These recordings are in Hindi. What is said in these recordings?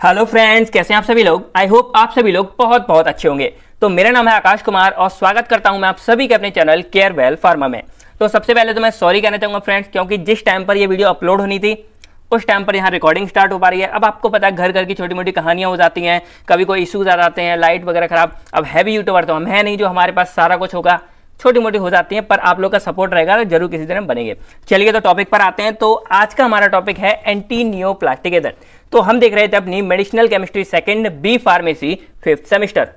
हेलो फ्रेंड्स कैसे हैं आप सभी लोग? आई होप आप सभी लोग बहुत बहुत अच्छे होंगे। तो मेरा नाम है आकाश कुमार और स्वागत करता हूँ मैं आप सभी के अपने चैनल केयर वेल फार्मा में। तो सबसे पहले तो मैं सॉरी कहना चाहूँगा फ्रेंड्स क्योंकि जिस टाइम पर ये वीडियो अपलोड होनी थी, उस टाइम पर यहाँ रिकॉर्डिंग स्टार्ट हो पा रही है। अब आपको पता है घर घर की छोटी मोटी कहानियाँ हो जाती हैं, कभी कोई इशूज आ जाते हैं लाइट वगैरह खराब, अब हैवी यूट्यूबर तो हम है नहीं जो हमारे पास सारा कुछ होगा। छोटी मोटी हो जाती हैं, पर आप लोग का सपोर्ट रहेगा तो ज़रूर किसी दिन बनेंगे। चलिए तो टॉपिक पर आते हैं तो आज का हमारा टॉपिक है एंटी नियो प्लास्टिक तो हम देख रहे थे अपनी medicinal chemistry second B pharmacy fifth semester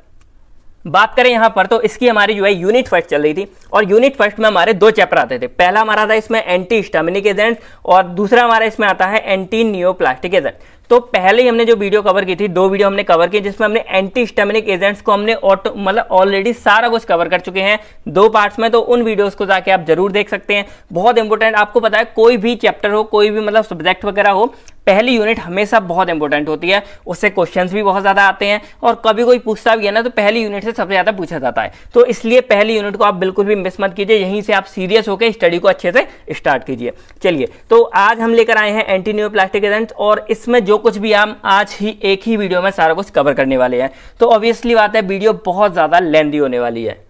बात करें यहाँ पर तो इसकी हमारी जो है यूनिट फ़र्स्ट चल रही थी, और यूनिट फ़र्स्ट में हमारे दो चैप्टर आते थे। पहला हमारा था इसमें एंटी स्टामिनिक एजेंट और दूसरा हमारा इसमें आता है एंटी नियोप्लास्टिक एजेंट तो पहले ही हमने जो वीडियो कवर की थी, दो वीडियो हमने कवर की, जिसमें हमने एंटी स्टेमिनिक एजेंट्स को हमने ऑटो मतलब ऑलरेडी सारा कुछ कवर कर चुके हैं। दो पार्ट्स में तो उन वीडियोस को जाके आप ज़रूर देख सकते हैं। बहुत इंपॉर्टेंट आपको पता है, कोई भी चैप्टर हो, कोई भी मतलब सब्जेक्ट वगैरह हो पहली यूनिट हमेशा बहुत इंपॉर्टेंट होती है। उससे क्वेश्चन भी बहुत ज़्यादा आते हैं और कभी कोई पूछता भी है ना तो पहली यूनिट से सबसे ज़्यादा पूछा जाता है। तो इसलिए पहली यूनिट को आप बिल्कुल भी मिस मत कीजिए। यहीं से आप सीरियस होकर स्टडी को अच्छे से स्टार्ट कीजिए। चलिए तो आज हम लेकर आए हैं एंटी न्यूप्लास्टिक एजेंट और इसमें जो कुछ भी हम आज ही एक ही वीडियो में सारा कुछ कवर करने वाले हैं। तो ऑब्वियसली बात है वीडियो बहुत ज़्यादा लेंदी होने वाली है।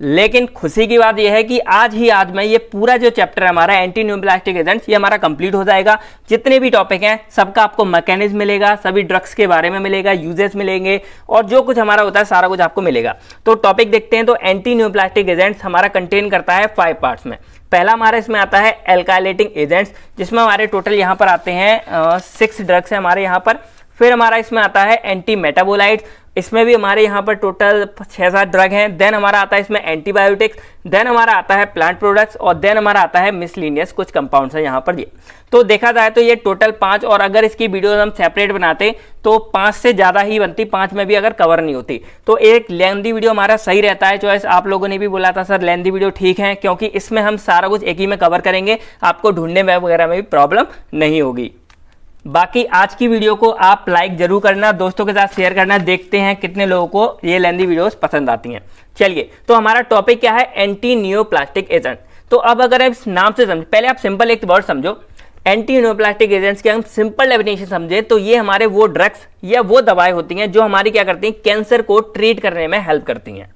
लेकिन खुशी की बात यह है कि आज ही आज में ये पूरा जो चैप्टर हमारा एंटी न्यूप्लास्टिक एजेंट्स ये हमारा कंप्लीट हो जाएगा। जितने भी टॉपिक हैं, सबका आपको मैकेनिज्म मिलेगा, सभी ड्रग्स के बारे में मिलेगा यूजेस मिलेंगे और जो कुछ हमारा होता है, सारा कुछ आपको मिलेगा। तो टॉपिक देखते हैं तो एंटी न्यूप्लास्टिक एजेंट्स हमारा कंटेन करता है फाइव पार्ट्स में। पहला हमारा इसमें आता है एल्काइलेटिंग एजेंट्स जिसमें हमारे टोटल यहाँ पर आते हैं सिक्स ड्रग्स है हमारे यहाँ पर। फिर हमारा इसमें आता है एंटी मेटाबोलाइट्स इसमें भी हमारे यहाँ पर टोटल छः सात ड्रग हैं देन हमारा आता है इसमें एंटीबायोटिक्स देन हमारा आता है प्लांट प्रोडक्ट्स और देन हमारा आता है मिसलिनियस कुछ कंपाउंड्स है यहाँ पर ये। तो देखा जाए तो ये टोटल पाँच और अगर इसकी वीडियो हम सेपरेट बनाते तो पाँच से ज़्यादा ही बनती, पाँच में भी अगर कवर नहीं होती। तो एक लेंदी वीडियो हमारा सही रहता है चॉइस आप लोगों ने भी बोला था, सर लेंदी वीडियो ठीक है, क्योंकि इसमें हम सारा कुछ एक ही में कवर करेंगे, आपको ढूँढने में वगैरह में भी प्रॉब्लम नहीं होगी। बाकी आज की वीडियो को आप लाइक ज़रूर करना, दोस्तों के साथ शेयर करना, देखते हैं कितने लोगों को ये लेंदी वीडियोस पसंद आती हैं। चलिए तो हमारा टॉपिक क्या है? एंटी नियोप्लास्टिक एजेंट तो अब अगर आप नाम से समझ, पहले आप सिंपल एक वर्ड समझो। एंटी नियोप्लास्टिक एजेंट्स की हम सिंपल डेफिनेशन समझे तो ये हमारे वो ड्रग्स या वो दवाएँ होती हैं जो हमारी क्या करती हैं? कैंसर को ट्रीट करने में हेल्प करती हैं।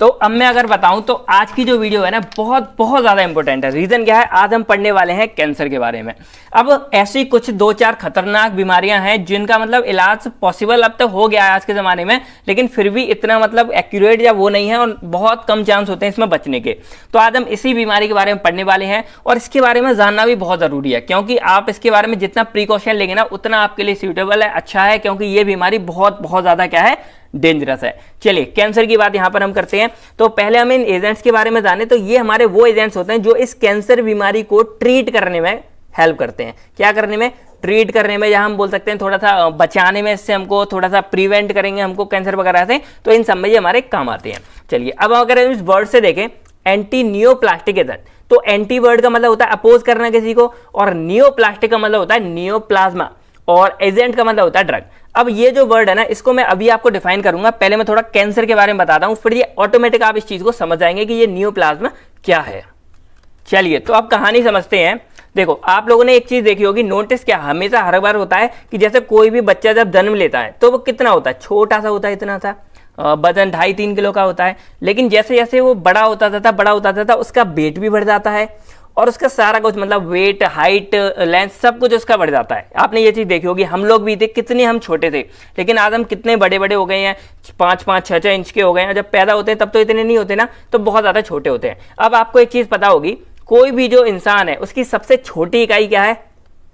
तो अब मैं अगर बताऊँ तो आज की जो वीडियो है ना, बहुत बहुत ज़्यादा इंपॉर्टेंट है। रीज़न क्या है? आज हम पढ़ने वाले हैं कैंसर के बारे में। अब ऐसी कुछ दो चार खतरनाक बीमारियाँ हैं जिनका मतलब इलाज पॉसिबल अब तक तो हो गया है आज के ज़माने में, लेकिन फिर भी इतना मतलब एक्यूरेट या वो नहीं है और बहुत कम चांस होते हैं इसमें बचने के। तो आज हम इसी बीमारी के बारे में पढ़ने वाले हैं और इसके बारे में जानना भी बहुत ज़रूरी है, क्योंकि आप इसके बारे में जितना प्रिकॉशन लेंगे ना, उतना आपके लिए सूटेबल है अच्छा है, क्योंकि ये बीमारी बहुत बहुत ज़्यादा क्या है? डेंजरस है। चलिए कैंसर की बात यहाँ पर हम करते हैं। तो पहले हम इन एजेंट्स के बारे में जाने तो ये हमारे वो एजेंट्स होते हैं जो इस कैंसर बीमारी को ट्रीट करने में हेल्प करते हैं। क्या करने में? ट्रीट करने में या हम बोल सकते हैं थोड़ा सा बचाने में इससे हमको थोड़ा सा प्रिवेंट करेंगे हमको कैंसर वगैरह से तो इन सब में ये हमारे काम आते हैं। चलिए, अब अगर इस वर्ड से देखें एंटी नियोप्लास्टिक एजेंट तो एंटी वर्ड का मतलब होता है अपोज करना किसी को, और नियोप्लास्टिक का मतलब होता है नियोप्लाज्मा और एजेंट का मतलब होता है ड्रग अब ये जो वर्ड है ना, इसको मैं अभी आपको डिफाइन करूँगा. पहले मैं थोड़ा कैंसर के बारे में बताता हूँ, फिर ये ऑटोमेटिक आप इस चीज़ को समझ जाएँगे कि ये न्यूप्लाज्मा क्या है. चलिए तो आप कहानी समझते हैं. देखो, आप लोगों ने एक चीज़ देखी होगी नोटिस क्या, हमेशा हर बार होता है कि जैसे कोई भी बच्चा जब जन्म लेता है तो वो कितना होता है? छोटा सा होता है, इतना सा. वज़न ढाई तीन किलो का होता है. लेकिन जैसे जैसे वो बड़ा होता जाता, बड़ा होता जाता, उसका वेट भी बढ़ जाता है. और उसका सारा कुछ मतलब वेट हाइट लेंथ सब कुछ उसका बढ़ जाता है। आपने ये चीज़ देखी होगी, हम लोग भी थे, कितने हम छोटे थे। लेकिन आज हम कितने बड़े बड़े हो गए हैं, पाँच पाँच छः छः इंच के हो गए हैं। जब पैदा होते हैं, तब तो इतने नहीं होते ना तो बहुत ज़्यादा छोटे होते हैं। अब आपको एक चीज़ पता होगी, कोई भी जो इंसान है, उसकी सबसे छोटी इकाई क्या है?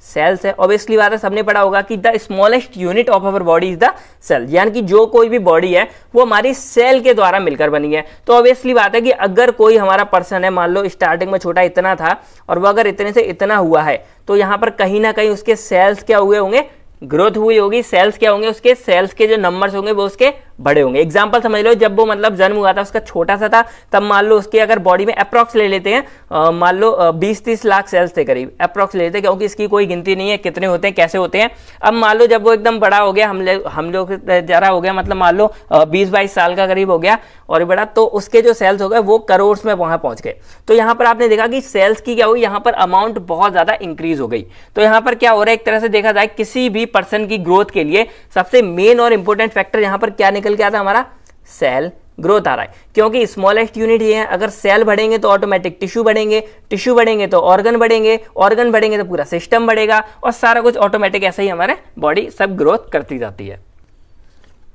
सेल्स है. ऑब्वियसली बात है, सबने पढ़ा होगा कि the smallest unit of our body is the cell यानी कि जो कोई भी बॉडी है, वो हमारी सेल के द्वारा मिलकर बनी है. तो ऑब्वियसली बात है कि अगर कोई हमारा पर्सन है, मान लो स्टार्टिंग में छोटा इतना था, और वो अगर इतने से इतना हुआ है तो यहाँ पर कहीं ना कहीं उसके सेल्स क्या हुए होंगे? ग्रोथ हुई होगी सेल्स क्या होंगे उसके? सेल्स के जो नंबर्स होंगे वो उसके बड़े होंगे। एग्ज़ाम्पल समझ लो, जब वो मतलब जन्म हुआ था, उसका छोटा सा था, तब मान लो उसके अगर बॉडी में अप्रॉक्स ले लेते हैं मान लो बीस तीस लाख सेल्स थे करीब अप्रॉक्स ले लेते हैं, क्योंकि इसकी कोई गिनती नहीं है, कितने होते हैं, कैसे होते हैं। अब मान लो जब वो एकदम बड़ा हो गया, हम लोग हम लोग जरा हो गया मतलब मान लो बीस बाईस साल का करीब हो गया और बढ़ा तो उसके जो सेल्स हो गए, वो करोड़ में वहाँ पहुँच गए। तो यहाँ पर आपने देखा कि सेल्स की क्या हुई? यहाँ पर अमाउंट बहुत ज़्यादा इंक्रीज हो गई। तो यहाँ पर क्या हो रहा है? एक तरह से देखा जाए, किसी भी पर्सन की ग्रोथ के लिए सबसे मेन और इंपॉर्टेंट फैक्टर यहाँ पर क्या निकल के आता हमारा सेल ग्रोथ आ रहा है। क्योंकि स्मॉलेस्ट यूनिट ये है, अगर सेल बढ़ेंगे तो ऑटोमेटिक टिश्यू बढ़ेंगे टिश्यू बढ़ेंगे तो ऑर्गन बढ़ेंगे ऑर्गन बढ़ेंगे तो पूरा सिस्टम बढ़ेगा और सारा कुछ ऑटोमेटिक ऐसे ही हमारे बॉडी सब ग्रोथ करती जाती है।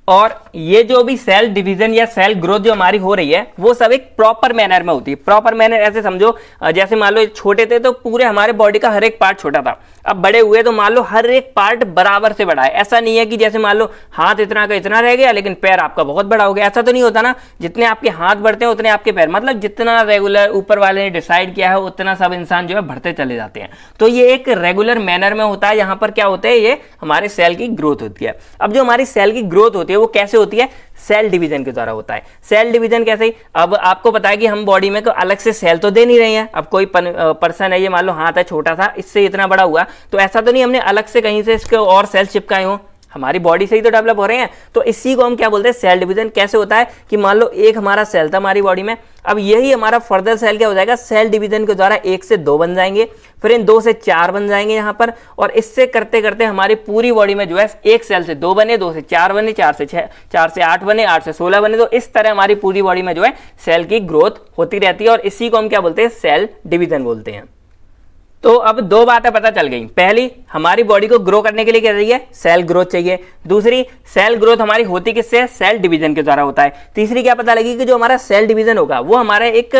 और ये जो भी सेल डिवीज़न या सेल ग्रोथ जो हमारी हो रही है, वो सब एक प्रॉपर मैनर में होती है। प्रॉपर मैनर ऐसे समझो जैसे मान लो छोटे थे तो पूरे हमारे बॉडी का हर एक पार्ट छोटा था। अब बड़े हुए तो मान लो हर एक पार्ट बराबर से बड़ा है। ऐसा नहीं है कि जैसे मान लो हाथ इतना का इतना रह गया, लेकिन पैर आपका बहुत बड़ा हो गया। ऐसा तो नहीं होता ना। जितने आपके हाथ बढ़ते हैं, उतने आपके पैर। मतलब जितना रेगुलर ऊपर वाले ने डिसाइड किया है, उतना सब इंसान जो है बढ़ते चले जाते हैं। तो ये एक रेगुलर मैनर में होता है। यहाँ पर क्या होता है? ये हमारे सेल की ग्रोथ होती है। अब जो हमारी सेल की ग्रोथ होती है, वो कैसे होती है? सेल डिवीज़न के द्वारा होता है। सेल डिवीज़न कैसे? अब आपको पता है कि हम बॉडी में अलग से सेल तो दे नहीं रहे हैं। अब कोई पर्सन है, ये मान लो हाथ है, छोटा था इससे इतना बड़ा हुआ। तो ऐसा तो नहीं हमने अलग से कहीं से इसके और सेल चिपकाए हो? हमारी बॉडी से ही तो डेवलप हो रहे हैं। तो इसी को हम क्या बोलते हैं? सेल डिवीज़न कैसे होता है? कि मान लो एक हमारा सेल था हमारी बॉडी में, अब यही हमारा फर्दर सेल क्या हो जाएगा? सेल डिवीज़न के द्वारा एक से दो बन जाएँगे, फिर इन दो से चार बन जाएँगे यहाँ पर, और इससे करते करते हमारी पूरी बॉडी में जो है, एक सेल से दो बने, दो से चार बने, चार से छह, चार से आठ बने, आठ से सोलह बने तो इस तरह हमारी पूरी बॉडी में जो है सेल की ग्रोथ होती रहती है, और इसी को हम क्या बोलते हैं? सेल डिवीज़न बोलते हैं। तो अब दो बातें पता चल गई। पहली, हमारी बॉडी को ग्रो करने के लिए क्या चाहिए सेल ग्रोथ चाहिए। दूसरी सेल ग्रोथ हमारी होती किससे सेल डिवीज़न के द्वारा होता है। तीसरी, क्या पता लगी कि जो हमारा सेल डिवीज़न होगा, वो हमारा एक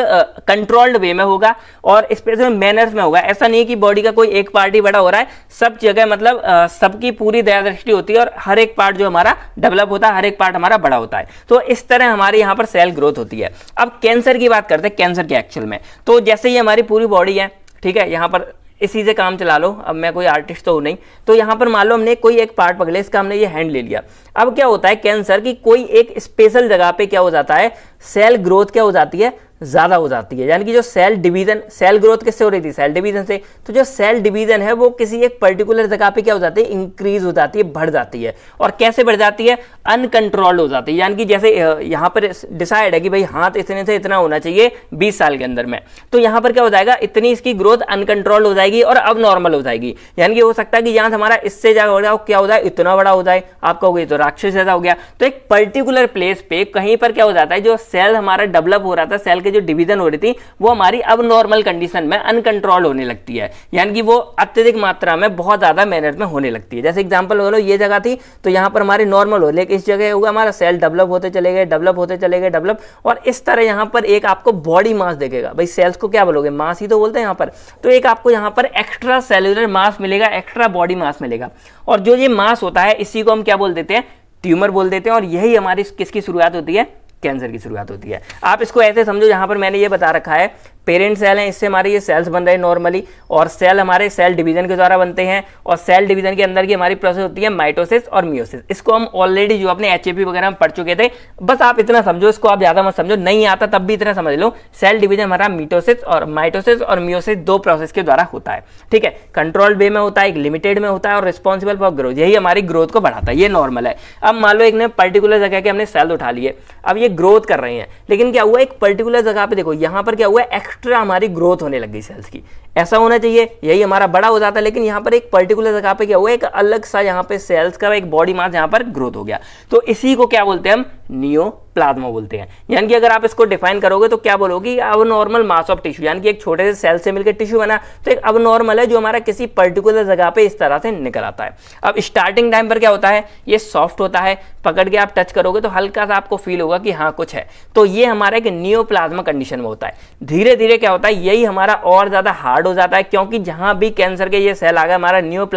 कंट्रोल्ड वे में होगा और स्पेशल मैनर्स में होगा। ऐसा नहीं है कि बॉडी का कोई एक पार्ट ही बड़ा हो रहा है, सब जगह मतलब सबकी पूरी दया दृष्टि होती है और हर एक पार्ट जो हमारा डेवलप होता है, हर एक पार्ट हमारा बड़ा होता है। तो इस तरह हमारे यहाँ पर सेल ग्रोथ होती है। अब कैंसर की बात करते हैं कैंसर के एक्चुअल में। तो जैसे ही हमारी पूरी बॉडी है ठीक है, यहाँ पर इसी से काम चला लो, अब मैं कोई आर्टिस्ट तो हूँ नहीं। तो यहाँ पर मान लो हमने कोई एक पार्ट पकड़े, इसका हमने ये हैंड ले लिया। अब क्या होता है कैंसर की कोई एक स्पेशल जगह पे क्या हो जाता है सेल ग्रोथ क्या हो जाती है ज़्यादा हो जाती है। यानी कि जो सेल डिवीज़न सेल ग्रोथ किससे हो रही थी? सेल डिवीज़न से। तो जो सेल डिवीज़न है, वो किसी एक पर्टिकुलर जगह पे क्या हो जाती है? इंक्रीज हो जाती है, बढ़ जाती है। और कैसे बढ़ जाती है? अनकंट्रोल्ड हो जाती है। यानी कि जैसे यहाँ पर डिसाइड है कि भाई हाथ इतने से इतना होना चाहिए बीस साल के अंदर में। तो यहाँ पर क्या हो जाएगा? इतनी इसकी ग्रोथ अनकंट्रोल्ड हो जाएगी और अब नॉर्मल हो जाएगी। यानी कि हो सकता है कि यहाँ हमारा इससे ज़्यादा हो क्या हो जाए? इतना बड़ा हो जाए। आपका हो गया तो राक्षस जैसा हो गया। तो एक पर्टिकुलर प्लेस पे कहीं पर क्या हो जाता है? जो सेल हमारा डेवलप हो रहा था सेल के जो डिवीज़न हो रही थी, वो हमारी अब नॉर्मल कंडीशन में अनकंट्रोल होने लगती है। यानी कि वो अत्यधिक मात्रा में बहुत ज़्यादा मेहनत में होने लगती है। जैसे एग्ज़ाम्पल बोलो, ये जगह थी तो यहाँ पर हमारे नॉर्मल हो, लेकिन इस जगह होगा हमारा सेल डेवलप होते चले गए डेवलप होते चले गए डेवलप और इस तरह यहाँ पर एक आपको बॉडी मास देखेगा। भाई सेल्स को क्या बोलोगे? मास ही तो बोलते हैं यहाँ पर। तो एक आपको यहाँ पर एक्स्ट्रा सेलुलर मास मिलेगा एक्स्ट्रा बॉडी मास मिलेगा। और जो ये मास होता है, इसी को हम क्या बोल देते हैं? ट्यूमर बोल देते हैं। और यही हमारी किसकी शुरुआत होती है? कैंसर की शुरुआत होती है। आप इसको ऐसे समझो, जहाँ पर मैंने ये बता रखा है पेरेंट सेल हैं, इससे हमारे ये सेल्स बन रहे हैं नॉर्मली और सेल हमारे सेल डिवीज़न के द्वारा बनते हैं, और सेल डिवीज़न के अंदर की हमारी प्रोसेस होती है माइटोसिस और मियोसिस इसको हम ऑलरेडी जो अपने एच वगैरह में पढ़ चुके थे, बस आप इतना समझो, इसको आप ज़्यादा मत समझो, नहीं आता तब भी इतना समझ लो। सेल डिवीज़न हमारा मीटोसिस और माइटोसिस और मियोसिस दो प्रोसेस के द्वारा होता है, ठीक है? कंट्रोल वे में होता है, एक लिमिटेड में होता है, और रिस्पॉन्सिबल फॉर ग्रोथ यही हमारी ग्रोथ को बढ़ाता है, ये नॉर्मल है। अब मान लो एक ने पर्टिकुलर जगह के हमने सेल उठा लिए, अब ये ग्रोथ कर रहे हैं, लेकिन क्या हुआ, एक पर्टिकुलर जगह पे देखो, यहाँ पर क्या हुआ एक्स्ट्रा हमारी ग्रोथ होने लग गई सेल्स की। ऐसा होना चाहिए, यही हमारा बड़ा हो जाता है, लेकिन यहाँ पर एक पर्टिकुलर जगह पे क्या हुआ, एक अलग सा यहाँ पे सेल्स का एक बॉडी मास यहाँ पर ग्रोथ हो गया। तो इसी को क्या बोलते हैं हम? नियो प्लाज्मा बोलते हैं। यानी कि अगर आप इसको डिफाइन करोगे तो क्या बोलोगे? अब नॉर्मल मास ऑफ़ टिश्यू यानी कि एक छोटे से सेल से मिलकर टिश्यू बना तो एक अब नॉर्मल है जो हमारा किसी पर्टिकुलर जगह पे इस तरह से निकल आता है। अब स्टार्टिंग टाइम पर क्या होता है? ये सॉफ्ट होता है, पकड़ के आप टच करोगे तो हल्का सा आपको फील होगा कि हाँ कुछ है। तो ये हमारा एक नियो कंडीशन में होता है। धीरे धीरे क्या होता है? यही हमारा और ज़्यादा हार्ड हो जाता है, क्योंकि जहाँ भी कैंसर के ये सेल आ गए, हमारा नियो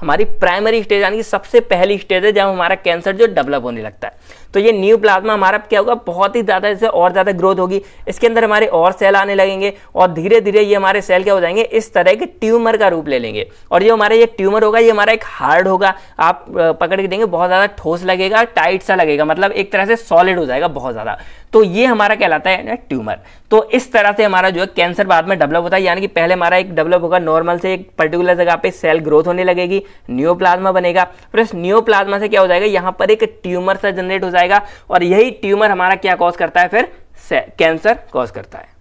हमारी प्राइमरी स्टेज यानी कि सबसे पहली स्टेज है जब हमारा कैंसर जो डेवलप होने लगता है। तो ये न्यू प्लाज्मा हमारा क्या होगा? बहुत ही ज़्यादा इससे और ज़्यादा ग्रोथ होगी। इसके अंदर हमारे और सेल आने लगेंगे और धीरे धीरे ये हमारे सेल क्या हो जाएँगे? इस तरह के ट्यूमर का रूप ले लेंगे। और ये हमारा ये ट्यूमर होगा, ये हमारा एक हार्ड होगा। आप पकड़ के देंगे बहुत ज़्यादा ठोस लगेगा टाइट सा लगेगा। मतलब एक तरह से सॉलिड हो जाएगा बहुत ज़्यादा। तो ये हमारा कहलाता है ट्यूमर। तो इस तरह से हमारा जो है कैंसर बाद में डेवलप होता है, यानी कि पहले हमारा एक डेवलप होगा नॉर्मल से, एक पर्टिकुलर जगह पे सेल ग्रोथ होने लगेगी न्यूप्लाज्मा बनेगा। फिर इस न्यूप्लाज्मा से क्या हो जाएगा, यहाँ पर एक ट्यूमर सा जनरेट हो जाएगा और यही ट्यूमर हमारा क्या कॉज करता है, फिर कैंसर कॉज करता है।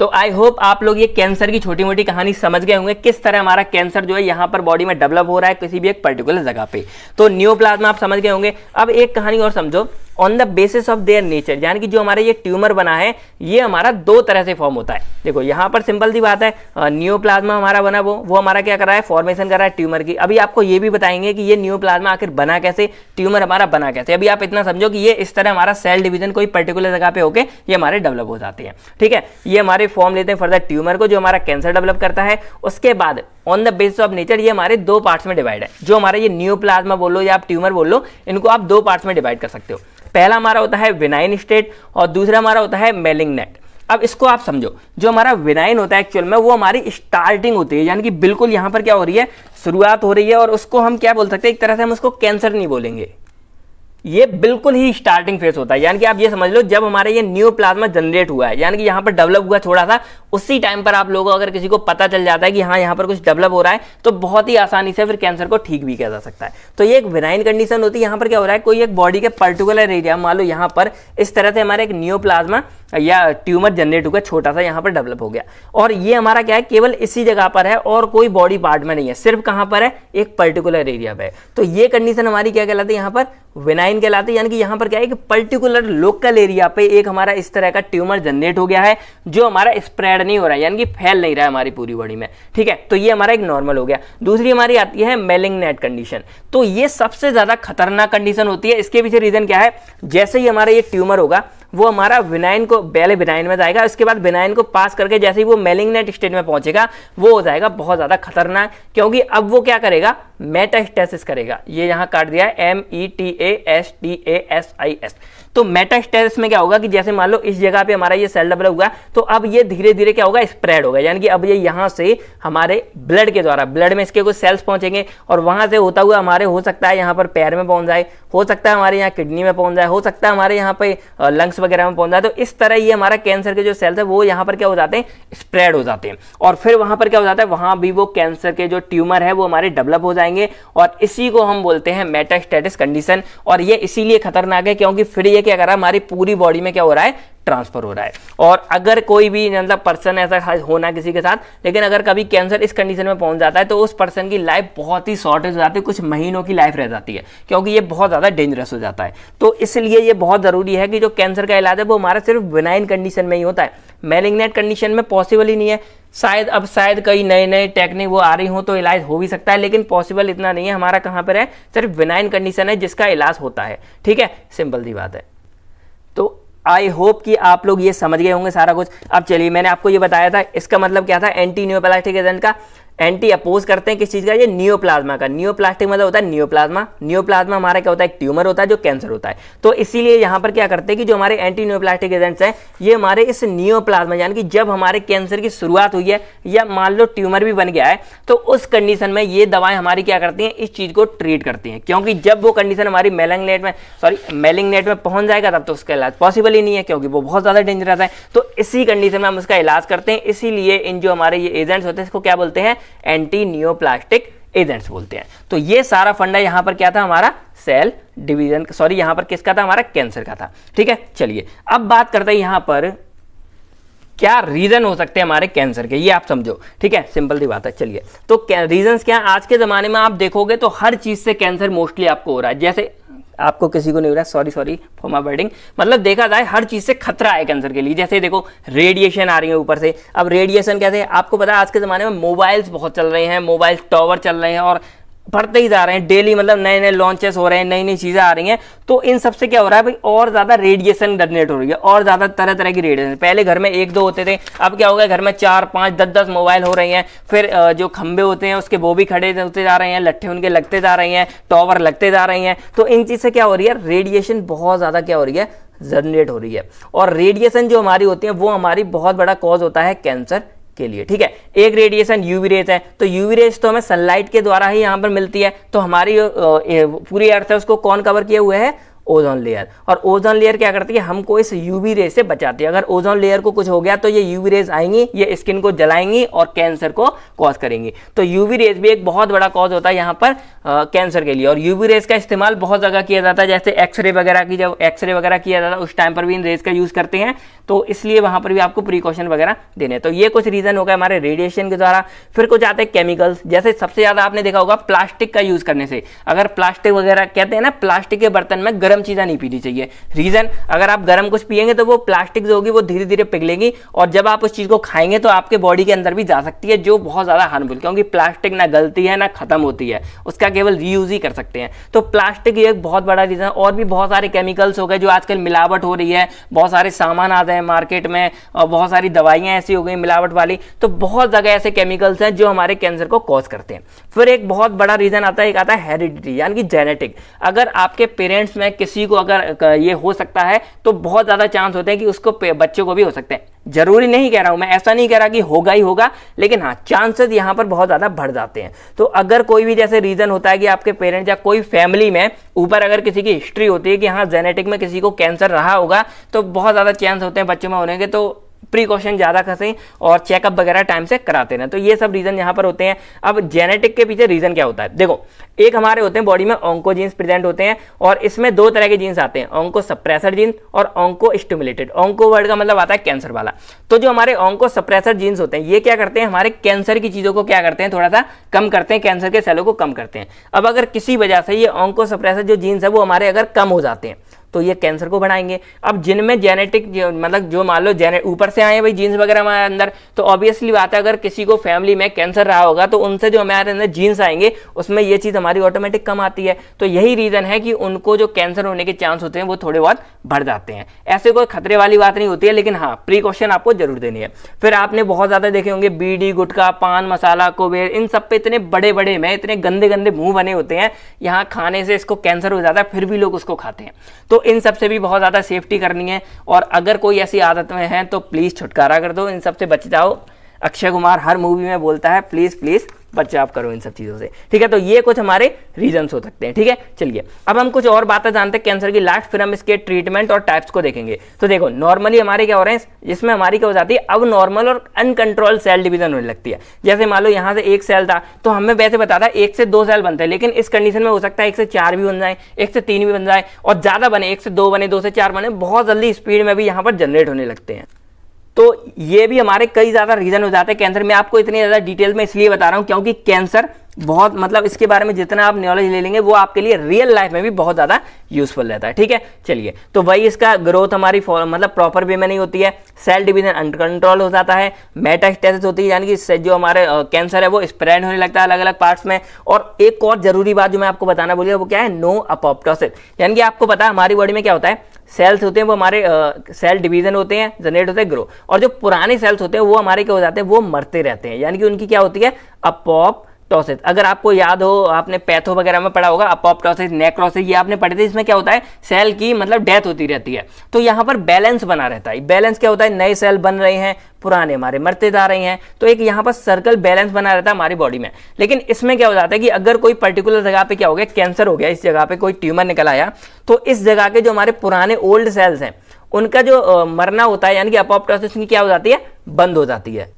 तो आई होप आप लोग ये कैंसर की छोटी मोटी कहानी समझ गए होंगे, किस तरह हमारा कैंसर जो है यहाँ पर बॉडी में डेवलप हो रहा है किसी भी एक पर्टिकुलर जगह पे। तो न्यू आप समझ गए होंगे। अब एक कहानी और समझो। On the basis of their nature यानी कि जो हमारे ये ट्यूमर बना है, ये हमारा दो तरह से फॉर्म होता है। देखो, यहाँ पर सिंपल सी बात है न्यूप्लाज्मा हमारा बना वो वो हमारा क्या कर रहा है? फॉर्मेशन कर रहा है ट्यूमर की। अभी आपको ये भी बताएँगे कि ये न्यूप्लाज्मा आखिर बना कैसे, ट्यूमर हमारा बना कैसे। अभी आप इतना समझो कि ये इस तरह हमारा सेल डिवीज़न कोई पर्टिकुलर जगह पे होकर ये हमारे डेवलप हो जाते हैं। ठीक है? ये हमारे फॉर्म लेते हैं फर्दर ट्यूमर को, जो हमारा कैंसर डेवलप करता है। उसके बाद on the basis of nature ये हमारे दो पार्ट्स में डिवाइड है। जो हमारा ये न्यू प्लाज्मा बोलो या आप ट्यूमर बोलो, इनको आप दो पार्ट्स में डिवाइड कर सकते हो। पहला हमारा होता है विनाइन स्टेट और दूसरा हमारा होता है मेलिंग नेट अब इसको आप समझो। जो हमारा विनाइन होता है एक्चुअल में, वो हमारी स्टार्टिंग होती है। यानी कि बिल्कुल यहाँ पर क्या हो रही है? शुरुआत हो रही है और उसको हम क्या बोल सकते हैं? एक तरह से हम उसको कैंसर नहीं बोलेंगे। ये बिल्कुल ही स्टार्टिंग फ़ेज़ होता है। यानी कि आप ये समझ लो, जब हमारे ये न्यू प्लाज्मा जनरेट हुआ है, यानी कि यहाँ पर डेवलप हुआ थोड़ा सा, उसी टाइम पर आप लोगों अगर किसी को पता चल जाता है कि हाँ यहाँ पर कुछ डेवलप हो रहा है तो बहुत ही आसानी से फिर कैंसर को ठीक भी किया जा सकता है। तो ये एक विनाइन कंडीशन होती है। यहाँ पर क्या हो रहा है, कोई एक बॉडी के पर्टिकुलर एरिया मान लो यहाँ पर, इस तरह से हमारे एक न्यू प्लाज्मा या ट्यूमर जनरेट होकर छोटा सा यहाँ पर डेवलप हो गया। और ये हमारा क्या है, केवल इसी जगह पर है और कोई बॉडी पार्ट में नहीं है, सिर्फ़ कहाँ पर है? एक पर्टिकुलर एरिया पे तो ये कंडीशन हमारी क्या कहलाती है, यहाँ पर विनाइन कहलाती है, यानी कि यहाँ पर क्या है कि पर्टिकुलर लोकल एरिया पे एक हमारा इस तरह का ट्यूमर जनरेट हो गया है, जो हमारा स्प्रेड नहीं हो रहा है, यानी कि फैल नहीं रहा है हमारी पूरी बॉडी में। ठीक है? तो ये हमारा एक नॉर्मल हो गया। दूसरी हमारी आती है मेलिंग नेट कंडीशन तो ये सबसे ज़्यादा खतरनाक कंडीशन होती है। इसके पीछे रीजन क्या है? जैसे ही हमारा ये ट्यूमर होगा वो हमारा विनाइन को, पहले विनाइन में जाएगा, उसके बाद विनाइन को पास करके जैसे ही वो मेलिंगनेट स्टेट में पहुंचेगा, वो हो जाएगा बहुत ज़्यादा खतरनाक, क्योंकि अब वो क्या करेगा? मेटास्टेसिस करेगा। ये यहाँ काट दिया है M E T A S T A S I S तो मेटास्टेसिस में क्या होगा कि जैसे मान लो इस जगह पे हमारा ये सेल डेवलप हुआ तो अब ये धीरे धीरे क्या होगा स्प्रेड होगा। यानी कि अब ये यहाँ से हमारे ब्लड के द्वारा ब्लड में इसके कुछ सेल्स पहुँचेंगे और वहाँ से होता हुआ हमारे, हो सकता है यहाँ पर पैर में पहुँच जाए, हो सकता है हमारे यहाँ किडनी में पहुँच जाए, हो सकता है हमारे यहाँ पे लंग्स वगैरह में पहुँच जाए। तो इस तरह ये हमारा कैंसर के जो सेल्स है, वो यहाँ पर क्या हो जाते हैं स्प्रेड हो जाते हैं। और फिर वहाँ पर क्या हो जाता है, वहाँ भी वो कैंसर के जो ट्यूमर है, वो हमारे डेवलप हो जाएँगे। और इसी को हम बोलते हैं मेटास्टेटिस कंडीशन और ये इसीलिए खतरनाक है, क्योंकि फिर ये क्या कर रहा है हमारी पूरी बॉडी में क्या हो रहा है? ट्रांसफ़र हो रहा है। और अगर कोई भी मतलब पर्सन ऐसा होना किसी के साथ, लेकिन अगर कभी कैंसर इस कंडीशन में पहुँच जाता है तो उस पर्सन की लाइफ बहुत ही शॉर्टेज हो जाती है, कुछ महीनों की लाइफ रह जाती है, क्योंकि ये बहुत ज़्यादा डेंजरस हो जाता है। तो इसलिए ये बहुत ज़रूरी है कि जो कैंसर का इलाज है, वो हमारा सिर्फ़ बिनाइन कंडीशन में ही होता है। मेलिग्नेट कंडीशन में पॉसिबल ही नहीं है। शायद अब शायद कई नए नए टेक्निक वो आ रही हो तो इलाज हो भी सकता है, लेकिन पॉसिबल इतना नहीं है। हमारा कहाँ पर है? सिर्फ़ बिनाइन कंडीशन है जिसका इलाज होता है। ठीक है? सिंपल सी बात है। आई होप कि आप लोग ये समझ गए होंगे सारा कुछ। अब चलिए, मैंने आपको ये बताया था, इसका मतलब क्या था? एंटी न्यूप्लास्टिक एजेंट का एंटी अपोज करते हैं किस चीज़ का? ये नियोप्लाज्मा का। नियोप्लास्टिक मतलब होता है नियोप्लाज्मा नियोप्लाज्मा हमारा क्या होता है? एक ट्यूमर होता है जो कैंसर होता है। तो इसीलिए यहाँ पर क्या करते हैं कि जो हमारे एंटी नियोप्लास्टिक एजेंट्स हैं, ये हमारे इस नियोप्लाज्मा यानी कि जब हमारे कैंसर की शुरुआत हुई है, या मान लो ट्यूमर भी बन गया है तो उस कंडीशन में ये दवाएँ हमारी क्या करती हैं? इस चीज़ को ट्रीट करती हैं। क्योंकि जब वो कंडीशन हमारी मेलिंगनेट में सॉरी मेलिंगनेट में पहुँच जाएगा, तब तो उसका इलाज पॉसिबल ही नहीं है, क्योंकि वो बहुत ज़्यादा डेंजरस है। तो इसी कंडीशन में हम उसका इलाज करते हैं। इसीलिए इन जो हमारे ये एजेंट्स होते हैं, इसको क्या बोलते हैं? एंटी नियो नियोप्लास्टिक एजेंट्स बोलते हैं। तो ये सारा फंडा यहाँ पर क्या था? हमारा सेल डिवीज़न सॉरी यहाँ पर किसका था? हमारा कैंसर का था। ठीक है? चलिए, अब बात करते हैं यहाँ पर क्या रीजन हो सकते हैं हमारे कैंसर के। ये आप समझो। ठीक है? सिंपल सी बात है। चलिए तो रीजन क्या आज के जमाने में आप देखोगे तो हर चीज़ से कैंसर मोस्टली आपको हो रहा है। जैसे आपको किसी को नहीं हो रहा सॉरी सॉरी फॉर्मा बर्डिंग मतलब देखा जाए, हर चीज़ से खतरा है कैंसर के लिए। जैसे देखो रेडिएशन आ रही है ऊपर से। अब रेडिएशन कैसे आपको पता है आज के ज़माने में मोबाइल्स बहुत चल रहे हैं मोबाइल टॉवर चल रहे हैं और बढ़ते ही जा रहे हैं डेली मतलब नए नए लॉन्चेस हो रहे हैं नई नई चीज़ें आ रही हैं तो इन सबसे क्या हो रहा है, भाई, और ज़्यादा रेडिएशन जनरेट हो रही है, और ज़्यादा तरह तरह की रेडिएशन पहले घर में एक दो होते थे, अब क्या हो गया, घर में चार, पाँच दस दस मोबाइल हो रही हैं, फिर जो खंबे होते हैं, उसके वो भी खड़े होते जा रहे हैं, लट्ठे उनके लगते जा रहे हैं टॉवर लगते जा रहे हैं तो इन चीज़ से क्या हो रही है रेडिएशन बहुत ज़्यादा क्या हो रही है जनरेट हो रही है, और रेडिएशन जो हमारी होती है, वो हमारी बहुत बड़ा कॉज होता है कैंसर के लिए, ठीक है? एक रेडिएशन यूवी रेज है तो यूवी रेज तो हमें सनलाइट के द्वारा ही यहाँ पर मिलती है तो हमारी पूरी अर्थ है, उसको कौन कवर किए हुए है? Ozone layer. और ओजोन लेयर क्या करती है? हमको इस यूवी रेज से बचाती है। अगर ओजोन लेयर को कुछ हो गया तो ये यूवी रेज आएँगी, ये स्किन को जलाएँगी और कैंसर को कॉज करेंगी। तो यूवी रेज भी एक बहुत बड़ा कॉज होता है यहाँ पर कैंसर के लिए। और यूवी रेज का इस्तेमाल बहुत जगह किया जाता है, जैसे एक्सरे वगैरह की जब एक्सरे वगैरह किया जाता है, उस टाइम पर भी इन रेज का यूज़ करते हैं। तो इसलिए वहाँ पर भी आपको प्रिकॉशन वगैरह देने तो ये कुछ रीजन होगा हमारे रेडिएशन के द्वारा। फिर कुछ आते हैं केमिकल्स जैसे सबसे ज़्यादा आपने देखा होगा प्लास्टिक का यूज़ करने से। अगर प्लास्टिक वगैरह कहते हैं ना प्लास्टिक के बर्तन में गर्म चीज़ें नहीं पीनी चाहिए। रीजन अगर आप गर्म कुछ पियेंगे तो वो प्लास्टिक जो होगी वो धीरे धीरे पिघलेगी और जब आप उस चीज़ को खाएँगे तो आपके बॉडी के अंदर भी जा सकती है, जो बहुत ज़्यादा हार्मफुल क्योंकि प्लास्टिक ना गलती है, ना खत्म होती है। उसका केवल रीयूज ही कर सकते हैं। तो प्लास्टिक एक बहुत बड़ा रीजन और भी बहुत सारे केमिकल्स हो गए, जो आजकल मिलावट हो रही है। बहुत सारे सामान आ हैं मार्केट में, और बहुत सारी दवाइयाँ ऐसी हो गई मिलावट वाली। तो बहुत जगह ऐसे केमिकल्स हैं, जो हमारे कैंसर को कॉज करते हैं। फिर एक बहुत बड़ा रीजन आता है, एक आता है हेरिडिटी यानी कि जेनेटिक अगर आपके पेरेंट्स में किसी को अगर ये हो सकता है तो बहुत ज़्यादा चांस होते हैं कि उसको बच्चों को भी हो सकते हैं। ज़रूरी नहीं कह रहा हूँ मैं, ऐसा नहीं कह रहा कि होगा ही होगा, लेकिन हाँ चांसेस यहाँ पर बहुत ज़्यादा बढ़ जाते हैं। तो अगर कोई भी जैसे रीजन होता है कि आपके पेरेंट्स या कोई फैमिली में ऊपर अगर किसी की हिस्ट्री होती है कि हाँ जेनेटिक में किसी को कैंसर रहा होगा तो बहुत ज़्यादा चांस होते हैं बच्चों में होने के तो प्रिकॉशन ज़्यादा खसें और चेकअप वगैरह टाइम से कराते रहें तो ये सब रीज़न यहाँ पर होते हैं। अब जेनेटिक के पीछे रीज़न क्या होता है? देखो, एक हमारे होते हैं बॉडी में ऑंको जीन्स प्रेजेंट होते हैं और इसमें दो तरह के जीन्स आते हैं ऑंको सप्रेसर जीन्स और ऑंको स्टिमुलेटेड ऑंको वर्ड का मतलब आता है कैंसर वाला। तो जो हमारे ऑंको सप्रेसर जीन्स होते हैं, ये क्या करते हैं? हमारे कैंसर की चीज़ों को क्या करते हैं? थोड़ा सा कम करते हैं कैंसर के सेलों को कम करते हैं। अब अगर किसी वजह से ये ऑंको सप्रेसर जो जीन्स है, वो हमारे अगर कम हो जाते हैं तो ये कैंसर को बढ़ाएँगे। अब जिनमें जेनेटिक मतलब जो मान लो जेने, ऊपर से आए भाई जीन्स वगैरह हमारे अंदर तो ऑब्वियसली बात है, अगर किसी को फैमिली में कैंसर रहा होगा तो उनसे जो हमारे अंदर जीन्स आएँगे, उसमें ये चीज़ हमारी ऑटोमेटिक कम आती है। तो यही रीज़न है कि उनको जो कैंसर होने के चांस होते हैं, वो थोड़े बहुत बढ़ जाते हैं। ऐसे कोई खतरे वाली बात नहीं होती है, लेकिन हाँ प्रिकॉशन आपको ज़रूर देनी है। फिर आपने बहुत ज़्यादा देखे होंगे बीड़ी गुटखा, पान, मसाला, कोबेर, इन सब पे इतने बड़े बड़े में इतने गंदे गंदे मुँह बने होते हैं, यहाँ खाने से इसको कैंसर हो जाता है, फिर भी लोग उसको खाते हैं। तो इन सबसे भी बहुत बहुत ज़्यादा सेफ्टी करनी है। और अगर कोई ऐसी आदत में है तो प्लीज़ छुटकारा कर दो। इन सबसे बच जाओ। अक्षय कुमार हर मूवी में बोलता है प्लीज़ प्लीज़ बचाव करो इन सब चीज़ों से। ठीक है तो ये कुछ हमारे रीजंस हो सकते हैं। ठीक है, चलिए। अब हम कुछ और बातें जानते हैं। कैंसर की लास्ट फिर हम इसके ट्रीटमेंट और टाइप्स को देखेंगे। तो देखो नॉर्मली हमारे क्या हो रहे हैं? जिसमें हमारी क्या हो जाती है? अब नॉर्मल और अनकंट्रोल सेल डिवीज़न होने लगती है। जैसे मान लो यहाँ से एक सेल था तो हमें वैसे बता था एक से दो सेल बनते हैं, लेकिन इस कंडीशन में हो सकता है एक से चार भी बन जाए, एक से तीन भी बन जाए, और ज़्यादा बने, एक से दो बने, दो से चार बने, बहुत जल्दी स्पीड में भी यहाँ पर जनरेट होने लगते हैं। तो ये भी हमारे कई ज़्यादा रीज़न हो जाते हैं। कैंसर में आपको इतनी ज़्यादा डिटेल में इसलिए बता रहा हूँ क्योंकि कैंसर बहुत मतलब इसके बारे में जितना आप नॉलेज ले लेंगे, वो आपके लिए रियल लाइफ में भी बहुत ज़्यादा यूजफुल रहता है। ठीक है? चलिए तो वही इसका ग्रोथ हमारी मतलब प्रॉपर वे में नहीं होती है। सेल डिवीज़न अनकंट्रोल हो जाता है। मेटास्टेसिस होती है, यानी कि जो हमारे कैंसर है, वो स्प्रेड होने लगता है अलग अलग पार्ट्स में। और एक और ज़रूरी बात जो मैं आपको बताना बोलिए वो क्या है? नो अपोप्टोसिस यानी कि आपको पता है, हमारी बॉडी में क्या होता है? सेल्स होते हैं, वो हमारे सेल डिवीज़न होते हैं जनरेट होते हैं ग्रो और जो पुराने सेल्स होते हैं, वो हमारे क्या हो जाते हैं, वो मरते रहते हैं. यानी कि उनकी क्या होती है? अपॉप टॉसिस अगर आपको याद हो, आपने पैथो वगैरह में पढ़ा होगा अपोप्टोसिस नेक्रोसिस ये आपने पढ़े थे, इसमें क्या होता है? सेल की मतलब डेथ होती रहती है। तो यहाँ पर बैलेंस बना रहता है। बैलेंस क्या होता है? नए सेल बन रहे हैं, पुराने हमारे मरते जा रहे हैं। तो एक यहाँ पर सर्कल बैलेंस बना रहता है हमारी बॉडी में। लेकिन इसमें क्या हो जाता है कि अगर कोई पर्टिकुलर जगह पे क्या हो गया कैंसर हो गया, इस जगह पे कोई ट्यूमर निकल आया तो इस जगह के जो हमारे पुराने ओल्ड सेल्स हैं, उनका जो मरना होता है, यानी कि अपोप्टोसिस की क्या हो जाती है? बंद हो जाती है।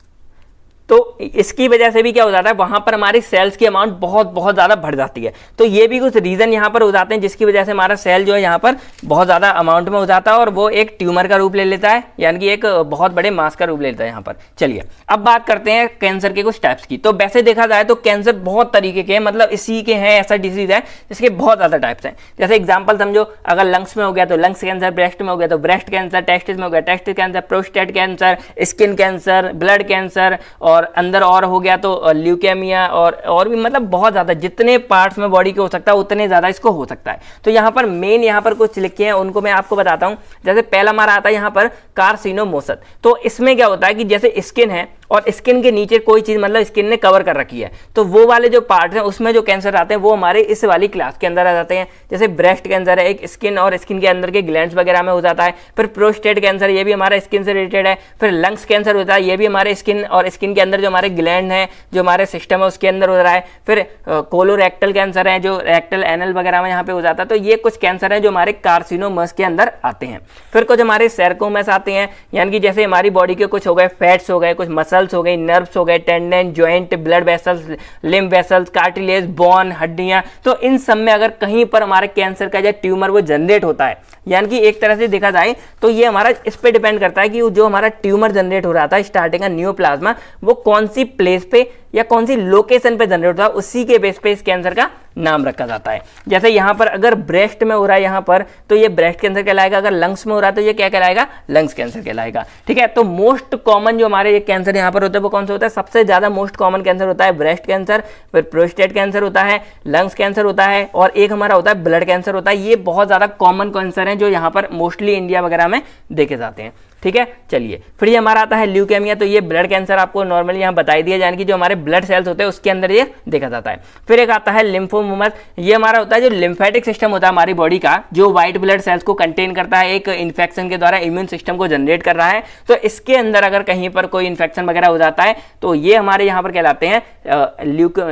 तो इसकी वजह से भी क्या हो जाता है, वहाँ पर हमारी सेल्स की अमाउंट बहुत बहुत ज़्यादा बढ़ जाती है। तो ये भी कुछ रीज़न यहाँ पर हो जाते हैं, जिसकी वजह से हमारा सेल जो है यहाँ पर बहुत ज़्यादा अमाउंट में हो जाता है और वो एक ट्यूमर का रूप ले लेता है, यानी कि एक बहुत बड़े मास का रूप ले लेता है यहाँ पर। चलिए, अब बात करते हैं कैंसर के कुछ टाइप्स की। तो वैसे देखा जाए तो कैंसर बहुत तरीके के मतलब इसी के हैं, ऐसा डिज़ीज़ है, जिसके बहुत ज़्यादा टाइप्स हैं। जैसे एग्ज़ाम्पल समझो, अगर लंग्स में हो गया तो लंग्स कैंसर ब्रेस्ट में हो गया तो ब्रेस्ट कैंसर टेस्टिस में हो गया testis cancer prostate cancer skin cancer blood cancer और अंदर और हो गया तो ल्यूकेमिया और और भी मतलब बहुत ज़्यादा, जितने पार्ट्स में बॉडी के हो सकता है, उतने ज़्यादा इसको हो सकता है। तो यहाँ पर मेन यहाँ पर कुछ लिखे हैं, उनको मैं आपको बताता हूँ। जैसे पहला मारा आता है यहाँ पर कार्सिनोमोसत तो इसमें क्या होता है कि जैसे स्किन है और स्किन के नीचे कोई चीज़ मतलब स्किन ने कवर कर रखी है। तो वो वाले जो पार्ट हैं, उसमें जो कैंसर आते हैं, वो हमारे इस वाली क्लास के अंदर आ जाते हैं। जैसे ब्रेस्ट कैंसर है, एक स्किन और स्किन के अंदर के ग्लैंड वगैरह में हो जाता है। फिर प्रोस्टेट कैंसर ये भी हमारा स्किन से रिलेटेड है। फिर लंग्स कैंसर होता है, ये भी हमारे स्किन और स्किन के अंदर जो हमारे ग्लैंड है, जो हमारे सिस्टम है, उसके अंदर हो रहा है। फिर कोलोरेक्टल कैंसर है, जो रेक्टल एनल वगैरह में यहाँ पे हो जाता है। तो ये कुछ कैंसर है, जो हमारे कार्सिनोमस के अंदर आते हैं। फिर कुछ हमारे सैरकोमस आते हैं, यानी कि जैसे हमारी बॉडी के कुछ हो गए फैट्स हो गए, कुछ मसल्स हो गए नर्व्स हो गए tendon joint blood vessels lymph vessels cartilage bone हड्डियाँ। तो इन सब में अगर कहीं पर हमारे कैंसर का जो ट्यूमर वो जनरेट होता है, यानी कि एक तरह से देखा जाए तो ये हमारा इस पर डिपेंड करता है कि जो हमारा ट्यूमर जनरेट हो रहा था स्टार्टिंग का न्यू प्लाज्मा वो कौन सी प्लेस पे या कौन सी लोकेशन पे जनरेट होता है, उसी के बेस पे इस कैंसर का नाम रखा जाता है। जैसे यहाँ पर अगर ब्रेस्ट में हो रहा है यहाँ पर तो ये ब्रेस्ट कैंसर कहलाएगा। अगर लंग्स में हो रहा है तो ये क्या कहलाएगा? लंग्स कैंसर कहलाएगा। ठीक है? तो मोस्ट कॉमन जो हमारे ये कैंसर यहाँ पर होता है, वो कौन सा होता है? सबसे ज़्यादा मोस्ट कॉमन कैंसर होता है ब्रेस्ट कैंसर फिर प्रोस्टेट कैंसर होता है लंग्स कैंसर होता है, और एक हमारा होता है ब्लड कैंसर होता है। ये बहुत ज़्यादा कॉमन कैंसर है जो यहाँ पर मोस्टली इंडिया वगैरह में देखे जाते हैं। ठीक है? चलिए, फिर ये हमारा आता है ल्यूकेमिया तो ये ब्लड कैंसर आपको नॉर्मली यहाँ बताई दिया जाने की जो हमारे ब्लड सेल्स होते हैं, उसके अंदर ये देखा जाता है। फिर एक आता है लिम्फोमस ये हमारा होता है जो लिम्फेटिक सिस्टम होता है हमारी बॉडी का, जो व्हाइट ब्लड सेल्स को कंटेन करता है, एक इन्फेक्शन के द्वारा इम्यून सिस्टम को जनरेट कर रहा है। तो इसके अंदर अगर कहीं पर कोई इन्फेक्शन वगैरह हो जाता है तो ये हमारे यहाँ पर कहलाते हैं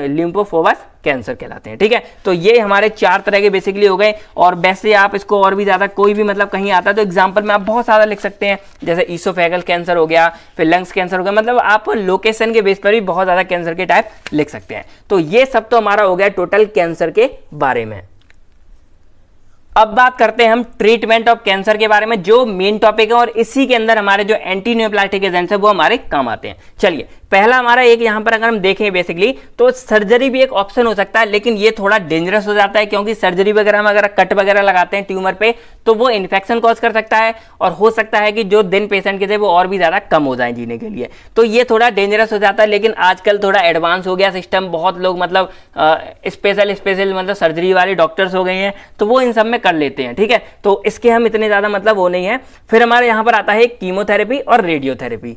लिम्फोफोबस कैंसर कहलाते हैं, ठीक है? तो ये हमारे चार तरह के बेसिकली हो गए, और वैसे आप इसको और भी ज़्यादा कोई भी मतलब कहीं आता है तो एग्ज़ाम्पल में आप बहुत ज़्यादा लिख सकते हैं, जैसे ईसोफेगल कैंसर हो गया, फिर लंग्स कैंसर हो गया मतलब आप लोकेशन के बेस पर भी बहुत ज़्यादा कैंसर के टाइप लिख सकते हैं। तो ये सब तो हमारा हो गया टोटल कैंसर के बारे में। अब बात करते हैं हम ट्रीटमेंट ऑफ़ कैंसर के बारे में, जो मेन टॉपिक है, और इसी के अंदर हमारे जो एंटी न्यूप्लास्टिक एजेंट्स है, वो हमारे काम आते हैं। चलिए पहला हमारा एक यहाँ पर अगर हम देखें बेसिकली तो सर्जरी भी एक ऑप्शन हो सकता है, लेकिन ये थोड़ा डेंजरस हो जाता है, क्योंकि सर्जरी वगैरह में अगर कट वगैरह लगाते हैं ट्यूमर पे तो वो इन्फेक्शन कॉज कर सकता है, और हो सकता है कि जो दिन पेशेंट के थे, वो और भी ज़्यादा कम हो जाए जीने के लिए। तो ये थोड़ा डेंजरस हो जाता है, लेकिन आजकल थोड़ा एडवांस हो गया सिस्टम बहुत लोग मतलब स्पेशल स्पेशल मतलब सर्जरी वाले डॉक्टर्स हो गए हैं तो वो इन सब में कर लेते हैं, ठीक है? तो इसके हम इतने ज़्यादा मतलब वो नहीं है। फिर हमारे यहाँ पर आता है कीमोथेरेपी और रेडियोथेरेपी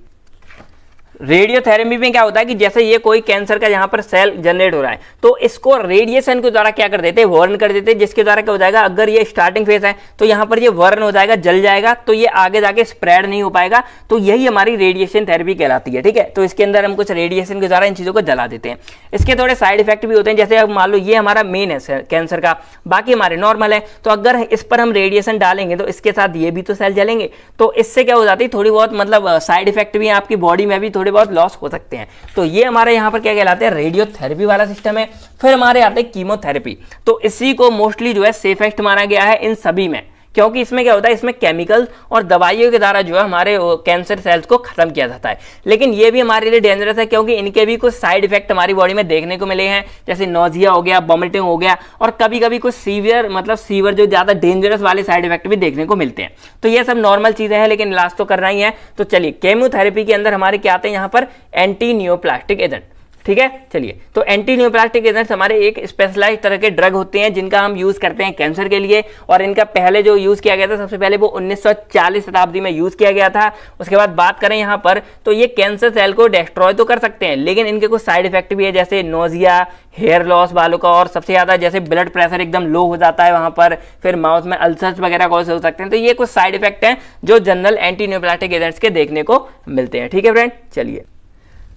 रेडियोथेरेपी में क्या होता है कि जैसे ये कोई कैंसर का यहाँ पर सेल जनरेट हो रहा है तो इसको रेडिएशन के द्वारा क्या कर देते हैं वर्न कर देते हैं जिसके द्वारा क्या हो जाएगा, अगर ये स्टार्टिंग फ़ेज़ है तो यहाँ पर ये वर्न हो जाएगा, जल जाएगा तो ये आगे जाके स्प्रेड नहीं हो पाएगा तो यही हमारी रेडिएशन थेरेपी कहलाती है, ठीक है? तो इसके अंदर हम कुछ रेडिएशन के द्वारा इन चीज़ों को जला देते हैं। इसके थोड़े साइड इफ़ेक्ट भी होते हैं, जैसे अब मान लो ये हमारा मेन है कैंसर का, बाकी हमारे नॉर्मल है तो अगर इस पर हम रेडिएशन डालेंगे तो इसके साथ ये भी तो सेल जलेंगे तो इससे क्या हो जाती है, थोड़ी बहुत मतलब साइड इफ़ेक्ट भी आपकी बॉडी में भी थोड़ी थोड़े बहुत लॉस हो सकते हैं। तो ये हमारे यहाँ पर क्या कहलाते हैं? रेडियोथेरेपी वाला सिस्टम है। फिर हमारे आते हैं कीमोथेरेपी तो इसी को मोस्टली जो है सेफेस्ट माना गया है इन सभी में। क्योंकि इसमें क्या होता है, इसमें केमिकल्स और दवाइयों के द्वारा जो है हमारे कैंसर सेल्स को खत्म किया जाता है। लेकिन ये भी हमारे लिए डेंजरस है क्योंकि इनके भी कुछ साइड इफ़ेक्ट हमारी बॉडी में देखने को मिले हैं। जैसे नोजिया हो गया वॉमिटिंग हो गया और कभी कभी कुछ सीवियर मतलब सीवियर जो ज़्यादा डेंजरस वाले साइड इफ़ेक्ट भी देखने को मिलते हैं। तो ये सब नॉर्मल चीज़ें हैं, लेकिन इलाज तो करना ही है। तो चलिए केमोथेरेपी के अंदर हमारे क्या आते हैं, यहाँ पर एंटी न्योप्लास्टिक एजेंट ठीक है? चलिए तो एंटी न्यूप्लास्टिक एजेंट्स हमारे एक स्पेशलाइज तरह के ड्रग होते हैं, जिनका हम यूज़ करते हैं कैंसर के लिए, और इनका पहले जो यूज़ किया गया था, सबसे पहले वो 1940 शताब्दी में यूज़ किया गया था। उसके बाद बात करें यहाँ पर तो ये कैंसर सेल को डिस्ट्रॉय तो कर सकते हैं, लेकिन इनके कुछ साइड इफ़ेक्ट भी है, जैसे नोजिया हेयर लॉस वालों का, और सबसे ज़्यादा जैसे ब्लड प्रेशर एकदम लो हो जाता है वहाँ पर, फिर माउथ में अल्सर्स वगैरह से हो सकते हैं। तो ये कुछ साइड इफ़ेक्ट हैं, जो जनरल एंटी न्यूप्लास्टिक एजेंट्स के देखने को मिलते हैं। ठीक है फ्रेंड चलिए।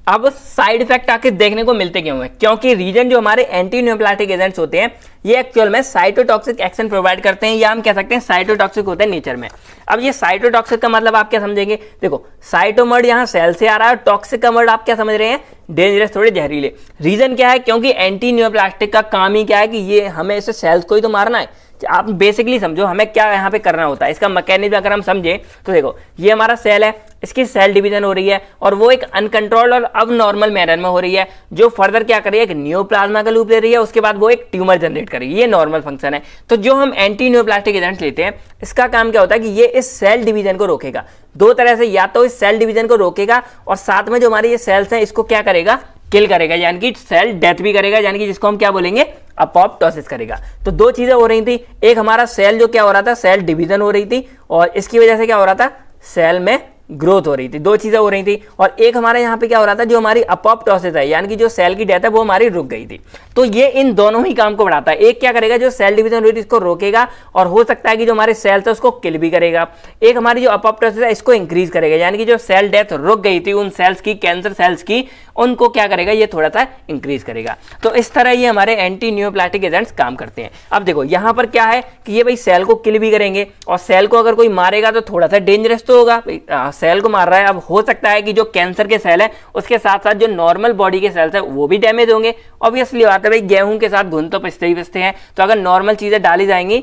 अब साइड इफ़ेक्ट आके देखने को मिलते क्यों है? क्योंकि रीजन जो हमारे एंटी न्यूप्लाटिक एजेंट्स होते हैं, ये एक्चुअल में साइटोटॉक्सिक एक्शन प्रोवाइड करते हैं, या हम कह सकते हैं साइटोटॉक्सिक होते हैं नेचर में। अब ये साइटोटॉक्सिक का मतलब आप क्या समझेंगे? देखो साइटोमर्ड यहाँ सेल से आ रहा है टॉक्सिक का वर्ड आप क्या समझ रहे हैं? डेंजरस थोड़े जहरीले। रीजन क्या है? क्योंकि एंटी न्यूप्लास्टिक का काम ही क्या है कि ये हमें इसे सेल्स को ही तो मारना है। आप बेसिकली समझो हमें क्या यहाँ पे करना होता है। इसका मैकेनिज्म अगर हम समझे तो देखो, ये हमारा सेल है, इसकी सेल डिवीज़न हो रही है, और वो एक अनकंट्रोल और अब नॉर्मल मैनर में हो रही है, जो फर्दर क्या कर रही है, एक न्यू प्लाज्मा का लूप ले रही है, उसके बाद वो एक ट्यूमर जनरेट कर रही है। ये नॉर्मल फ़ंक्शन है। तो जो हम एंटी न्यूप्लास्टिक एजेंट लेते हैं, इसका काम क्या होता है कि ये इस सेल डिवीज़न को रोकेगा। दो तरह से या तो इस सेल डिवीज़न को रोकेगा, और साथ में जो हमारे ये सेल्स हैं, इसको क्या करेगा? किल करेगा, यानी कि सेल डेथ भी करेगा, यानी कि जिसको हम क्या बोलेंगे? अपॉप्टोसिस करेगा। तो दो चीज़ें हो रही थी। एक हमारा सेल जो क्या हो रहा था? सेल डिविजन हो रही थी और इसकी वजह से क्या हो रहा था? सेल में ग्रोथ हो रही थी। दो चीज़ें हो रही थी और एक हमारे यहाँ पे क्या हो रहा था? जो हमारी अपॉप्टोसिस है, यानी कि जो सेल की डेथ है, वो हमारी रुक गई थी। तो ये इन दोनों ही काम को बढ़ाता है। एक क्या करेगा, जो सेल डिवीज़न रेट इसको रोकेगा और हो सकता है कि जो हमारे सेल्स है उसको किल भी करेगा। एक हमारी जो अपोप्टोसिस है, इसको इंक्रीज करेगा। यानी कि जो सेल डेथ रुक गई थी उन सेल्स की कैंसर सेल्स की, उनको क्या करेगा, ये थोड़ा सा इंक्रीज करेगा। तो इस तरह ये हमारे एंटी न्यूप्लास्टिक एजेंट्स काम करते हैं। अब देखो, यहाँ पर क्या है कि ये भाई सेल को किल भी करेंगे और सेल को अगर कोई मारेगा तो थोड़ा सा डेंजरस तो होगा। सेल को मार रहा है, अब हो सकता है कि जो कैंसर के सेल है, उसके साथ साथ जो नॉर्मल बॉडी के सेल्स है, वो भी डैमेज होंगे। ऑब्वियसली बात है भाई गेहूँ के साथ घुन तो पिसते ही पिसते हैं। तो अगर नॉर्मल चीज़ें डाली जाएँगी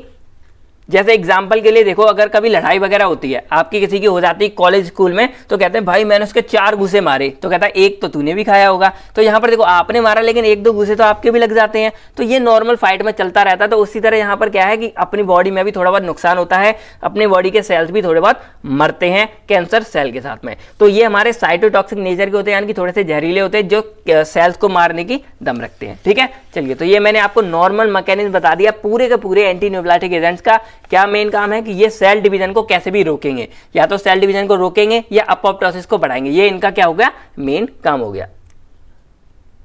जैसे एग्ज़ाम्पल के लिए देखो, अगर कभी लड़ाई वगैरह होती है, आपकी किसी की हो जाती है कॉलेज स्कूल में तो कहते हैं, भाई, मैंने उसके चार घुसे मारे। तो कहता है, एक तो तूने भी खाया होगा। तो यहाँ पर देखो, आपने मारा, लेकिन एक दो घुसे तो आपके भी लग जाते हैं। तो ये नॉर्मल फाइट में चलता रहता है। तो उसी तरह यहाँ पर क्या है कि अपनी बॉडी में भी थोड़ा बहुत नुकसान होता है। अपनी बॉडी के सेल्स भी थोड़े बहुत मरते हैं कैंसर सेल के साथ में। तो ये हमारे साइटोटॉक्सिक नेचर के होते हैं, यानी कि थोड़े से जहरीले होते हैं, जो सेल्स को मारने की दम रखते हैं। ठीक है? चलिए तो ये मैंने आपको नॉर्मल मैकेनिज्म बता दिया। पूरे के पूरे एंटी न्यूप्लाटिक एजेंट्स का क्या मेन काम है कि ये सेल डिवीज़न को कैसे भी रोकेंगे? या तो सेल डिवीज़न को रोकेंगे या अपोप्टोसिस को बढ़ाएँगे। ये इनका क्या हो गया? मेन काम हो गया।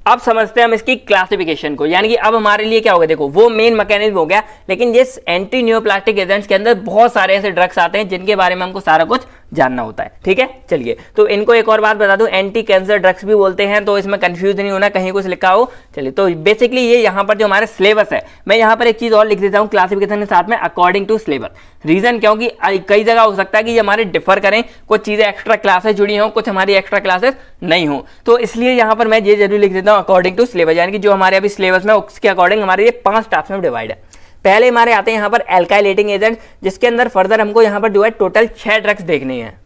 अब समझते हैं हम इसकी क्लासिफिकेशन को। यानी कि अब हमारे लिए क्या हो गया? देखो, वो मेन मैकेनिज्म हो गया। लेकिन ये एंटी न्यूप्लास्टिक एजेंट्स के अंदर बहुत सारे ऐसे ड्रग्स आते हैं जिनके बारे में हमको सारा कुछ जानना होता है। ठीक है? चलिए तो इनको एक और बात बता दूँ एंटी कैंसर ड्रग्स भी बोलते हैं तो इसमें कंफ्यूज नहीं होना, कहीं कुछ लिखा हो। चलिए तो बेसिकली ये यहाँ पर जो हमारे सिलेबस है, मैं यहाँ पर एक चीज़ और लिख देता हूँ क्लासिफिकेशन के साथ में अकॉर्डिंग टू सिलेबस रीजन क्योंकि कई जगह हो सकता है कि ये हमारे डिफर करें, कुछ चीज़ें एक्स्ट्रा क्लासेस जुड़ी हो, कुछ हमारी एक्स्ट्रा क्लासेस नहीं हो। तो इसलिए यहाँ पर मैं ये ज़रूर लिख देता हूँ अकॉर्डिंग टू सिलेबस यानी कि जो हमारे अभी सिलेबस में, उसके अकॉर्डिंग हमारे ये पाँच टास्क में डिवाइड है। पहले हमारे आते हैं यहाँ पर एल्काइलेटिंग एजेंट जिसके अंदर फर्दर हमको यहाँ पर जो है टोटल छह ड्रग्स देखने हैं।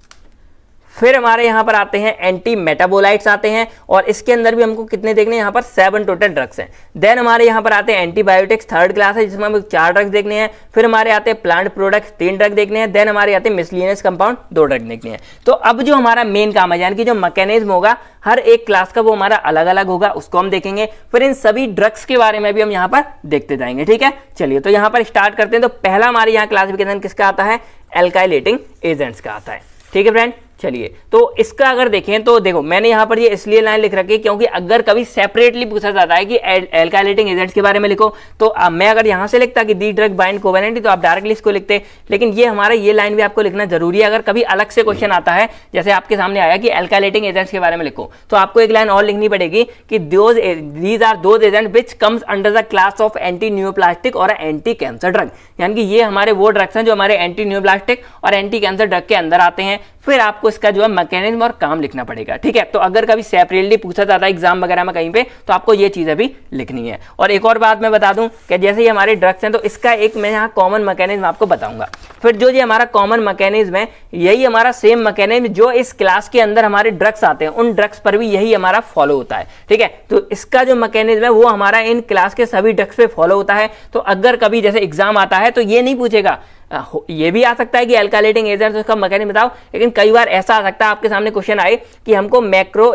फिर हमारे यहाँ पर आते हैं एंटी मेटाबोलाइट्स आते हैं, और इसके अंदर भी हमको कितने देखने हैं? यहाँ पर सेवन टोटल ड्रग्स हैं। देन हमारे यहाँ पर आते हैं एंटीबायोटिक्स थर्ड क्लास है, जिसमें हमें चार ड्रग्स देखने हैं। फिर हमारे आते हैं प्लांट प्रोडक्ट्स तीन ड्रग देखने हैं। देन हमारे आते हैं मिसलिनियस कंपाउंड दो ड्रग देखने हैं। तो अब जो हमारा मेन काम है, यानी कि जो मैकेनिज्म होगा, हर एक क्लास का वो हमारा अलग अलग होगा, उसको हम देखेंगे। फिर इन सभी ड्रग्स के बारे में भी हम यहाँ पर देखते जाएँगे, ठीक है? चलिए तो यहाँ पर स्टार्ट करते हैं। तो पहला हमारे यहाँ क्लासिफिकेशन किसका आता है? एल्काइलेटिंग एजेंट्स का आता है। ठीक है फ्रेंड चलिए तो इसका अगर देखें तो देखो मैंने यहाँ पर ये इसलिए लाइन लिख रखी है क्योंकि अगर कभी सेपरेटली पूछा जाता है कि एल्काइलेटिंग एजेंट्स के बारे में लिखो तो आ, मैं अगर यहाँ से लिखता कि दी ड्रग बाइंड कोवेनेंटी तो आप डायरेक्टली इसको लिखते लेकिन ये हमारा ये लाइन भी आपको लिखना ज़रूरी है अगर कभी अलग से क्वेश्चन आता है जैसे आपके सामने आया कि एल्काइलेटिंग एजेंट्स के बारे में लिखो तो आपको एक लाइन और लिखनी पड़ेगी कि those these are those agent which comes under the class of anti neoplastic और एंटी कैंसर ड्रग यानी कि ये हमारे वो ड्रग्स हैं जो हमारे एंटी न्यूप्लास्टिक और एंटी कैंसर ड्रग के अंदर आते हैं फिर आपको इसका जो है मैकेनिज्म और काम लिखना पड़ेगा, ठीक है? तो अगर कभी सेपरेटली पूछा जाता है एग्ज़ाम वगैरह में कहीं पे तो आपको ये चीज़ें भी लिखनी है। और एक और बात मैं बता दूँ कि जैसे ये हमारे ड्रग्स हैं तो इसका एक मैं यहाँ कॉमन मैकेनिज्म आपको बताऊँगा। फिर जो ये हमारा कॉमन मैकेनिज्म है, यही हमारा सेम मैकेनिज्म जो इस क्लास के अंदर हमारे ड्रग्स आते हैं, उन ड्रग्स पर भी यही हमारा फॉलो होता है, ठीक है? तो इसका जो मैकेनिज्म है, वो हमारा इन क्लास के सभी ड्रग्स पे फॉलो होता है। तो अगर कभी जैसे एग्ज़ाम आता है तो ये नहीं पूछेगा ये भी आ सकता है कि एल्कालेटिंग एजेंट उसका मैकेनिज्म बताओ, लेकिन कई बार ऐसा आ सकता है, आपके सामने क्वेश्चन आए कि हमको macro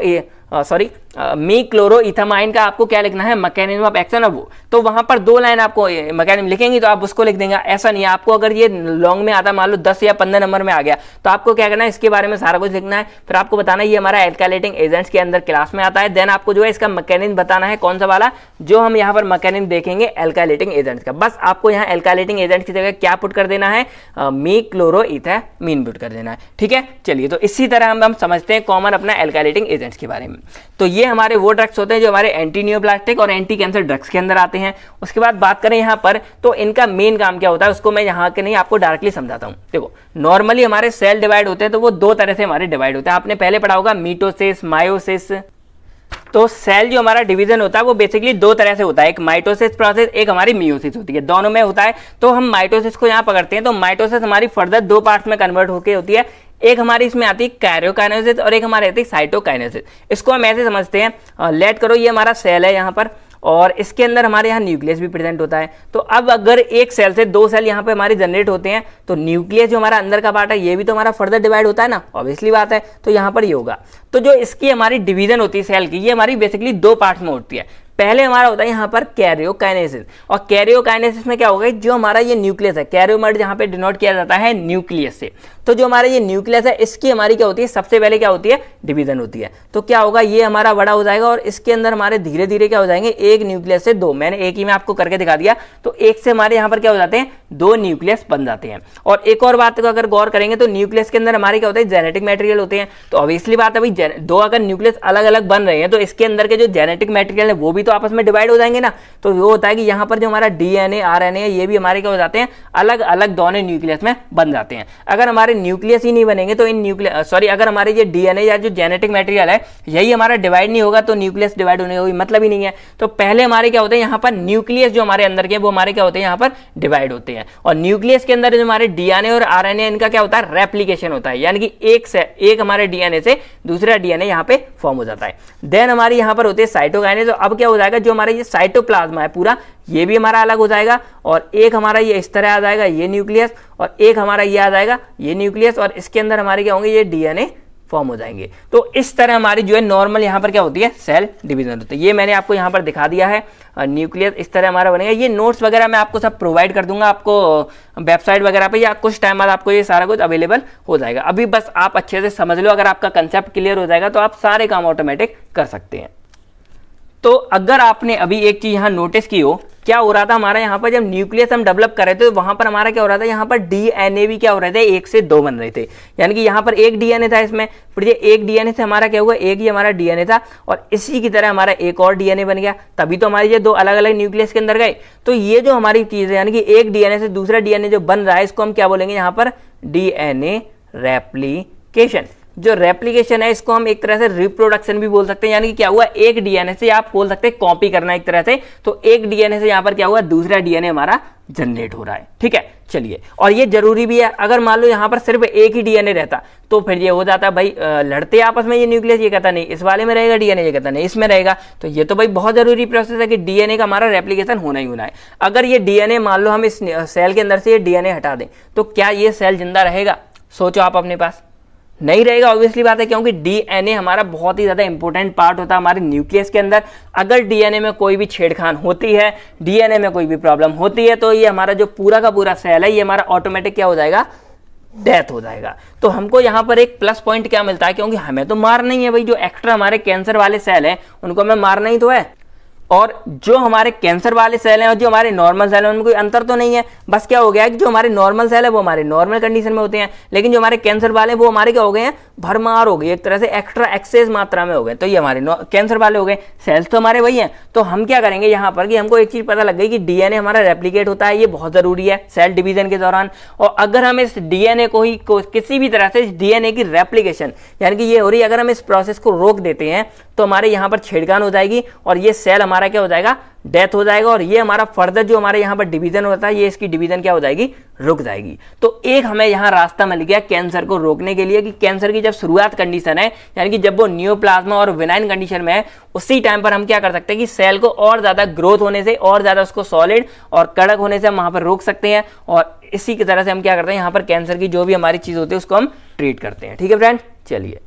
sorry mechlorethamine का आपको क्या लिखना है? मैकेनिज्म ऑफ़ एक्शन अब तो वहाँ पर दो लाइन आपको मैकेनिज्म लिखेंगे तो आप उसको लिख देंगे। ऐसा नहीं है, आपको अगर ये लॉन्ग में आता, मान लो दस या पंद्रह नंबर में आ गया तो आपको क्या करना है? इसके बारे में सारा कुछ लिखना है। फिर आपको बताना ये हमारा एल्कालेटिंग एजेंट्स के अंदर क्लास में आता है। देन आपको जो है इसका मैकेनिज्म बताना है, कौन सा वाला? जो हम यहाँ पर मैकेनिज्म देखेंगे एल्कालेटिंग एजेंट्स का। बस आपको यहाँ एल्कालेटिंग एजेंट की जगह क्या पुट कर देना है? मी क्लोरो इथा पुट कर देना है। ठीक है? चलिए तो इसी तरह हम हम समझते हैं कॉमन अपना एल्कालेटिंग एजेंट्स के बारे में। तो ये हमारे वो ड्रग्स होते हैं जो हमारे एंटी न्यूप्लास्टिक और एंटी कैंसर ड्रग्स के अंदर आते हैं। उसके बाद बात करें यहाँ पर तो इनका मेन काम क्या होता है, उसको मैं यहाँ के नहीं, आपको डायरेक्टली समझाता हूँ। देखो नॉर्मली हमारे सेल डिवाइड होते हैं तो वो दो तरह से हमारे डिवाइड होते हैं। आपने पहले पढ़ा होगा मीटोसिस मायोसिस तो सेल जो हमारा डिवीज़न होता है, वो बेसिकली दो तरह से होता है। एक माइटोसिस प्रोसेस एक हमारी मियोसिस होती है। दोनों में होता है। तो हम माइटोसिस को यहाँ पकड़ते हैं तो माइटोसिस हमारी फर्दर दो पार्ट्स में कन्वर्ट होकर होती है। एक हमारी इसमें आती है कैरियोकाइनेसिस और एक हमारी आती है साइटोकाइनेसिस। इसको हम ऐसे समझते हैं लेट करो, ये हमारा सेल है यहाँ पर, और इसके अंदर हमारे यहाँ न्यूक्लियस भी प्रेजेंट होता है। तो अब अगर एक सेल से दो सेल यहाँ पे हमारे जनरेट होते हैं तो न्यूक्लियस जो हमारा अंदर का पार्ट है, ये भी तो हमारा फर्दर डिवाइड होता है ना? ऑब्वियसली बात है। तो यहाँ पर ये होगा। तो जो इसकी हमारी डिवीज़न होती है सेल की, ये हमारी बेसिकली दो पार्ट में होती है। पहले हमारा होता है यहाँ पर कैरियोकाइनेसिस। और कैरियोकाइनेसिस में क्या होगा जो हमारा ये न्यूक्लियस है कैरियोमर्ड जहाँ पे डिनोट किया जाता है न्यूक्लियस से। तो जो हमारा ये न्यूक्लियस है, इसकी हमारी क्या होती है, सबसे पहले क्या होती है, डिवीज़न होती है। तो क्या होगा, ये हमारा बड़ा हो जाएगा और इसके अंदर हमारे धीरे धीरे क्या हो जाएँगे, एक न्यूक्लियस से दो। मैंने एक ही में आपको करके दिखा दिया तो एक से हमारे यहाँ पर क्या हो जाते हैं, दो न्यूक्लियस बन जाते हैं। और एक और बात को अगर गौर करेंगे तो न्यूक्लियस के अंदर हमारे क्या होते हैं, जेनेटिक मेटेरियल होते हैं। तो ऑब्वियसली बात भाई दो अगर न्यूक्लियस अलग अलग बन रहे हैं तो इसके अंदर के जो जेनेटिक मेटेरियल है, वो भी तो आपस में डिवाइड हो जाएँगे ना तो वो होता है कि यहाँ पर जो हमारा डीएनए आरएनए ये भी हमारे क्या हो जाते हैं, अलग अलग दोनों न्यूक्लियस में बन जाते हैं। अगर हमारे न्यूक्लियस ही नहीं बनेंगे तो इन न्यूक्लियस सॉरी अगर हमारे ये डीएनए या जो जेनेटिक मेटेरियल है, यही हमारा डिवाइड नहीं होगा तो न्यूक्लियस डिवाइड होने का मतलब ही नहीं है। तो पहले हमारे क्या होते हैं, यहाँ पर न्यूक्लियस जो हमारे अंदर के वो हमारे क्या होते हैं, यहाँ पर डिवाइड होते हैं। और न्यूक्लियस के अंदर जो हमारे डीएनए और आरएनए इनका क्या होता है रेप्लीकेशन होता है। यानी कि एक से, एक हमारे डीएनए से दूसरा डीएनए यहाँ पे फॉर्म हो जाता है। देन हमारी यहाँ पर होते हैं साइटोकाइनेज अब क्या हो जाएगा, जो हमारा ये साइटोप्लाज्मा है पूरा, ये भी हमारा अलग हो जाएगा और एक हमारा ये इस तरह आ जाएगा, ये न्यूक्लियस और एक हमारा ये आ जाएगा, ये न्यूक्लियस और इसके अंदर हमारे क्या होंगे, ये डीएनए फॉर्म हो जाएँगे। तो इस तरह हमारी जो है नॉर्मल यहाँ पर क्या होती है सेल डिवीज़न होती है। ये मैंने आपको यहाँ पर दिखा दिया है न्यूक्लियस इस तरह हमारा बनेगा। ये नोट्स वगैरह मैं आपको सब प्रोवाइड कर दूँगा, आपको वेबसाइट वगैरह पे या कुछ टाइम बाद आपको ये सारा कुछ अवेलेबल हो जाएगा। अभी बस आप अच्छे से समझ लो, अगर आपका कंसेप्ट क्लियर हो जाएगा तो आप सारे काम ऑटोमेटिक कर सकते हैं। तो अगर आपने अभी एक चीज़ यहाँ नोटिस की हो, क्या हो रहा था हमारा यहाँ पर जब न्यूक्लियस हम डेवलप कर रहे थे तो वहाँ पर हमारा क्या हो रहा था? यहाँ पर डीएनए भी क्या हो रहे थे? एक से दो बन रहे थे। यानी कि यहाँ पर एक डीएनए था इसमें। फिर ये एक डीएनए से हमारा क्या हुआ? एक ही हमारा डीएनए था और इसी की तरह हमारा एक और डीएनए बन गया। तभी तो हमारे ये दो अलग अलग न्यूक्लियस के अंदर गए। तो ये जो हमारी चीज़ है, यानी कि एक डीएनए से दूसरा डीएनए जो बन रहा है, इसको हम क्या बोलेंगे? यहाँ पर डीएनए रेप्लीकेशन जो रेप्लीकेशन है, इसको हम एक तरह से रिप्रोडक्शन भी बोल सकते हैं। यानी कि क्या हुआ, एक डीएनए से आप बोल सकते हैं कॉपी करना एक तरह से। तो एक डीएनए से यहाँ पर क्या हुआ, दूसरा डीएनए हमारा जनरेट हो रहा है। ठीक है? चलिए। और ये ज़रूरी भी है, अगर मान लो यहाँ पर सिर्फ़ एक ही डीएनए रहता तो फिर ये हो जाता, भाई लड़ते आपस में ये न्यूक्लियस ये कहता, नहीं, इस वाले में रहेगा डीएनए ये कहता, नहीं, इसमें रहेगा। तो ये तो भाई बहुत ज़रूरी प्रोसेस है कि डीएनए का हमारा रेप्लीकेशन होना ही होना है। अगर ये डीएनए मान लो हम इस सेल के अंदर से ये डीएनए हटा दें तो क्या ये सेल ज़िंदा रहेगा? सोचो आप अपने पास। नहीं रहेगा ऑब्वियसली बात है, क्योंकि डीएनए हमारा बहुत ही ज़्यादा इंपॉर्टेंट पार्ट होता है हमारे न्यूक्लियस के अंदर। अगर डीएनए में कोई भी छेड़खान होती है डीएनए में कोई भी प्रॉब्लम होती है तो ये हमारा जो पूरा का पूरा सेल है, ये हमारा ऑटोमेटिक क्या हो जाएगा? डेथ हो जाएगा। तो हमको यहाँ पर एक प्लस पॉइंट क्या मिलता है? क्योंकि हमें तो मार नहीं है भाई, जो एक्स्ट्रा हमारे कैंसर वाले सेल हैं, उनको हमें मारना ही तो है। और जो हमारे कैंसर वाले सेल हैं और जो हमारे नॉर्मल सेल हैं उनमें कोई अंतर तो नहीं है। बस क्या हो गया कि जो हमारे नॉर्मल सेल है वो हमारे नॉर्मल कंडीशन में होते हैं लेकिन जो हमारे कैंसर वाले हैं वो हमारे क्या हो गए हैं? भरमार हो गए एक तरह से एक्स्ट्रा एक्सेस मात्रा में हो गए। तो ये हमारे कैंसर वाले हो गए। सेल्स तो हमारे वही हैं। तो हम क्या करेंगे यहाँ पर कि हमको एक चीज़ पता लग गई कि डीएनए हमारा रेप्लीकेट होता है ये बहुत ज़रूरी है सेल डिवीज़न के दौरान। और अगर हम इस डीएनए को ही को, किसी भी तरह से इस डीएनए की रेप्लीकेशन यानी कि ये हो रही है अगर हम इस प्रोसेस को रोक देते हैं तो हमारे यहाँ पर छेड़खान हो जाएगी और ये सेल हमारा क्या हो जाएगा? डेथ हो जाएगा और ये हमारा फर्दर जो हमारे यहाँ पर डिवीज़न होता है, ये इसकी डिवीज़न क्या हो जाएगी? रुक जाएगी। तो एक हमें यहाँ रास्ता मिल गया कैंसर को रोकने के लिए कि कैंसर की जब शुरुआत कंडीशन है, यानी कि जब वो न्यूप्लाज्मा और विनाइन कंडीशन में है, उसी टाइम पर हम क्या कर सकते हैं कि सेल को और ज़्यादा ग्रोथ होने से, और ज़्यादा उसको सॉलिड और कड़क होने से हम वहाँ पर रोक सकते हैं और इसी की तरह से हम क्या करते हैं, यहाँ पर कैंसर की जो भी हमारी चीज़ होती है, उसको हम ट्रीट करते हैं। ठीक है फ्रेंड चलिए।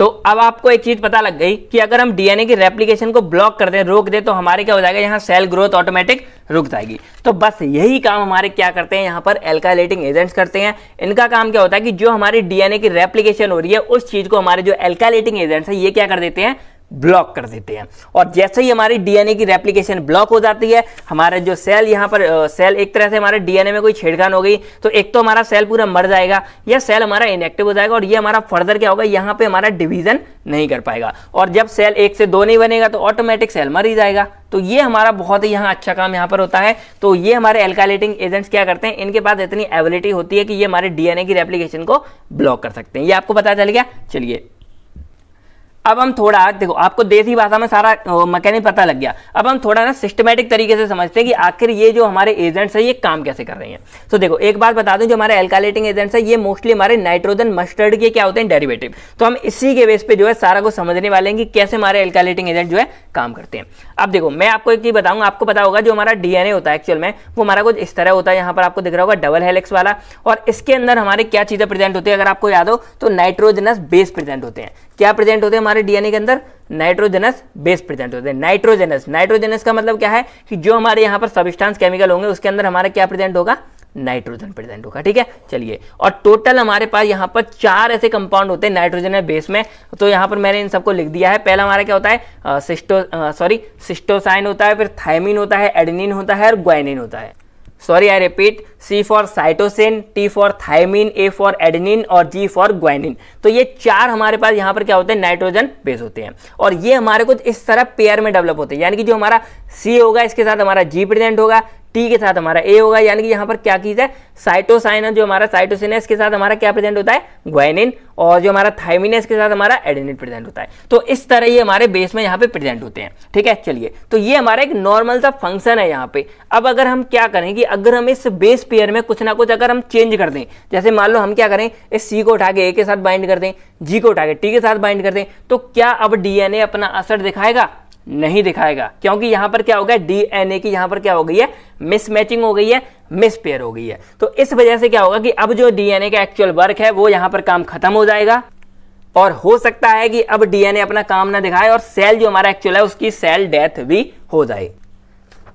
तो अब आपको एक चीज़ पता लग गई कि अगर हम डीएनए की रेप्लीकेशन को ब्लॉक कर दें, रोक दें तो हमारे क्या हो जाएगा? यहाँ सेल ग्रोथ ऑटोमेटिक रुक जाएगी। तो बस यही काम हमारे क्या करते हैं? यहाँ पर एल्कालेटिंग एजेंट्स करते हैं। इनका काम क्या होता है कि जो हमारी डीएनए की रेप्लीकेशन हो रही है, उस चीज़ को हमारे जो एल्कालेटिंग एजेंट्स है, ये क्या कर देते हैं? ब्लॉक कर देते हैं। और जैसे ही हमारी डीएनए की रेप्लिकेशन ब्लॉक हो जाती है, हमारा जो सेल यहाँ पर सेल एक तरह से हमारे डीएनए में कोई छेड़खान हो गई तो एक तो हमारा सेल पूरा मर जाएगा, या सेल हमारा इनएक्टिव हो जाएगा, और ये हमारा फर्दर क्या होगा, यहाँ पे हमारा डिवीज़न नहीं कर पाएगा। और जब सेल एक से दो नहीं बनेगा तो ऑटोमेटिक सेल मर ही जाएगा। तो ये हमारा बहुत ही यहाँ अच्छा काम यहाँ पर होता है। तो ये हमारे एल्कालेटिंग एजेंट्स क्या करते हैं, इनके पास इतनी एबिलिटी होती है कि ये हमारे डीएनए की रेप्लीकेशन को ब्लॉक कर सकते हैं। ये आपको पता चल गया? चलिए अब हम थोड़ा, देखो, आपको देसी भाषा में सारा मैकेनिक पता लग गया। अब हम थोड़ा ना सिस्टमेटिक तरीके से समझते हैं कि आखिर ये जो हमारे एजेंट्स है, ये काम कैसे कर रहे हैं। तो देखो, एक बात बता दूँ, जो हमारे एल्कालेटिंग एजेंट्स है, ये मोस्टली हमारे नाइट्रोजन मस्टर्ड के क्या होते हैं डेरिवेटिव तो हम इसी के बेस पे जो है सारा को समझने वाले हैं कि कैसे हमारे एल्कालेटिंग एजेंट जो है काम करते हैं। अब देखो, मैं आपको एक चीज़ बताऊँगा आपको पता होगा जो हमारा डीएनए होता है एक्चुअल में, वो हमारा कुछ इस तरह होता है, यहाँ पर आपको दिख रहा होगा डबल हेलिक्स वाला, और इसके अंदर हमारे क्या चीज़ें प्रेजेंट होती है, अगर आपको याद हो तो नाइट्रोजनस बेस प्रेजेंट होते हैं। क्या प्रेजेंट होते हैं हमारे डीएनए के अंदर नाइट्रोजनस बेस प्रेजेंट होते हैं। नाइट्रोजनस नाइट्रोजनस का मतलब क्या है कि जो हमारे यहाँ पर सबस्टांस केमिकल होंगे, उसके अंदर हमारा क्या प्रेजेंट होगा? नाइट्रोजन प्रेजेंट होगा, ठीक है? चलिए, और टोटल हमारे पास यहाँ पर चार ऐसे कंपाउंड होते हैं नाइट्रोजन बेस में। तो यहाँ पर मैंने इन सबको लिख दिया है। पहला हमारा क्या होता है? सिस्टो सॉरी सिस्टोसाइन होता है, फिर थायमिन होता है एडेनिन होता है, और ग्वाइनिन होता है। Sorry I repeat C for cytosine T for thymine A for adenine और जी फॉर ग्वाइनिन तो ये चार हमारे पास यहाँ पर क्या होते हैं? नाइट्रोजन बेस होते हैं। और ये हमारे कुछ इस तरह पेयर में डेवलप होते हैं। यानी कि जो हमारा सी होगा, इसके साथ हमारा जी प्रेजेंट होगा। टी के साथ हमारा ए होगा, यानी कि यहाँ पर क्या चीज़ है? साइटोसाइन जो हमारा साइटोसिन इसके साथ हमारा क्या प्रेजेंट होता है? ग्वाइनिन और जो हमारा थाइमिन इसके साथ हमारा एडेनिन प्रेजेंट होता है। तो इस तरह ये हमारे बेस में यहाँ पे प्रेजेंट होते हैं, ठीक है? चलिए तो ये हमारा एक नॉर्मल सा फ़ंक्शन है यहाँ पे। अब अगर हम क्या करें कि अगर हम इस बेस पेयर में कुछ ना कुछ अगर हम चेंज कर दें, जैसे मान लो हम क्या करें, इस सी को उठा के ए के साथ बाइंड कर दें जी को उठा के टी के साथ बाइंड कर दें तो क्या अब डीएनए अपना असर दिखाएगा? नहीं दिखाएगा। क्योंकि यहाँ पर क्या हो गया? डीएनए की यहाँ पर क्या हो गई है? मिसमैचिंग हो गई है मिसपेयर हो गई है। तो इस वजह से क्या होगा कि अब जो डीएनए का एक्चुअल वर्क है, वो यहाँ पर काम खत्म हो जाएगा। और हो सकता है कि अब डीएनए अपना काम ना दिखाए और सेल जो हमारा एक्चुअल है, उसकी सेल डेथ भी हो जाए।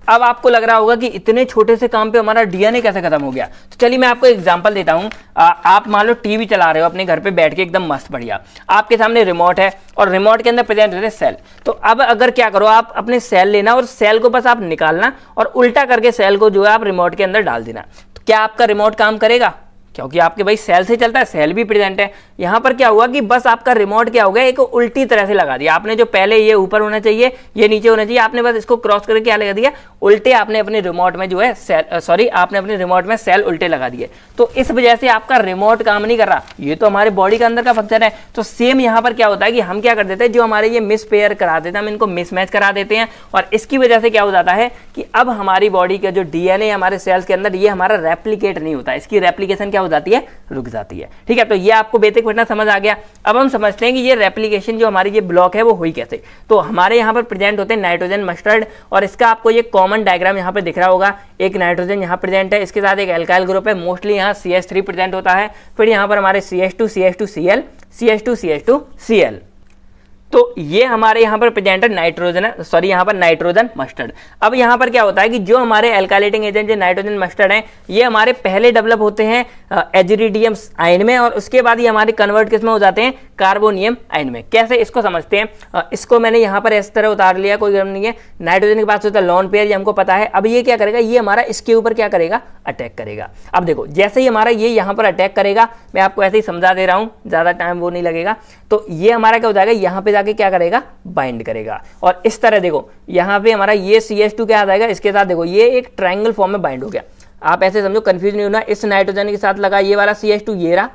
अब आपको लग रहा होगा कि इतने छोटे से काम पे हमारा डीएनए कैसे खत्म हो गया? तो चलिए मैं आपको एग्जांपल देता हूँ। आप मान लो टीवी चला रहे हो, अपने घर पे बैठ के एकदम मस्त बढ़िया। आपके सामने रिमोट है और रिमोट के अंदर प्रेजेंट रहते सेल तो अब अगर क्या करो, आप अपने सेल लेना और सेल को बस आप निकालना और उल्टा करके सेल को जो है आप रिमोट के अंदर डाल देना। तो क्या आपका रिमोट काम करेगा? क्योंकि आपके भाई सेल से चलता है, सेल भी प्रेजेंट है। यहाँ पर क्या हुआ कि बस आपका रिमोट क्या हो गया, एक उल्टी तरह से लगा दिया। आपने जो पहले ये ऊपर होना चाहिए, ये नीचे होना चाहिए, आपने बस इसको क्रॉस करके क्या लगा दिया? उल्टे आपने अपने रिमोट में जो है सॉरी आपने अपने रिमोट में सेल उल्टे लगा दिए। तो इस वजह से आपका रिमोट काम नहीं कर रहा। ये तो हमारे बॉडी का अंदर का फ़ंक्शन है। तो सेम यहाँ पर क्या होता है कि हम क्या कर देते हैं, जो हमारे ये मिस पेयर करा देते हैं, हम इनको मिसमैच करा देते हैं। और इसकी वजह से क्या हो जाता है कि अब हमारी बॉडी का जो डीएनए हमारे सेल्स के अंदर, ये हमारा रेप्लीकेट नहीं होता। इसकी रेप्लीकेशन क्या हो जाती है, रुक जाती है। ठीक है तो ये आपको बेसिक घटना समझ आ गया। अब हम समझते हैं कि ये रेप्लीकेशन जो हमारी ये ब्लॉक है, वो हुई कैसे? तो हमारे यहाँ पर प्रेजेंट होते हैं नाइट्रोजन मस्टर्ड और इसका आपको ये कॉमन डायग्राम यहाँ पर दिख रहा होगा। एक नाइट्रोजन यहाँ प्रेजेंट है, इसके साथ एक एल्काइल ग्रुप है। मोस्टली यहाँ सी प्रेजेंट होता है। फिर यहाँ पर हमारे C S two C S two C L C S two C S two C L तो ये हमारे यहाँ पर प्रेजेंट है नाइट्रोजन सॉरी यहाँ पर नाइट्रोजन मस्टर्ड अब यहाँ पर क्या होता है कि जो हमारे एल्कालेटिंग एजेंट जो नाइट्रोजन मस्टर्ड है, ये हमारे पहले डेवलप होते हैं एजरीडियम आयन में और उसके बाद ये हमारे कन्वर्ट किसमें हो जाते हैं? कार्बोनियम आयन में. कैसे? इसको समझते हैं. इसको मैंने यहाँ पर इस तरह उतार लिया, कोई गर्म नहीं है. नाइट्रोजन के पास होता है लॉन पेयर ये हमको पता है. अब ये क्या करेगा? ये हमारा इसके ऊपर क्या करेगा? अटैक करेगा. अब देखो, जैसे ही हमारा ये यहाँ पर अटैक करेगा, मैं आपको ऐसे ही समझा दे रहा हूँ, ज़्यादा टाइम वो नहीं लगेगा. तो ये हमारा क्या हो जाएगा? यहाँ पर जाके क्या करेगा? बाइंड करेगा। और इस तरह देखो, यहाँ पे हमारा ये सी एस टू क्या आ जाएगा? इसके साथ देखो, ये एक ट्राइंगल फॉर्म में बाइंड हो गया। आप ऐसे समझो कंफ्यूज नहीं होना। इस नाइट्रोजन के साथ लगा ये वाला सी एस टू ये रहा।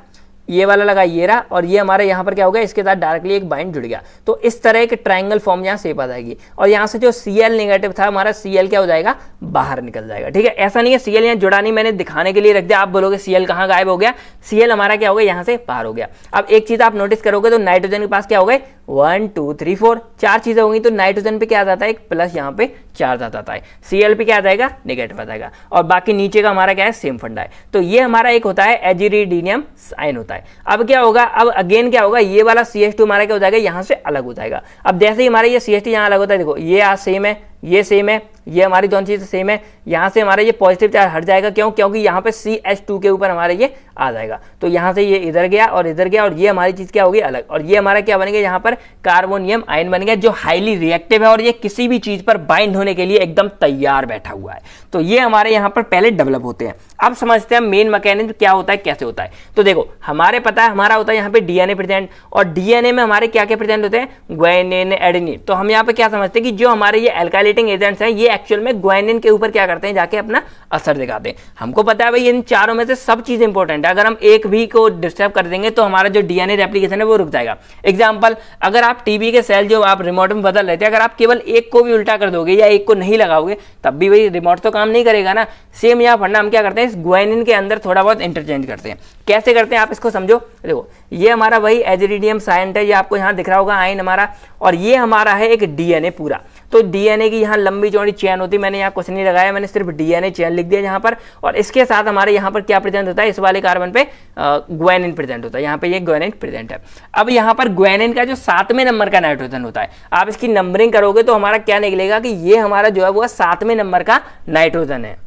ये वाला लगा, ये रहा। और ये हमारे यहाँ पर क्या हो गया? इसके साथ डायरेक्टली एक बाइंड जुड़ गया। तो इस तरह एक ट्राइंगल फॉर्म यहाँ सेप आ जाएगी। और यहाँ से जो सी एल नेगेटिव था, हमारा सी एल क्या हो जाएगा? बाहर निकल जाएगा। ठीक है? ऐसा नहीं है सी एल यहाँ जुड़ा नहीं, मैंने दिखाने के लिए रख दिया। आप बोलोगे सी एल कहाँ गायब हो गया? सी एल हमारा क्या हो गया? यहाँ से बाहर हो गया। अब एक चीज़ आप नोटिस करोगे तो नाइट्रोजन के पास क्या हो गए? वन टू थ्री फोर चार चीज़ें होंगी तो नाइट्रोजन पे क्या जाता है? एक प्लस यहाँ पे चार्ज आ जाता है सीएल पे क्या जाएगा? नेगेटिव आ जाएगा। और बाकी नीचे का हमारा क्या है? सेम फंडा है। तो ये हमारा एक होता है एजिरीडीनियम साइन होता है। अब क्या होगा? अब अगेन क्या होगा? ये वाला सी हमारा क्या हो जाएगा? यहाँ से अलग हो जाएगा। अब जैसे ही हमारा ये सी एस टी यहाँ अलग होता है, देखो, ये आज सेम है। ये सेम है, ये हमारी दोनों चीज़ सेम है। यहाँ से हमारा ये पॉजिटिव चार्ज हट जाएगा, क्यों? क्योंकि यहाँ पे सी एच टू के ऊपर हमारा ये आ जाएगा। तो यहाँ से ये इधर गया और इधर गया और ये हमारी चीज़ क्या होगी? अलग। और ये हमारा क्या बनेगा? यहाँ पर कार्बोनियम आयन बन गया, जो हाईली रिएक्टिव है और ये किसी भी चीज़ पर बाइंड होने के लिए एकदम तैयार बैठा हुआ है। तो ये हमारे यहाँ पर पहले डेवलप होते हैं। अब समझते हैं मेन मैकेनिज्म क्या होता है, कैसे होता है। तो देखो, हमारे पता है, हमारा होता है यहाँ पे डीएनए प्रेजेंट और डीएनए में हमारे क्या क्या प्रेजेंट होते हैं? तो हम यहाँ पे क्या समझते हैं कि जो हमारे ये एल्काइलेटिंग एजेंट्स हैं, ये एक्चुअल में ग्वाइनिन के ऊपर क्या करते हैं, जाके अपना असर दिखाते हैं। हमको पता है भाई, इन चारों में से सब चीज़ इंपॉर्टेंट है। अगर हम एक भी को डिस्टर्ब कर देंगे तो हमारा जो डीएनए रेप्लीकेशन है, वो रुक जाएगा। एग्ज़ाम्पल अगर आप टीवी के सेल जो आप रिमोट में बदल लेते हैं अगर आप केवल एक को भी उल्टा कर दोगे या एक को नहीं लगाओगे, तब भी भाई रिमोट तो काम नहीं करेगा ना। सेम यहाँ फंडा, हम क्या करते हैं, इस ग्वाइनिन के अंदर थोड़ा बहुत इंटरचेंज करते हैं। कैसे करते हैं आप इसको समझो? देखो, ये हमारा वही एजरीडियम साइंट है ये आपको यहाँ दिख रहा होगा आइन हमारा, और ये हमारा है एक डीएनए पूरा। तो डीएनए की यहाँ लंबी चौड़ी चैन होती है मैंने यहाँ कुछ नहीं लगाया, मैंने सिर्फ़ डीएनए चैन लिख दिया यहाँ पर। और इसके साथ हमारे यहाँ पर क्या प्रेजेंट होता है? इस वाले कार्बन पे ग्वेनिन प्रेजेंट होता है। यहाँ पे ये ग्वेनिन प्रेजेंट है। अब यहाँ पर ग्वेनिन का जो सातवें नंबर का नाइट्रोजन होता है, आप इसकी नंबरिंग करोगे तो हमारा क्या निकलेगा कि ये हमारा जो है वो सातवें नंबर का नाइट्रोजन है।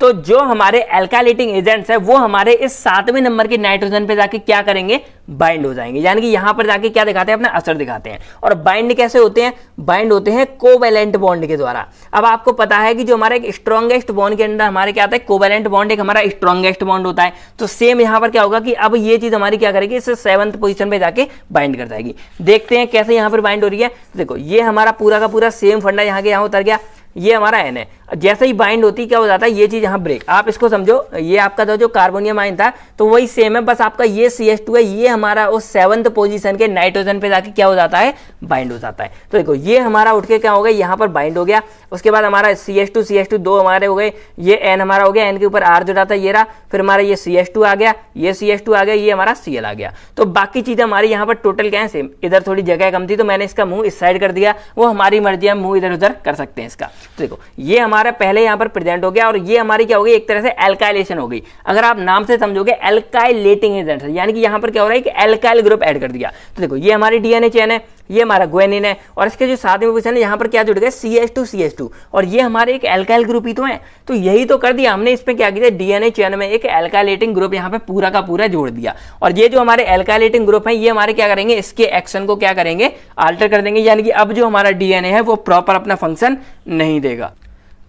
तो जो हमारे एल्कालेटिंग एजेंट्स है, वो हमारे इस सातवें नंबर के नाइट्रोजन पे जाके क्या करेंगे? बाइंड हो जाएँगे। यानी कि यहाँ पर जाके क्या दिखाते हैं? अपना असर दिखाते हैं। और बाइंड कैसे होते हैं? बाइंड होते हैं कोवेलेंट बॉन्ड के द्वारा। अब आपको पता है कि जो हमारा एक स्ट्रॉन्गेस्ट बॉन्ड के अंदर हमारे क्या आता है? कोवेलेंट बॉन्ड एक हमारा स्ट्रॉन्गेस्ट बॉन्ड होता है। तो सेम यहाँ पर क्या होगा कि अब ये चीज़ हमारी क्या करेगी? इस सेवंथ पोजिशन पर जाके बाइंड कर जाएगी। देखते हैं कैसे यहाँ पर बाइंड हो रही है। देखो, ये हमारा पूरा का पूरा सेम फंडा यहाँ के यहाँ उतर गया। ये हमारा एन है। जैसे ही बाइंड होती क्या हो जाता है? ये चीज़ यहाँ ब्रेक आप इसको समझो, ये आपका तो जो कार्बोनियम आइन था तो वही सेम है, बस आपका ये सी एस टू है, ये हमारा उस सेवंथ पोजीशन के नाइट्रोजन पे जाके क्या हो जाता है? बाइंड हो जाता है। तो देखो, ये हमारा उठ के क्या हो गया? यहाँ पर बाइंड हो गया। उसके बाद हमारा C S two C S two दो हमारे हो गए। ये एन हमारा हो गया एन के ऊपर आर जुड़ा था, ये रहा। फिर हमारा ये सी एस टू आ गया, ये सी एस टू आ गया, ये हमारा सी एल आ गया। तो बाकी चीज़ें हमारी यहाँ पर टोटल क्या है? सेम इधर थोड़ी जगह कम थी तो मैंने इसका मुँह इस साइड कर दिया। वो हमारी मर्ज़ी हम मुँह इधर उधर कर सकते हैं इसका। तो देखो, ये हमारा पहले यहाँ पर प्रेजेंट हो गया और ये हमारी क्या हो गई? एक तरह से एल्काइलेशन हो गई। अगर आप नाम से समझोगे एल्काइलेटिंग एजेंट यानी कि यहाँ पर क्या हो रहा है? कि एल्काइल ग्रुप ऐड कर दिया। तो देखो, ये हमारी डीएनए चेन है, ये हमारा ग्वेनिन है, और इसके जो सातवें पोजिशन है, यहाँ पर क्या जुड़ गया? C H two C H two और ये हमारे एक एल्काइल ग्रुप ही तो है। तो यही तो कर दिया। हमने इसमें क्या किया? डीएनए चेन में एक एल्काइलेटिंग ग्रुप यहाँ पे पूरा का पूरा जोड़ दिया। और ये जो हमारे एल्काइलेटिंग ग्रुप है, ये हमारे क्या करेंगे? इसके एक्शन को क्या करेंगे? आल्टर कर देंगे। यानी कि अब जो हमारा डीएनए है, वो प्रॉपर अपना फ़ंक्शन नहीं देगा।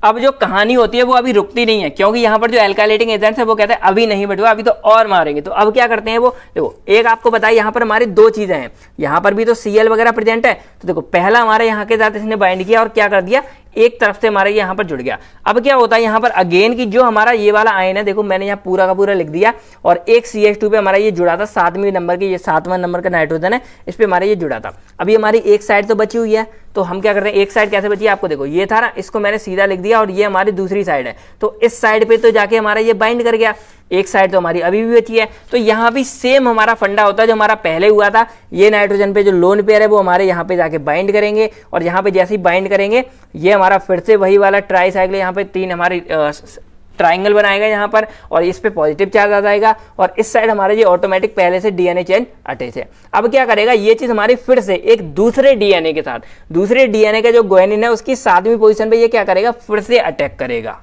अब जो कहानी होती है, वो अभी रुकती नहीं है, क्योंकि यहाँ पर जो एल्कालेटिंग एजेंट्स है, वो कहते हैं, अभी नहीं बटवा अभी तो और मारेंगे। तो अब क्या करते हैं वो? देखो, एक आपको बताया यहाँ पर हमारी दो चीज़ें हैं। यहाँ पर भी तो सीएल वगैरह प्रेजेंट है। तो देखो, पहला हमारे यहाँ के साथ इसने बाइंड किया और क्या कर दिया? एक तरफ़ से हमारा यहाँ पर जुड़ गया। अब क्या होता है यहाँ पर अगेन की जो हमारा ये वाला आयन है, देखो मैंने यहाँ पूरा का पूरा लिख दिया और एक सी एच टू पे हमारा ये जुड़ा था, सातवीं नंबर के, ये सातवां नंबर का नाइट्रोजन है, इस पर हमारा ये जुड़ा था। अभी हमारी एक साइड तो बची हुई है तो हम क्या करते हैं, एक साइड कैसे बची आपको देखो, ये था ना, इसको मैंने सीधा लिख दिया और ये हमारी दूसरी साइड है। तो इस साइड पे तो जाके हमारा ये बाइंड कर गया। एक साइड तो हमारी अभी भी बची है। तो यहाँ भी सेम हमारा फंडा होता है जो हमारा पहले हुआ था। ये नाइट्रोजन पे जो लोन पेयर है, वो हमारे यहाँ पे जाके बाइंड करेंगे और यहाँ पे जैसे ही बाइंड करेंगे, ये हमारा फिर से वही वाला ट्राई साइकिल यहाँ पे तीन हमारी ट्राइंगल बनाएगा यहाँ पर और इस पे पॉजिटिव चार्ज आ जाएगा और इस साइड हमारे ये ऑटोमेटिक पहले से डीएनए चेन अटैच है अब क्या करेगा, ये चीज़ हमारी फिर से एक दूसरे डीएनए के साथ, दूसरे डीएनए का जो गोयनिन है, उसकी सातवीं पोजीशन पे ये क्या करेगा, फिर से अटैक करेगा।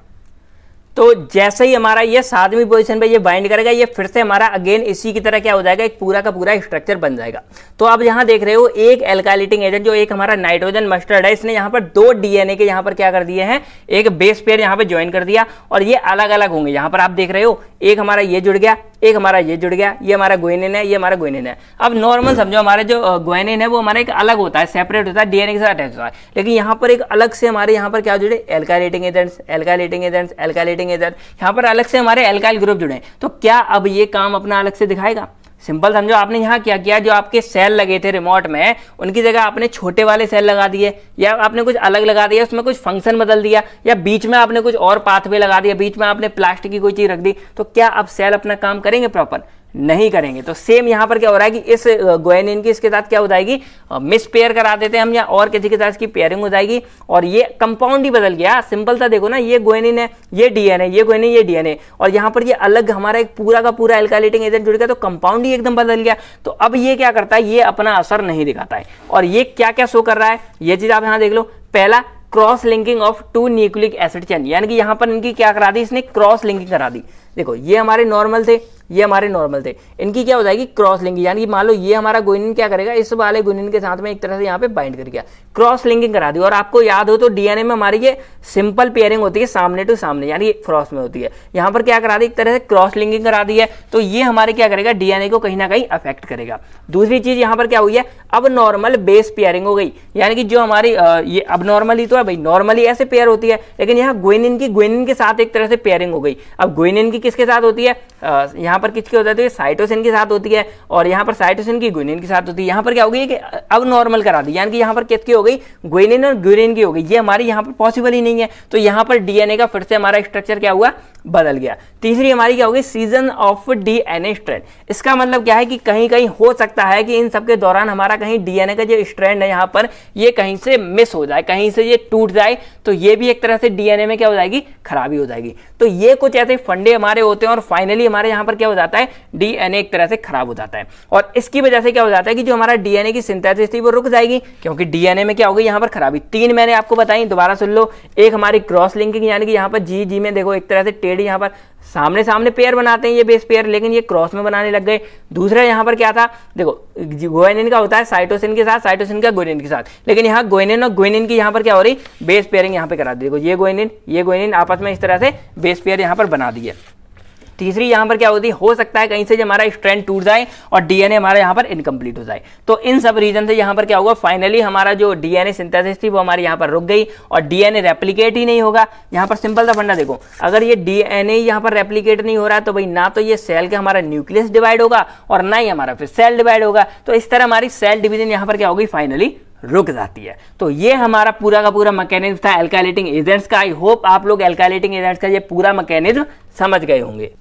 तो जैसे ही हमारा ये सातवीं पोजीशन पे ये बाइंड करेगा, ये फिर से हमारा अगेन इसी की तरह क्या हो जाएगा? एक पूरा का पूरा स्ट्रक्चर बन जाएगा। तो आप यहाँ देख रहे हो, एक एल्कालिटिंग एजेंट जो एक हमारा नाइट्रोजन मस्टर्ड है, इसने यहाँ पर दो डीएनए के यहाँ पर क्या कर दिए हैं? एक बेस पेयर यहाँ पर ज्वाइन कर दिया और ये अलग अलग होंगे। यहाँ पर आप देख रहे हो, एक हमारा ये जुड़ गया, एक हमारा ये जुड़ गया, ये हमारा गोइनिन है, ये हमारा गोइनिन है। अब नॉर्मल समझो, हमारे जो गोइनिन है, वो हमारा एक अलग होता है सेपरेट होता है डीएनए के साथ अटैच होता है। लेकिन यहाँ पर एक अलग से हमारे यहाँ पर क्या जुड़े? Alkylating agents alkylating agents alkylating इधर। यहाँ पर अलग से हमारे एल्काइल ग्रुप जुड़े। तो क्या अब ये काम अपना अलग से दिखाएगा? सिंपल समझो, आपने यहाँ क्या किया? जो आपके सेल लगे थे रिमोट में, उनकी जगह आपने छोटे वाले सेल लगा दिए, या आपने कुछ अलग लगा दिया, उसमें कुछ फ़ंक्शन बदल दिया, या बीच में आपने कुछ और पाथवे लगा दिया, बीच में आपने प्लास्टिक की कोई चीज़ रख दी तो क्या अब सेल अपना काम करेंगे प्रॉपर नहीं करेंगे। तो सेम यहाँ पर क्या हो रहा है कि इस गोयनिन की इसके साथ क्या हो जाएगी? मिस पेयर करा देते हैं हम या और किसी के साथ इसकी पेयरिंग हो जाएगी। और ये कंपाउंड ही बदल गया। सिंपल था देखो ना, ये गोयनिन है, ये डीएनए ये गोयनिन ये डीएनए और यहाँ पर ये अलग हमारा एक पूरा का पूरा एल्कालेटिंग एजेंट जुड़ गया तो कंपाउंड ही एकदम बदल गया। तो अब ये क्या करता है? ये अपना असर नहीं दिखाता है। और ये क्या क्या शो कर रहा है? ये चीज़ आप यहाँ देख लो। पहला cross linking of two nucleic acid chain यानी कि यहाँ पर इनकी क्या करा दी? इसने क्रॉस लिंकिंग करा दी। देखो, ये हमारे नॉर्मल थे। ये हमारे नॉर्मल थे। इनकी क्या हो जाएगी क्रॉस लिंग यानी कि मान लो ये हमारा गोइनिन क्या करेगा, इस वाले गोइनिन के साथ में एक तरह से यहाँ पे बाइंड कर गया। क्रॉस लिंकिंग करा दी। और आपको याद हो तो डीएनए में हमारी ये सिंपल पेयरिंग होती है, सामने टू सामने, यानी क्रॉस में होती है। यहाँ पर क्या करा दी? एक तरह से क्रॉस लिंकिंग करा दी है। तो ये हमारे क्या करेगा? डीएनए को कहीं ना कहीं अफेक्ट करेगा। दूसरी चीज़ यहाँ पर क्या हुई है? अब नॉर्मल बेस पेयरिंग हो गई। यानी कि जो हमारी ये अब नॉर्मली तो है भाई। नॉर्मली ऐसे पेयर होती है, लेकिन यहाँ गोइनिन की गोइनिन के साथ एक तरह से पेयरिंग हो गई। अब गोइनिन की किसके साथ होती है? यहाँ पर किसकी होता है साइटोसिन के साथ होती है। और यहाँ पर साइटोसिन की ग्विनिन के साथ होती है। यहाँ पर क्या होगी कि अब नॉर्मल करा दी। यानी कि यहाँ पर किसकी गई ग्विनिन और ग्विनिन की हो गई। ये हमारी यहाँ पर पॉसिबल ही नहीं है। तो यहाँ पर डीएनए का फिर से हमारा स्ट्रक्चर क्या हुआ? बदल गया। तीसरी हमारी क्या होगी सीज़न ऑफ़ डीएनए स्ट्रैंड इसका मतलब क्या है कि कहीं कहीं हो सकता है कि इन सबके दौरान हमारा कहीं डीएनए का जो स्ट्रैंड है यहाँ पर, ये कहीं से मिस हो जाए, कहीं से ये टूट जाए तो ये भी एक तरह से डीएनए में क्या हो जाएगी? खराबी हो जाएगी। तो ये कुछ ऐसे फंडे हमारे होते हैं और फाइनली हमारे यहाँ पर क्या हो जाता है? डीएनए एक तरह से खराब हो जाता है। और इसकी वजह से क्या हो जाता है कि जो हमारा डीएनए की सिंथेसिस थी वो रुक जाएगी, क्योंकि डीएनए में क्या होगी यहाँ पर खराबी? तीन मैंने आपको बताई, दोबारा सुन लो। एक हमारी क्रॉस लिंकिंग यानी कि यहाँ पर जी जी में देखो, एक तरह से टेढ़ी यहाँ पर सामने सामने पेयर बनाते हैं ये बेस पेयर लेकिन ये क्रॉस में बनाने लग गए। दूसरा यहाँ पर क्या था? देखो गोइनिन का होता है साइटोसिन के साथ साइटोसिन का गोइनिन के साथ। लेकिन यहाँ गोइनिन और गोइनिन की यहाँ पर क्या हो रही? बेस पेयरिंग यहाँ पे करा दी। देखो, ये गोइनिन ये गोइनिन आपस में इस तरह से बेस पेयर यहाँ पर बना दी तीसरी यहाँ पर क्या होती है? हो सकता है कहीं से हमारा स्ट्रेंथ टूट जाए और डीएनए हमारा यहाँ पर इनकम्प्लीट हो जाए। तो इन सब रीजन से यहाँ पर क्या होगा फाइनली हमारा जो डीएनए सिंथेसिस थी वो हमारे यहाँ पर रुक गई और डीएनए रेप्लीकेट ही नहीं होगा। यहाँ पर सिंपल सा फंडा देखो। अगर ये डीएनए यहाँ पर रेप्लीकेट नहीं हो रहा तो भाई ना तो ये सेल का हमारा न्यूक्लियस डिवाइड होगा और ना ही हमारा फिर सेल डिवाइड होगा। तो इस तरह हमारी सेल डिवीज़न यहाँ पर क्या होगी फाइनली रुक जाती है। तो ये हमारा पूरा का पूरा मैकेनिज्म था एल्काइलेटिंग एजेंट्स का। आई होप आप लोग एल्काइलेटिंग एजेंट्स का ये पूरा मैकेनिज्म समझ गए होंगे।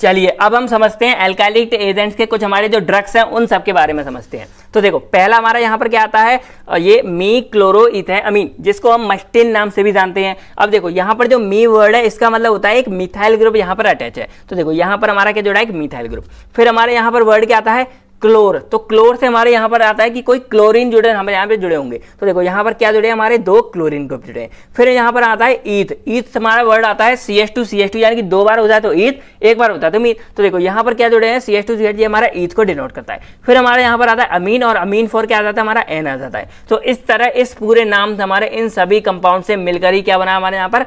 चलिए, अब हम समझते हैं एल्काइलिक एजेंट्स के कुछ हमारे जो ड्रग्स हैं, उन सब के बारे में समझते हैं। तो देखो, पहला हमारा यहाँ पर क्या आता है? ये मी क्लोरो अमीन जिसको हम मस्टिन नाम से भी जानते हैं। अब देखो, यहाँ पर जो मी वर्ड है, इसका मतलब होता है एक मिथाइल ग्रुप यहाँ पर अटैच है। तो देखो, यहाँ पर हमारा क्या जुड़ा है? एक मिथाइल ग्रुप फिर हमारे यहाँ पर वर्ड क्या आता है? क्लोर तो क्लोर से हमारे यहाँ पर आता है कि कोई क्लोरीन जुड़े, हमारे यहाँ पे जुड़े होंगे। तो देखो, यहाँ पर क्या जुड़े हमारे दो क्लोरीन ग्रुप जुड़े हैं। फिर यहाँ पर आता है ईथ। ईथ हमारा वर्ड आता है C S two C S two यानी कि दो बार हो जाए तो ईथ, एक बार होता है तो मीन तो देखो, यहाँ पर क्या जुड़े हैं? C S two C S हमारा ईथ को डिनोट करता है। फिर हमारे यहाँ पर आता है अमीन, और अमीन फोर क्या आ जाता है? हमारा एन आ जाता है। तो इस तरह इस पूरे नाम हमारे इन सभी कंपाउंड से मिलकर ही क्या बना हमारे यहाँ पर?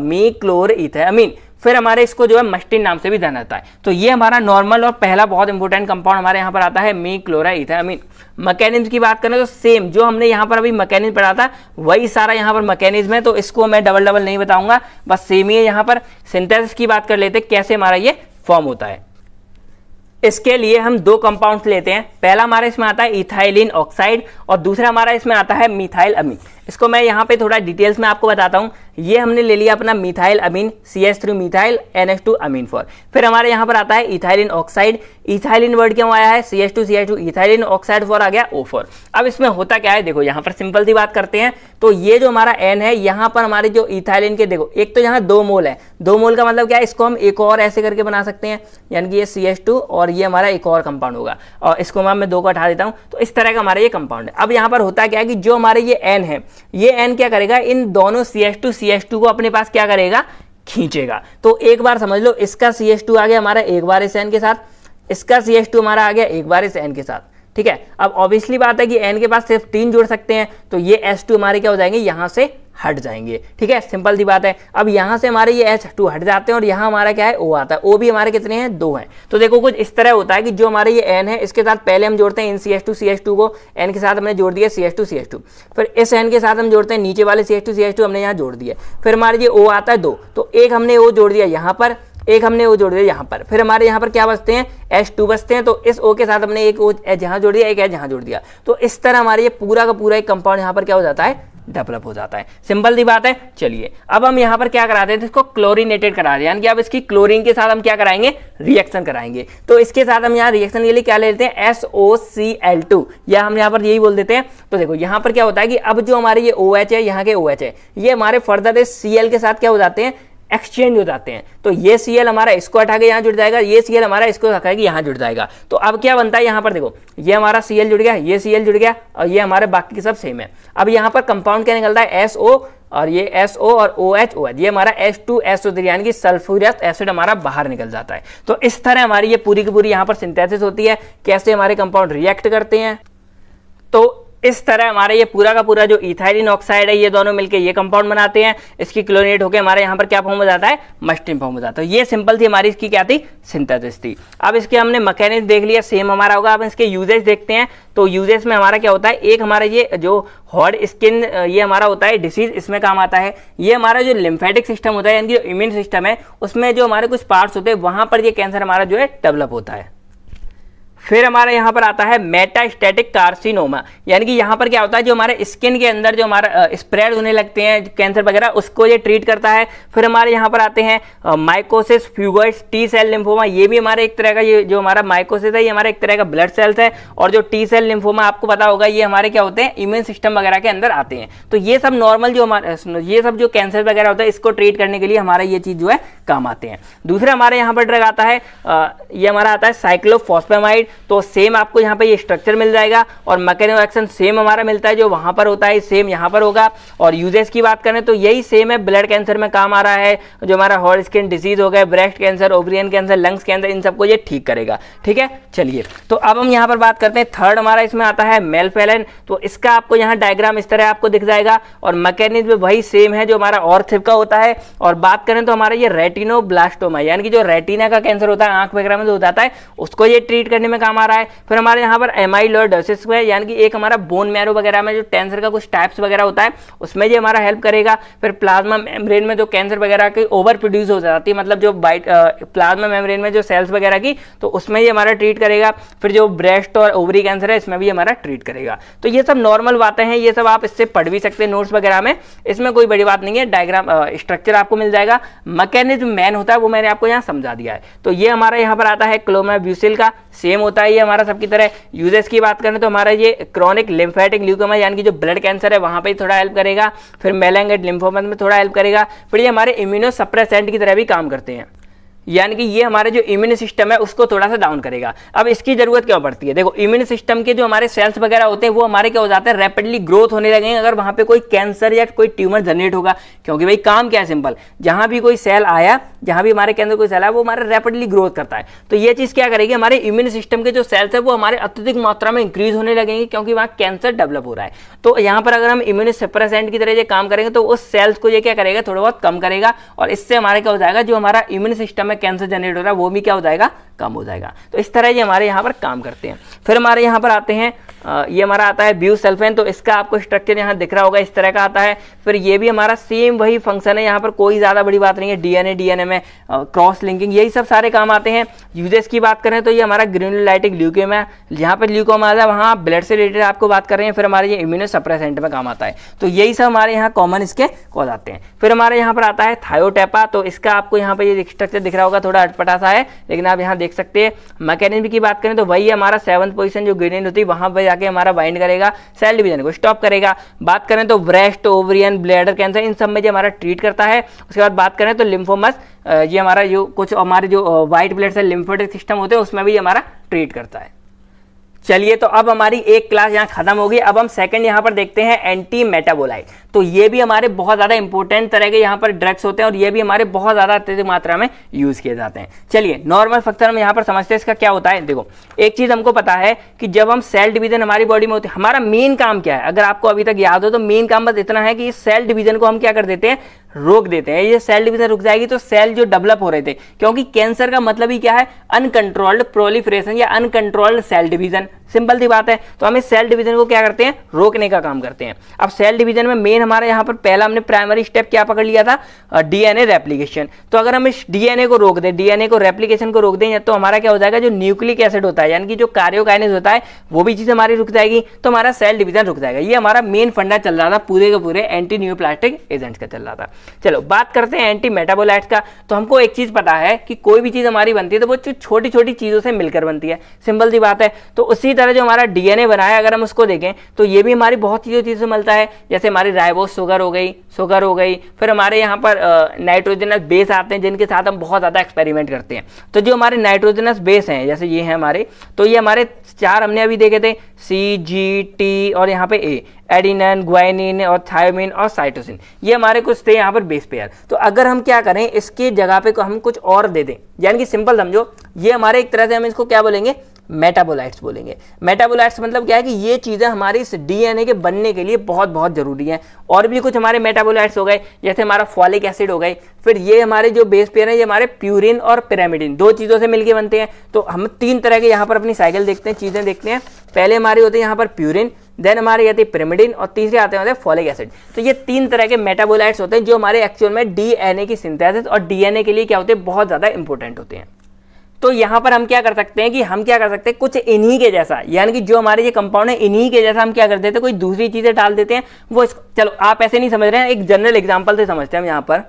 मी क्लोर ईथ है अमीन फिर हमारे इसको जो है मस्टिन नाम से भी जाना जाता है। तो ये हमारा नॉर्मल और पहला बहुत इंपॉर्टेंट कंपाउंड हमारे यहाँ पर आता है मी क्लोरा मैकेनिज्म की बात करें तो सेम जो हमने यहाँ पर अभी मैकेनिज्म पढ़ा था, वही सारा यहाँ पर मकैनिज्म है तो इसको मैं डबल डबल नहीं बताऊँगा। बस सेम ही है यहाँ पर। सिंथेसिस की बात कर लेते कैसे हमारा ये फॉर्म होता है। इसके लिए हम दो कंपाउंड्स लेते हैं। पहला हमारा इसमें आता है इथाइलिन ऑक्साइड और दूसरा हमारा इसमें आता है मिथाइल अमीन इसको मैं यहाँ पे थोड़ा डिटेल्स में आपको बताता हूँ। ये हमने ले लिया अपना methyl amine C S three methyl N S two amine four फिर हमारे यहाँ पर आता है इथाइलिन ऑक्साइड इथाइलिन वर्ड क्यों आया है? C S two C S two ethylene oxide four आ गया ओ फोर अब इसमें होता क्या है? देखो, यहाँ पर सिंपल सी बात करते हैं। तो ये जो हमारा एन है, यहाँ पर हमारे जो इथाइलिन के, देखो, एक तो यहाँ दो मोल है। दो मोल का मतलब क्या है? इसको हम एक और ऐसे करके बना सकते हैं। यानी कि ये सी एच टू और ये हमारा एक और कंपाउंड होगा। और इसको मैं दो को हटा देता हूँ। तो इस तरह का हमारा ये कंपाउंड है। अब यहाँ पर होता क्या है कि जो हमारे ये एन है ये एन क्या करेगा? इन दोनों C S two C S two को अपने पास क्या करेगा? खींचेगा। तो एक बार समझ लो, इसका सी एस टू आ गया हमारा एक बार इस एन के साथ, इसका सी एस टू हमारा आ गया एक बार इस एन के साथ। ठीक है? अब ऑब्वियसली बात है कि एन के पास सिर्फ़ तीन जोड़ सकते हैं तो ये एस टू हमारे क्या हो जाएँगे? यहाँ से हट जाएँगे। ठीक है? सिंपल सी बात है। अब यहाँ से हमारे ये एच टू हट जाते हैं और यहाँ हमारा क्या है? ओ आता है। ओ भी हमारे कितने हैं? दो हैं। तो देखो, कुछ इस तरह होता है कि जो हमारे ये एन है, इसके साथ पहले हम जोड़ते हैं इन C S two C S two को। एन के साथ हमने जोड़ दिया C S two C S two फिर इस एन के साथ हम जोड़ते हैं नीचे वाले C S two C S two हमने यहाँ जोड़ दिया। फिर हमारे ये ओ आता है दो। तो एक हमने ओ जोड़ दिया यहाँ पर एक हमने वो जोड़ दिया यहाँ पर। फिर हमारे यहाँ पर क्या बचते हैं? एच टू बचते हैं तो इस ओ के साथ हमने एक ओ एच यहाँ जोड़ दिया, एक एच यहाँ जोड़ दिया। तो इस तरह हमारे ये पूरा का पूरा एक कंपाउंड यहाँ पर क्या हो जाता है? डेवलप हो जाता है। सिंपल सी बात है, चलिए। अब हम यहाँ पर क्या कराते हैं? इसको क्लोरीनेटेड करा रहे हैं यानी कि अब इसकी क्लोरीन के साथ हम क्या कराएँगे? रिएक्शन कराएँगे। तो इसके साथ हम यहाँ रिएक्शन के लिए क्या लेते हैं? S O C L two या हम यहाँ पर यही बोल देते हैं तो देखो, यहाँ पर क्या होता है कि अब जो हमारे ये ओ OH है, यहाँ के ओ OH है, ये हमारे फर्दर सी एल के साथ क्या हो जाते हैं? एक्सचेंज हो जाते हैं। तो ये सी एल हमारा इसको हटा के यहाँ जुड़ जाएगा, ये सी एल हमारा इसको हटा के यहाँ जुड़ जाएगा। तो अब क्या बनता है यहाँ पर देखो, ये हमारा सी एल जुड़ गया, ये सी एल जुड़ गया और ये हमारे बाकी सब सेम है। अब यहाँ पर कंपाउंड क्या निकलता है? एस ओ और ये एस ओ और ओ एच ओ एच ये हमारा S two S O three यानी कि सल्फ्यूरियस एसिड हमारा बाहर निकल जाता है। तो इस तरह हमारी ये पूरी की पूरी यहाँ पर सिंथेसिस होती है, कैसे हमारे कंपाउंड रिएक्ट करते हैं। तो इस तरह हमारे ये पूरा का पूरा जो इथाइलिन ऑक्साइड है, ये दोनों मिलकर ये कंपाउंड बनाते हैं। इसकी क्लोनेट होकर हमारे यहाँ पर क्या फॉर्म हो जाता है? मस्टिन फॉर्म हो जाता है। ये सिंपल थी, हमारी इसकी क्या थी? सिंथेसिस थी। अब इसके हमने मैकेनिज्म देख लिया सेम हमारा होगा। अब इसके यूजेस देखते हैं। तो यूजेस में हमारा क्या होता है? एक हमारा ये जो हॉट स्किन ये हमारा होता है डिसीज इसमें काम आता है। ये हमारा जो लिम्फेटिक सिस्टम होता है, यानी जो इम्यून सिस्टम है, उसमें जो हमारे कुछ पार्ट्स होते हैं, वहाँ पर ये कैंसर हमारा जो है डेवलप होता है। फिर हमारे यहाँ पर आता है मेटास्टेटिक कार्सिनोमा यानी कि यहाँ पर क्या होता है, जो हमारे स्किन के अंदर जो हमारा स्प्रेड होने लगते हैं कैंसर वगैरह, उसको ये ट्रीट करता है। फिर हमारे यहाँ पर आते हैं mycosis fungoides T cell lymphoma ये भी हमारे एक तरह का, ये जो हमारा माइकोसिस है, ये हमारा एक तरह का ब्लड सेल्स है। और जो टी सेल लिम्फोमा आपको पता होगा, ये हमारे क्या होते हैं इम्यून सिस्टम वगैरह के अंदर आते हैं। तो ये सब नॉर्मल जो हमारे ये सब जो कैंसर वगैरह होता है, इसको ट्रीट करने के लिए हमारा ये चीज़ जो है, काम आते हैं। दूसरा हमारे यहाँ पर ड्रग आता है ये हमारा आता है साइक्लोफॉस्पेमाइड तो सेम आपको यहाँ पे ये स्ट्रक्चर मिल जाएगा और मैकेनो एक्शन सेम हमारा मिलता है जो वहाँ पर होता है सेम यहाँ पर होगा। और यूजेस की बात करें तो यही सेम है ब्लड कैंसर में काम आ रहा है, जो हमारा हॉट स्किन डिज़ीज़ हो गया breast cancer ovarian cancer lungs cancer इन सबको ये ठीक करेगा। ठीक है? चलिए। तो अब हम यहाँ पर बात करते हैं थर्ड हमारा इसमें आता है मेलफेलन तो इसका आपको यहाँ डायग्राम इस तरह आपको दिख जाएगा। और मैकेनिज्म वही सेम है जो हमारा ऑर्थिप का होता है। और बात करें तो हमारा ये रेटिनोब्लास्टोमा यानी कि जो रेटिना का कैंसर होता है, आँख वगैरह में जो होता है, उसको ये ट्रीट करने में काम आ रहा है। फिर हमारे यहाँ पर एमाइलोडोसिस है, यानी कि एक हमारा बोन मैरो वगैरह में जो कैंसर का कुछ टाइप्स वगैरह होता है, उसमें ये हमारा हेल्प करेगा। फिर प्लाज्मा मेम्ब्रेन में जो कैंसर वगैरह की ओवर प्रोड्यूस हो जाती है मतलब जो बाइट प्लाज्मा मेम्ब्रेन में जो सेल्स वगैरह की तो उसमें ये हमारा ट्रीट करेगा। फिर जो ब्रेस्ट और ओवरी कैंसर है, इसमें भी हमारा ट्रीट करेगा। तो ये सब नॉर्मल बातें हैं, ये सब आप इससे पढ़ भी सकते हैं नोट्स वगैरह में। इसमें कोई बड़ी बात नहीं है डायग्राम स्ट्रक्चर आपको मिल जाएगा। मैकेनिज्म मैन होता है, वो मैंने आपको यहाँ समझा दिया है। तो ये हमारा यहाँ पर आता है क्लोमाब्यूसिल का सेम है ये हमारा सबकी तरह। यूजेस की बात करें तो हमारा ये क्रॉनिक लिम्फेटिक ल्यूकोमा यानी कि जो ब्लड कैंसर है, वहाँ पर थोड़ा हेल्प करेगा। फिर मेलेंगेट लिम्फोमा में थोड़ा हेल्प करेगा। फिर ये हमारे इम्यूनो सप्रेसेंट की तरह भी काम करते हैं। यानी कि ये हमारे जो इम्यून सिस्टम है, उसको थोड़ा सा डाउन करेगा। अब इसकी ज़रूरत क्यों पड़ती है? देखो इम्यून सिस्टम के जो हमारे सेल्स वगैरह होते हैं, वो हमारे क्या हो जाते हैं? रैपिडली ग्रोथ होने लगेंगे। अगर वहाँ पे कोई कैंसर या कोई ट्यूमर जनरेट होगा, क्योंकि भाई काम क्या है सिंपल जहाँ भी कोई सेल आया, जहाँ भी हमारे के अंदर कोई सेल आया, वो हमारे रैपिडली ग्रोथ करता है। तो ये चीज़ क्या करेगी? हमारे इम्यून सिस्टम के जो सेल्स है, वो हमारे अत्यधिक मात्रा में इंक्रीज होने लगेंगे, क्योंकि वहाँ कैंसर डेवलप हो रहा है। तो यहाँ पर अगर हम इम्यून सप्रेसेंट की तरह ये काम करेंगे तो उस सेल्स को ये क्या करेगा? थोड़ा बहुत कम करेगा और इससे हमारे क्या हो जाएगा? जो हमारा इम्यून सिस्टम में कैंसर जनरेट हो रहा है, वो भी क्या हो जाएगा? कम हो जाएगा। तो इस तरह ये हमारे यहाँ पर काम करते हैं। फिर हमारे यहाँ पर आते हैं ये हमारा आता है ब्यू सल्फेन तो इसका आपको स्ट्रक्चर यहाँ दिख रहा होगा, इस तरह का आता है। फिर ये भी हमारा सेम वही फ़ंक्शन है, यहाँ पर कोई ज़्यादा बड़ी बात नहीं है डीएनए डीएनए में क्रॉस लिंकिंग यही सब सारे काम आते हैं। यूजेस की बात करें तो ये हमारा ग्रीनलाइटिक ल्यूकेम है, जहाँ पर ल्यूकोम आ जाए वहाँ ब्लड से रिलेटेड आपको बात कर रहे हैं, फिर हमारे ये इम्यूनो सप्रेसेंट में काम आता है। तो यही सब हमारे यहाँ कॉमन इसके कॉज आते हैं। फिर हमारे यहाँ पर आता है थायोटेपा तो इसका आपको यहाँ पर ये स्ट्रक्चर दिख रहा होगा, थोड़ा अटपटा सा है, लेकिन आप यहाँ देख सकते हैं। मैकेनिज्म की बात करें तो वही हमारा सेवंथ पोजिशन जो ग्रेडियंट होती है, वहाँ पर जाके हमारा बाइंड करेगा सेल डिवीज़न को स्टॉप करेगा। बात करें तो ब्रेस्ट ओवरियन ब्लैडर कैंसर इन सब में जो हमारा ट्रीट करता है, उसके बाद बात करें तो लिम्फोमस ये हमारा जो कुछ हमारे जो white blood cell lymphatic system होते हैं, उसमें भी हमारा ट्रीट करता है। चलिए तो अब हमारी एक क्लास यहाँ खत्म होगी। अब हम सेकंड यहाँ पर देखते हैं एंटी मेटाबोलाइट तो ये भी हमारे बहुत ज़्यादा इंपॉर्टेंट तरह के यहाँ पर ड्रग्स होते हैं और ये भी हमारे बहुत ज़्यादा अत्यधिक मात्रा में यूज़ किए जाते हैं। चलिए नॉर्मल फैक्टर हम यहाँ पर समझते हैं इसका क्या होता है। देखो, एक चीज़ हमको पता है कि जब हम सेल डिवीज़न हमारी बॉडी में होती है, हमारा मेन काम क्या है? अगर आपको अभी तक याद हो तो मेन काम बस इतना है कि इस सेल डिवीज़न को हम क्या कर देते हैं? रोक देते हैं, ये सेल डिवीज़न रुक जाएगी तो सेल जो डेवलप हो रहे थे, क्योंकि कैंसर का मतलब ही क्या है? अनकंट्रोल्ड प्रोलिफरेशन या अनकंट्रोल्ड सेल डिवीज़न सिंपल सी बात है। तो हम सेल डिवीज़न को क्या करते हैं? रोकने का काम करते हैं। अब सेल डिवीज़न में मेन हमारे यहाँ पर पहला हमने प्राइमरी स्टेप क्या पकड़ लिया था? डीएनए रेप्लीकेशन तो अगर हम इस डीएनए को रोक दें डीएनए को रेप्लीकेशन को रोक दें तो हमारा क्या हो जाएगा? जो न्यूक्लिक एसिड होता है, यानी कि जो कार्योकाइनेस होता है, वो भी चीज़ हमारी रुक जाएगी तो हमारा सेल डिवीज़न रुक जाएगा। ये हमारा मेन फंडा चल रहा था, पूरे के पूरे एंटी न्यूप्लास्टिक एजेंट्स का चल रहा था। चलो, बात करते हैं एंटी मेटाबोलाइट्स का। तो हमको एक चीज़ पता है कि कोई भी चीज़ हमारी बनती है तो वो छोटी छोटी चीज़ों से मिलकर बनती है। सिंपल सी बात है। तो उसी तरह जो हमारा डीएनए बनाया अगर हम उसको देखें तो ये भी हमारी बहुत चीज़ों चीज़ों से मिलता है। जैसे हमारी राइबोस शुगर हो गई शुगर हो गई। फिर हमारे यहाँ पर नाइट्रोजनस बेस आते हैं, जिनके साथ हम बहुत ज़्यादा एक्सपेरिमेंट करते हैं। तो जो हमारे नाइट्रोजनस बेस हैं, जैसे ये हैं हमारे तो ये हमारे चार हमने अभी देखे थे सी जी टी और यहाँ पे ए एडिनन ग्वाइनिन और थायोमिन और साइटोसिन ये हमारे कुछ थे यहाँ पर बेस पेयर तो अगर हम क्या करें, इसके जगह पे को हम कुछ और दे दें। यानी कि सिंपल समझो, ये हमारे एक तरह से हम इसको क्या बोलेंगे? मेटाबोलाइट्स बोलेंगे। मेटाबोलाइट्स मतलब क्या है कि ये चीज़ें हमारी इस डीएनए के बनने के लिए बहुत बहुत ज़रूरी हैं। और भी कुछ हमारे मेटाबोलाइट्स हो गए, जैसे हमारा फॉलिक एसिड हो गए। फिर ये हमारे जो बेस पेयर हैं, ये हमारे प्यूरिन और पिरामिडिन दो चीज़ों से मिलकर बनते हैं। तो हम तीन तरह के यहाँ पर अपनी साइकिल देखते हैं, चीज़ें देखते हैं। पहले हमारे होते हैं यहाँ पर प्यूरिन देन हमारे आते हैं पिरामिडिन और तीसरे आते हैं फॉलिक एसिड तो ये तीन तरह के मेटाबोलाइट्स होते हैं जो हमारे एक्चुअल में डीएनए की सिंथेसिस और डीएनए के लिए क्या होते हैं, बहुत ज़्यादा इंपॉर्टेंट होते हैं। तो यहाँ पर हम क्या कर सकते हैं कि हम क्या कर सकते हैं, कुछ इन्हीं के जैसा, यानी कि जो हमारे ये कंपाउंड है, इन्हीं के जैसा हम क्या कर देते हैं, कोई दूसरी चीज़ें डाल देते हैं, वो चलो, आप ऐसे नहीं समझ रहे हैं, एक जनरल एग्ज़ाम्पल से समझते हैं हम यहाँ पर।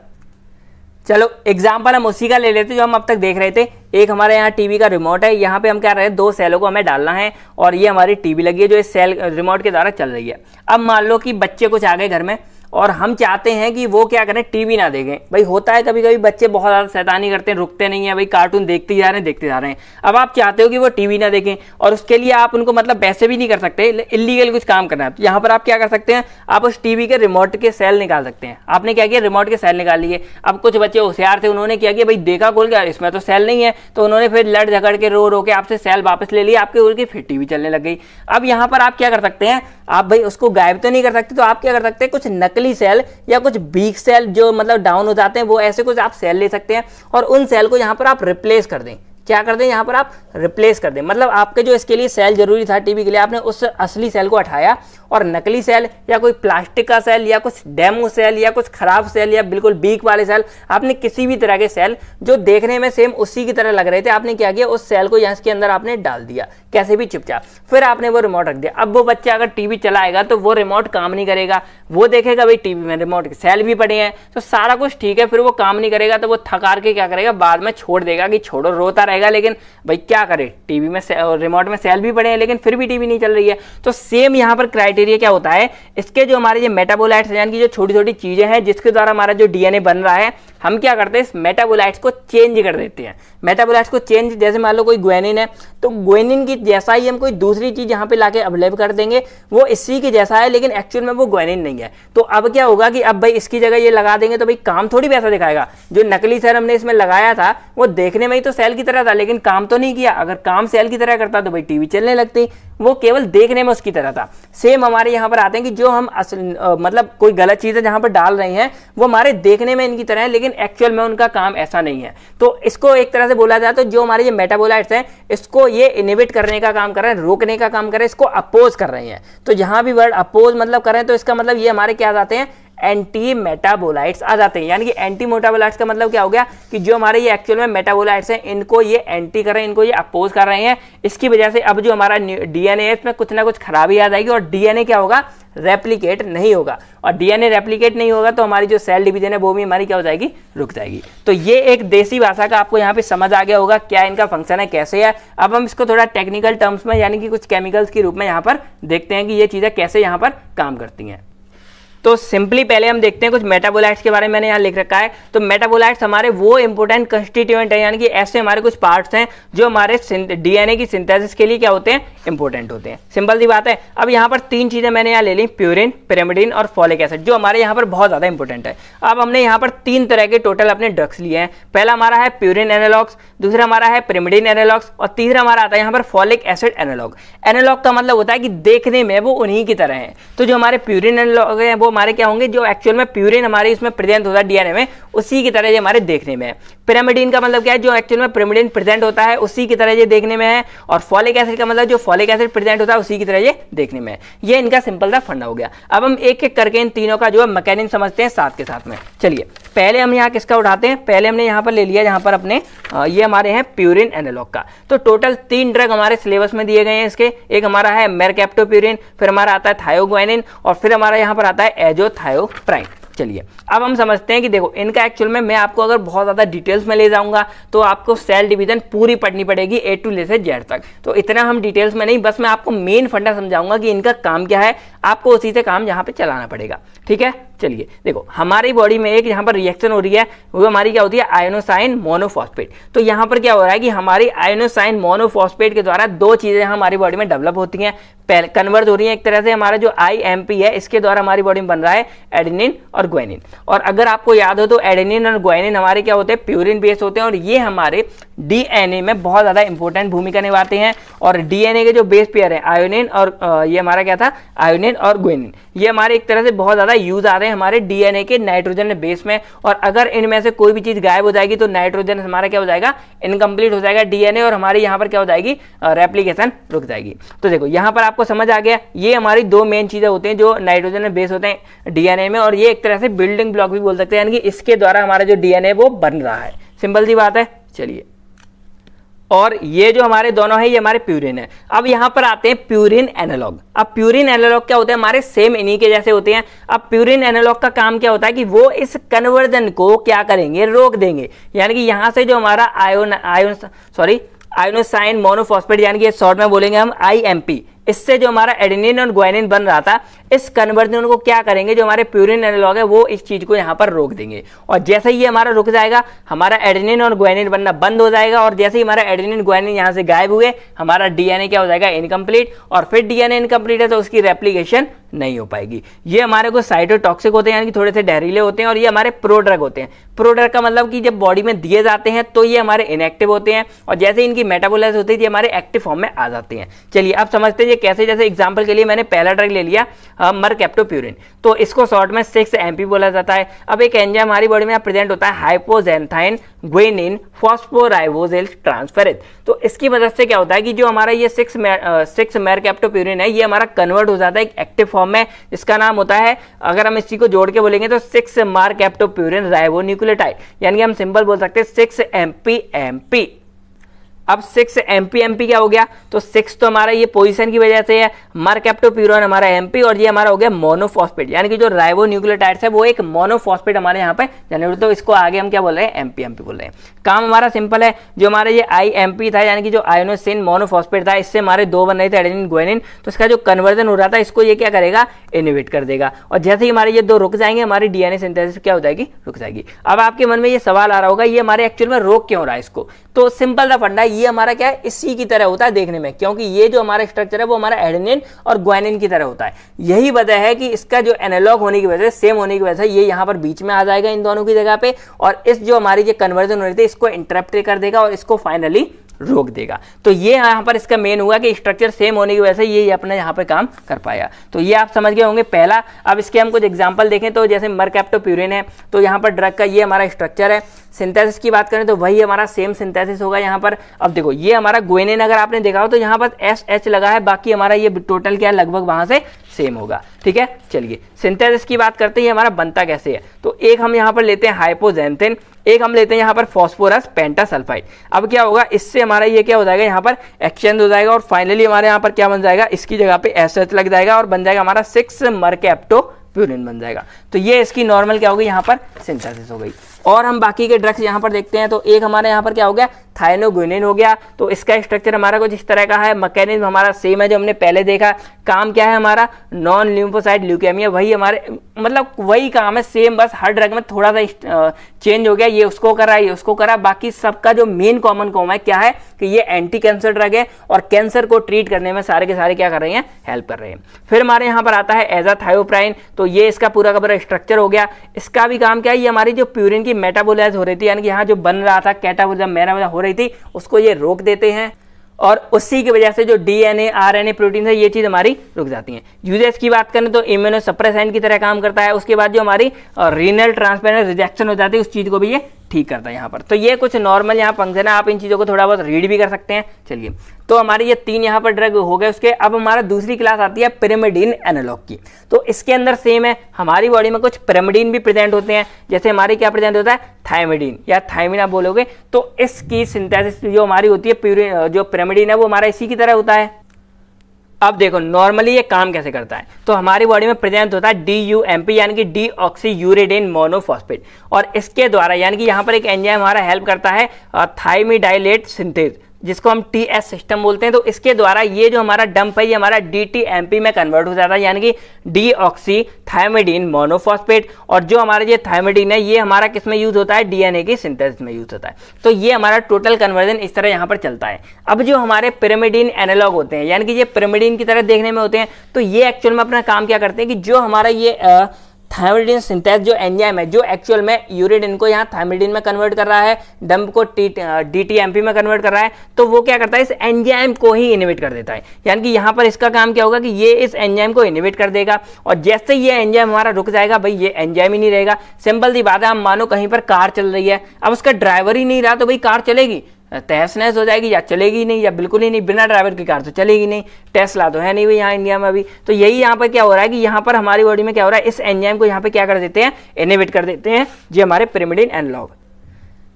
चलो एग्ज़ाम्पल हम उसी का ले लेते जो हम अब तक देख रहे थे। एक हमारे यहाँ टीवी का रिमोट है, यहाँ पे हम क्या रहे हैं, दो सेलों को हमें डालना है, और ये हमारी टीवी लगी है जो इस सेल रिमोट के द्वारा चल रही है। अब मान लो कि बच्चे कुछ आ गए घर में और हम चाहते हैं कि वो क्या करें टीवी ना देखें। भाई, होता है कभी कभी बच्चे बहुत ज़्यादा शैतानी करते हैं, रुकते नहीं है, भाई कार्टून देखते जा रहे हैं, देखते जा रहे हैं। अब आप चाहते हो कि वो टीवी ना देखें और उसके लिए आप उनको मतलब वैसे भी नहीं कर सकते इलीगल कुछ काम करना है। तो यहाँ पर आप क्या कर सकते हैं, आप उस टीवी के रिमोट के सेल निकाल सकते हैं। आपने क्या किया रिमोट के सेल निकाल लिए। अब कुछ बच्चे होशियार थे, उन्होंने क्या किया, भाई, देखा खोल गया इसमें तो सेल नहीं है। तो उन्होंने फिर लड़ झगड़ के, रो रो के आपसे सेल वापस ले लिया आपके उड़ की फिर टीवी चलने लग गई। अब यहाँ पर आप क्या कर सकते हैं, आप भाई, उसको गायब तो नहीं कर सकते तो आप क्या कर सकते हैं, कुछ नकली सेल या कुछ बीक सेल जो मतलब डाउन हो जाते हैं, वो ऐसे कुछ आप सेल ले सकते हैं और उन सेल को यहाँ पर आप रिप्लेस कर दें। क्या कर दें? यहाँ पर आप रिप्लेस कर दें। मतलब आपके जो इसके लिए सेल ज़रूरी था टीबी के लिए, आपने उस असली सेल को हटाया और नकली सेल या कोई प्लास्टिक का सेल या कुछ डेमो सेल या कुछ खराब सेल या बिल्कुल बीक वाले सेल आपने किसी भी तरह के सेल जो देखने में सेम उसी की तरह लग रहे थे, आपने क्या किया? उस सेल को यहाँ के अंदर आपने डाल दिया। कैसे भी चुपचाप। फिर आपने वो रिमोट रख दिया। अब वो बच्चा अगर टीवी चलाएगा तो वो रिमोट काम नहीं करेगा। वो देखेगा, भाई टीवी में रिमोट के सेल भी पड़े हैं। तो सारा कुछ ठीक है, फिर वो काम नहीं करेगा तो वो थकार के क्या करेगा? बाद में छोड़ देगा कि छोड़ो, रोता रहेगा। लेकिन, भाई, क्या करे? टीवी में रिमोट में सेल भी पड़े हैं, लेकिन फिर भी टीवी नहीं चल रही है। तो सेम यहाँ पर क्राइटेरिया क्या होता है? इसके जो हमारे ये मेटाबोलाइट्स यानी कि जो छोटी छोटी चीज़ें हैं, जिसके द्वारा हमारा जो डीएनए बन रहा है, हम क्या करते हैं? इस मेटाबोलाइट्स को चेंज कर देते हैं। मेटाबोलाइट्स को चेंज जैसे मान लो कोई ग्वेनिन है तो ग्वेनिन की जैसा ही हम कोई दूसरी चीज़ यहाँ पे लाके अवेलेबल कर देंगे, वो इसी की जैसा है, लेकिन एक्चुअल में वो ग्वेनिन नहीं है। तो अब क्या होगा कि अब भाई इसकी जगह ये लगा देंगे तो भाई काम थोड़ी वैसा दिखाएगा। जो नकली सेल हमने इसमें लगाया था, वो देखने में ही तो सेल की तरह था, लेकिन काम तो नहीं किया। अगर काम सेल की तरह करता तो भाई टीवी चलने लगती। वो केवल देखने में उसकी तरह था। सेम हमारे यहाँ पर आते हैं कि जो हम असल मतलब कोई गलत चीज़ जहाँ पर डाल रहे हैं, वो हमारे देखने में इनकी तरह है, लेकिन एक्चुअल में उनका काम ऐसा नहीं है। तो इसको एक तरह से बोला जाए तो जो हमारे ये मेटाबोलाइट्स हैं, इसको ये इनिबिट करने का काम कर रहे हैं, रोकने का काम कर रहे हैं, इसको अपोज कर रहे हैं। तो जहाँ भी वर्ड अपोज मतलब कर रहे हैं तो इसका मतलब ये हमारे क्या जाते हैं? एंटी मेटाबोलाइट्स आ जाते हैं। यानी कि एंटी मेटाबोलाइट्स का मतलब क्या हो गया कि जो हमारे ये एक्चुअल में मेटाबोलाइट्स हैं, इनको ये एंटी कर रहे हैं, इनको ये अपोज कर रहे हैं। इसकी वजह से अब जो हमारा डीएनए इसमें कुछ ना कुछ खराबी आ जाएगी और डीएनए क्या होगा? रेप्लीकेट नहीं होगा। और डीएनए रेप्लीकेट नहीं होगा तो हमारी जो सेल डिवीज़न है, वो भी हमारी क्या हो जाएगी? रुक जाएगी। तो ये एक देसी भाषा का आपको यहाँ पे समझ आ गया होगा क्या इनका फ़ंक्शन है, कैसे है। अब हम इसको थोड़ा टेक्निकल टर्म्स में, यानी कि कुछ केमिकल्स के रूप में यहाँ पर देखते हैं कि ये चीज़ें कैसे यहाँ पर काम करती हैं। तो सिंपली पहले हम देखते हैं कुछ मेटाबोलाइट्स के बारे में मैंने यहाँ लिख रखा है। तो मेटाबोलाइट्स हमारे वो इंपोर्टेंट कंस्टिट्यूएंट है, यानी कि ऐसे हमारे कुछ पार्ट्स हैं जो हमारे डीएनए की सिंथेसिस के लिए क्या होते हैं? इंपॉर्टेंट होते हैं। सिंपल सी बात है। अब यहाँ पर तीन चीज़ें मैंने यहाँ ले ली प्यूरिन पिरामिडिन और फॉलिक एसिड जो हमारे यहाँ पर बहुत ज़्यादा इंपॉर्टेंट है। अब हमने यहाँ पर तीन तरह के टोटल अपने ड्रग्स लिए हैं। पहला हमारा है प्यूरिन एनालॉग्स दूसरा हमारा है पिरामिडिन एनालॉग्स और तीसरा हमारा आता है यहाँ पर फॉलिक एसिड एनालॉग एनालॉग का मतलब होता है कि देखने में वो उन्हीं की तरह है। तो जो हमारे प्यूरिन एनालॉग है, वो हमारे क्या होंगे, जो एक्चुअल में प्यूरिन हमारे इसमें प्रेजेंट होता है डीएनए में, उसी की तरह ये हमारे देखने में पिरामिडिन का मतलब क्या है? जो एक्चुअल में पिरामिडिन प्रेजेंट होता है, उसी की तरह ये देखने में है। और फॉलिक एसिड का मतलब जो फॉलिक एसिड प्रेजेंट होता है, उसी की तरह ये देखने में ये इनका सिंपल सा फंडा हो गया। अब हम एक एक करके इन तीनों का जो है मैकेनिज्म समझते हैं साथ के साथ में। चलिए। पहले हम यहाँ किसका उठाते हैं? पहले हमने यहाँ पर ले लिया यहाँ पर अपने ये हमारे हैं प्यूरिन एनालॉग का। तो टोटल तीन ड्रग हमारे सिलेबस में दिए गए हैं इसके। एक हमारा है मेरकेप्टोप्यूरिन फिर हमारा आता है थायोग्वाइनिन और फिर हमारा यहाँ पर आता है एजोथायो प्राइम चलिए, अब हम समझते हैं कि देखो, इनका एक्चुअल में मैं आपको अगर बहुत ज़्यादा डिटेल्स में ले जाऊँगा तो आपको सेल डिवीज़न पूरी पढ़नी पड़ेगी ए टू ले से जेड तक। तो इतना हम डिटेल्स में नहीं, बस मैं आपको मेन फंडा समझाऊँगा कि इनका काम क्या है। आपको उसी से काम यहाँ पे चलाना पड़ेगा। ठीक है? चलिए, देखो, हमारी बॉडी में एक यहाँ पर रिएक्शन हो रही है, वो हमारी क्या होती है? Inosine monophosphate. तो यहाँ पर क्या हो रहा है कि हमारी आयोनोसाइन मोनोफॉस्फेट के द्वारा दो चीज़ें हमारी बॉडी में डेवलप होती हैं। कन्वर्ट हो रही है एक तरह से, हमारा जो आईएमपी है, इसके द्वारा हमारी बॉडी में बन रहा है एडेनिन और ग्वेनिन और अगर आपको याद हो तो एडेनिन और ग्वेनिन हमारे क्या होते हैं? प्यूरिन बेस होते हैं और ये हमारे डीएनए में बहुत ज़्यादा इंपॉर्टेंट भूमिका निभाते हैं और डीएनए के जो बेस पेयर है आयोनिन और ये हमारा क्या था? आयोनिन और ग्वेनिन ये हमारे एक तरह से बहुत ज़्यादा यूज़ आ रहे हैं हमारे डीएनए के नाइट्रोजन बेस में। और अगर इनमें से कोई भी चीज़ गायब हो जाएगी तो नाइट्रोजन हमारा क्या हो जाएगा? इनकम्प्लीट हो जाएगा डीएनए और हमारे यहाँ पर क्या हो जाएगी? रेप्लीकेशन रुक जाएगी। तो देखो, यहाँ पर आपको समझ आ गया, ये हमारी दो मेन चीज़ें होती हैं जो नाइट्रोजन बेस होते हैं डीएनए में। और ये एक तरह से बिल्डिंग ब्लॉक भी बोल सकते हैं, यानी कि इसके द्वारा हमारा जो डीएनए वो बन रहा है। सिंपल सी बात है, चलिए। और ये जो हमारे दोनों है, ये हमारे प्यूरिन है। अब यहाँ पर आते हैं प्यूरिन एनालॉग अब प्यूरिन एनालॉग क्या होता है? हमारे सेम इन्हीं के जैसे होते हैं। अब प्यूरिन एनालॉग का काम क्या होता है कि वो इस कन्वर्जन को क्या करेंगे? रोक देंगे। यानी कि यहाँ से जो हमारा ion ion sorry inosine monophosphate, यानी कि शॉर्ट में बोलेंगे हम आईएमपी इससे जो हमारा एडेनिन और ग्वाइनिन बन रहा था, इस कन्वर्जन को क्या करेंगे? जो हमारे प्यूरिन एनालॉग है, वो इस चीज़ को यहाँ पर रोक देंगे। और जैसे ही हमारा रुक जाएगा, हमारा एडेनिन और ग्वाइनिन बनना बंद हो जाएगा, और जैसे ही हमारा एडेनिन ग्वाइनिन यहाँ से गायब हुए, हमारा डीएनए क्या हो जाएगा? इनकम्प्लीट और फिर डीएनए इनकम्प्लीट है तो उसकी रेप्लीकेशन नहीं हो पाएगी। ये हमारे को साइटोटॉक्सिक होते हैं, यानी कि थोड़े से डहरीले होते हैं, और ये हमारे प्रोड्रग होते हैं। प्रोड्रग का मतलब कि जब बॉडी में दिए जाते हैं तो ये हमारे इनएक्टिव होते हैं, और जैसे इनकी मेटाबोलाइज होती है, ये हमारे एक्टिव फॉर्म में आ जाते हैं। चलिए आप समझते हैं कैसे, जैसे एग्ज़ाम्पल के लिए मैंने पहला ड्रग ले लिया मर कैप्टोप्यूरिन तो इसको शॉर्ट में सिक्स एमपी बोला जाता है। अब एक एंजाइम हमारी बॉडी में प्रेजेंट होता है हाइपोजेंथाइन ग्वेनिन फॉस्फोराइबोजेल ट्रांसफेरेज तो इसकी मदद से क्या होता है कि जो हमारा ये सिक्स सिक्स मैरकैप्टोप्यूरिन है, ये हमारा कन्वर्ट हो जाता है एक एक्टिव फॉर्म में इसका नाम होता है, अगर हम इसी को जोड़ के बोलेंगे तो सिक्स मार्कैप्टोप्यूरिन राइबोन्यूक्लियोटाइड यानी हम सिंपल बोल सकते हैं सिक्स एमपी एमपी अब सिक्स एमपी एमपी क्या हो गया? तो सिक्स तो हमारा ये पोजीशन की वजह से है। मार्केप्टोप्यूरन हमारा एमपी और ये हमारा हो गया मोनोफॉस्फेट यानी कि जो राइबो न्यूक्लियोटाइड्स है, वो एक मोनोफॉस्फेट हमारे यहाँ पे जनरेट तो इसको आगे हम क्या बोल रहे हैं? एमपी एमपी बोल रहे हैं। काम हमारा सिंपल है। जो हमारा ये आई एमपी था, यानी कि जो आयोनोसिन मोनोफॉस्फेट था, इससे हमारे दो बन रहे थे एडेनिन ग्वेनिन तो इसका जो कन्वर्जन हो रहा था, इसको ये क्या करेगा? इनिवेट कर देगा। और जैसे ही हमारे ये दो रुक जाएँगे, हमारी डीएनए सिंथेसिस क्या हो जाएगी? रुक जाएगी। अब आपके मन में ये सवाल आ रहा होगा, ये हमारे एक्चुअल में रोक क्यों हो रहा है इसको? तो सिंपल सा फंडा ये हमारा क्या है? इसी की तरह होता है देखने में, क्योंकि ये जो हमारा स्ट्रक्चर है, वो हमारा एडेनिन और ग्वानिन की तरह होता है। यही वजह है कि इसका जो एनालॉग होने की वजह से सेम होने की वजह से, ये यहाँ पर बीच में आ जाएगा इन दोनों की जगह पे, और इस जो हमारी जो कन्वर्जन हो रही थी, इसको इंटरप्ट कर देगा और इसको फाइनली रोक देगा। तो ये यहाँ पर इसका मेन हुआ कि स्ट्रक्चर सेम होने की वजह से ये अपने यहाँ पर काम कर पाया। तो ये आप समझ गए होंगे। पहला, अब इसके हम कुछ एग्ज़ाम्पल देखें तो जैसे मरकैप्टोप्यूरिन है तो यहाँ पर ड्रग का ये हमारा स्ट्रक्चर है। सिंथेसिस की बात करें तो वही हमारा सेम सिंथेसिस होगा यहाँ पर। अब देखो, ये हमारा ग्वेनिन अगर आपने देखा हो तो यहाँ पर एस एच लगा है, बाकी हमारा ये टोटल क्या है, लगभग वहाँ से सेम होगा। ठीक है? चलिए सिंथेसिस की बात करते हैं हमारा बनता कैसे है? तो एक हम यहाँ पर लेते हैं हाइपोजेंथिन एक हम लेते हैं यहाँ पर फॉस्फोरस पेंटासल्फाइड अब क्या होगा? इससे हमारा ये क्या हो जाएगा? यहाँ पर एक्सचेंज हो जाएगा और फाइनली हमारे यहाँ पर क्या बन जाएगा? इसकी जगह पे एस लग जाएगा और बन जाएगा हमारा सिक्स मरकेप्टो प्यूरिन बन जाएगा। तो ये इसकी नॉर्मल क्या होगी यहाँ पर सिंथेसिस हो गई। और हम बाकी के ड्रग्स यहाँ पर देखते हैं तो एक हमारे यहाँ पर क्या हो गया? थाइनोग्विनिन हो गया। तो इसका स्ट्रक्चर हमारा कुछ इस तरह का है। मैकेनिज्म हमारा सेम है जो हमने पहले देखा। काम क्या है हमारा? नॉन ल्यूम्फोसाइड ल्यूकेमिया वही हमारे मतलब वही काम है सेम बस हर ड्रग में थोड़ा सा चेंज हो गया। ये उसको करा, ये उसको करा। बाकी सबका जो मेन कॉमन कॉम है क्या है? कि ये एंटी कैंसर ड्रग है और कैंसर को ट्रीट करने में सारे के सारे क्या कर रहे हैं? हेल्प कर रहे हैं। फिर हमारे यहाँ पर आता है एजा थायोप्राइन तो ये इसका पूरा का पूरा स्ट्रक्चर हो गया। इसका भी काम क्या है? ये हमारी जो प्यूरिन की मेटाबोलाइज हो रही थी, यानी कि यहाँ जो बन रहा था कैटाबोलिज्म मेरा हो रही थी, उसको ये रोक देते हैं और उसी की वजह से जो डीएनए आरएनए प्रोटीन है, ये चीज़ हमारी रुक जाती है। यूजेस की बात करें तो इम्यूनो सप्रेसेंट की तरह काम करता है, उसके बाद जो हमारी रीनल ट्रांसपेरेंट रिजेक्शन हो जाती है, उस चीज़ को भी ये ठीक करता है यहाँ पर। तो ये कुछ नॉर्मल यहाँ फ़ंक्शन है आप इन चीज़ों को थोड़ा बहुत रीड भी कर सकते हैं। चलिए। तो हमारे ये तीन यहाँ पर ड्रग हो गए उसके। अब हमारा दूसरी क्लास आती है पिरामिडीन एनालॉग की। तो इसके अंदर सेम है। हमारी बॉडी में कुछ पिरामिडीन भी प्रेजेंट होते हैं। जैसे हमारे क्या प्रेजेंट होता है? थाइमिडीन या थाइमिन आप बोलोगे। तो इसकी सिंथेसिस जो हमारी होती है जो पिरामिडीन है, वो हमारा इसी की तरह होता है। अब देखो नॉर्मली ये काम कैसे करता है? तो हमारी बॉडी में प्रेजेंट होता है डी यू एम पी यानी कि डी ऑक्सी यूरेडिन मोनोफॉस्फेट और इसके द्वारा, यानी कि यहाँ पर एक एंजाइम हमारा हेल्प करता है थाइमिडाइलेट सिंथेज जिसको हम टी एस सिस्टम बोलते हैं तो इसके द्वारा ये जो हमारा डंप है, ये हमारा डी टी एम पी में कन्वर्ट हो जाता है, यानी कि डी ऑक्सी थायमेडिन मोनोफॉस्पेट और जो हमारा ये थायमेडिन है, ये हमारा किसमें यूज़ होता है? डीएनए की सिंथेसिस में यूज़ होता है। तो ये हमारा टोटल कन्वर्जन इस तरह यहाँ पर चलता है। अब जो हमारे पिरामिडिन एनालॉग होते हैं, यानी कि ये पिरामिडिन की तरह देखने में होते हैं तो ये एक्चुअल में अपना काम क्या करते हैं कि जो हमारा ये थायमिडिन सिंथेस, जो एंजाइम है, जो एक्चुअल में यूरिडिन को यहाँ थायमिडिन में कन्वर्ट कर रहा है डम्प को टी में कन्वर्ट कर रहा है तो वो क्या करता है, इस एंजाइम को ही इनिवेट कर देता है। यानी कि यहाँ पर इसका काम क्या होगा कि ये इस एंजाइम को इनिवेट कर देगा, और जैसे ये एंजाइम हमारा रुक जाएगा, भाई ये एंजाइम ही नहीं रहेगा। सिंपल सी बात है, हम मानो कहीं पर कार चल रही है। अब उसका ड्राइवर ही नहीं रहा तो भाई कार चलेगी। तहस नहस हो जाएगी, या चलेगी नहीं, या बिल्कुल ही नहीं, बिना ड्राइवर की कार तो चलेगी नहीं। टेस्ला तो है नहीं भाई यहाँ इंडिया में अभी। तो यही यहाँ पर क्या हो रहा है कि यहाँ पर हमारी बॉडी में क्या हो रहा है, इस एंजाइम को यहाँ पे क्या कर देते हैं इनिवेट कर देते हैं जी हमारे प्रिमिडिन एनलॉग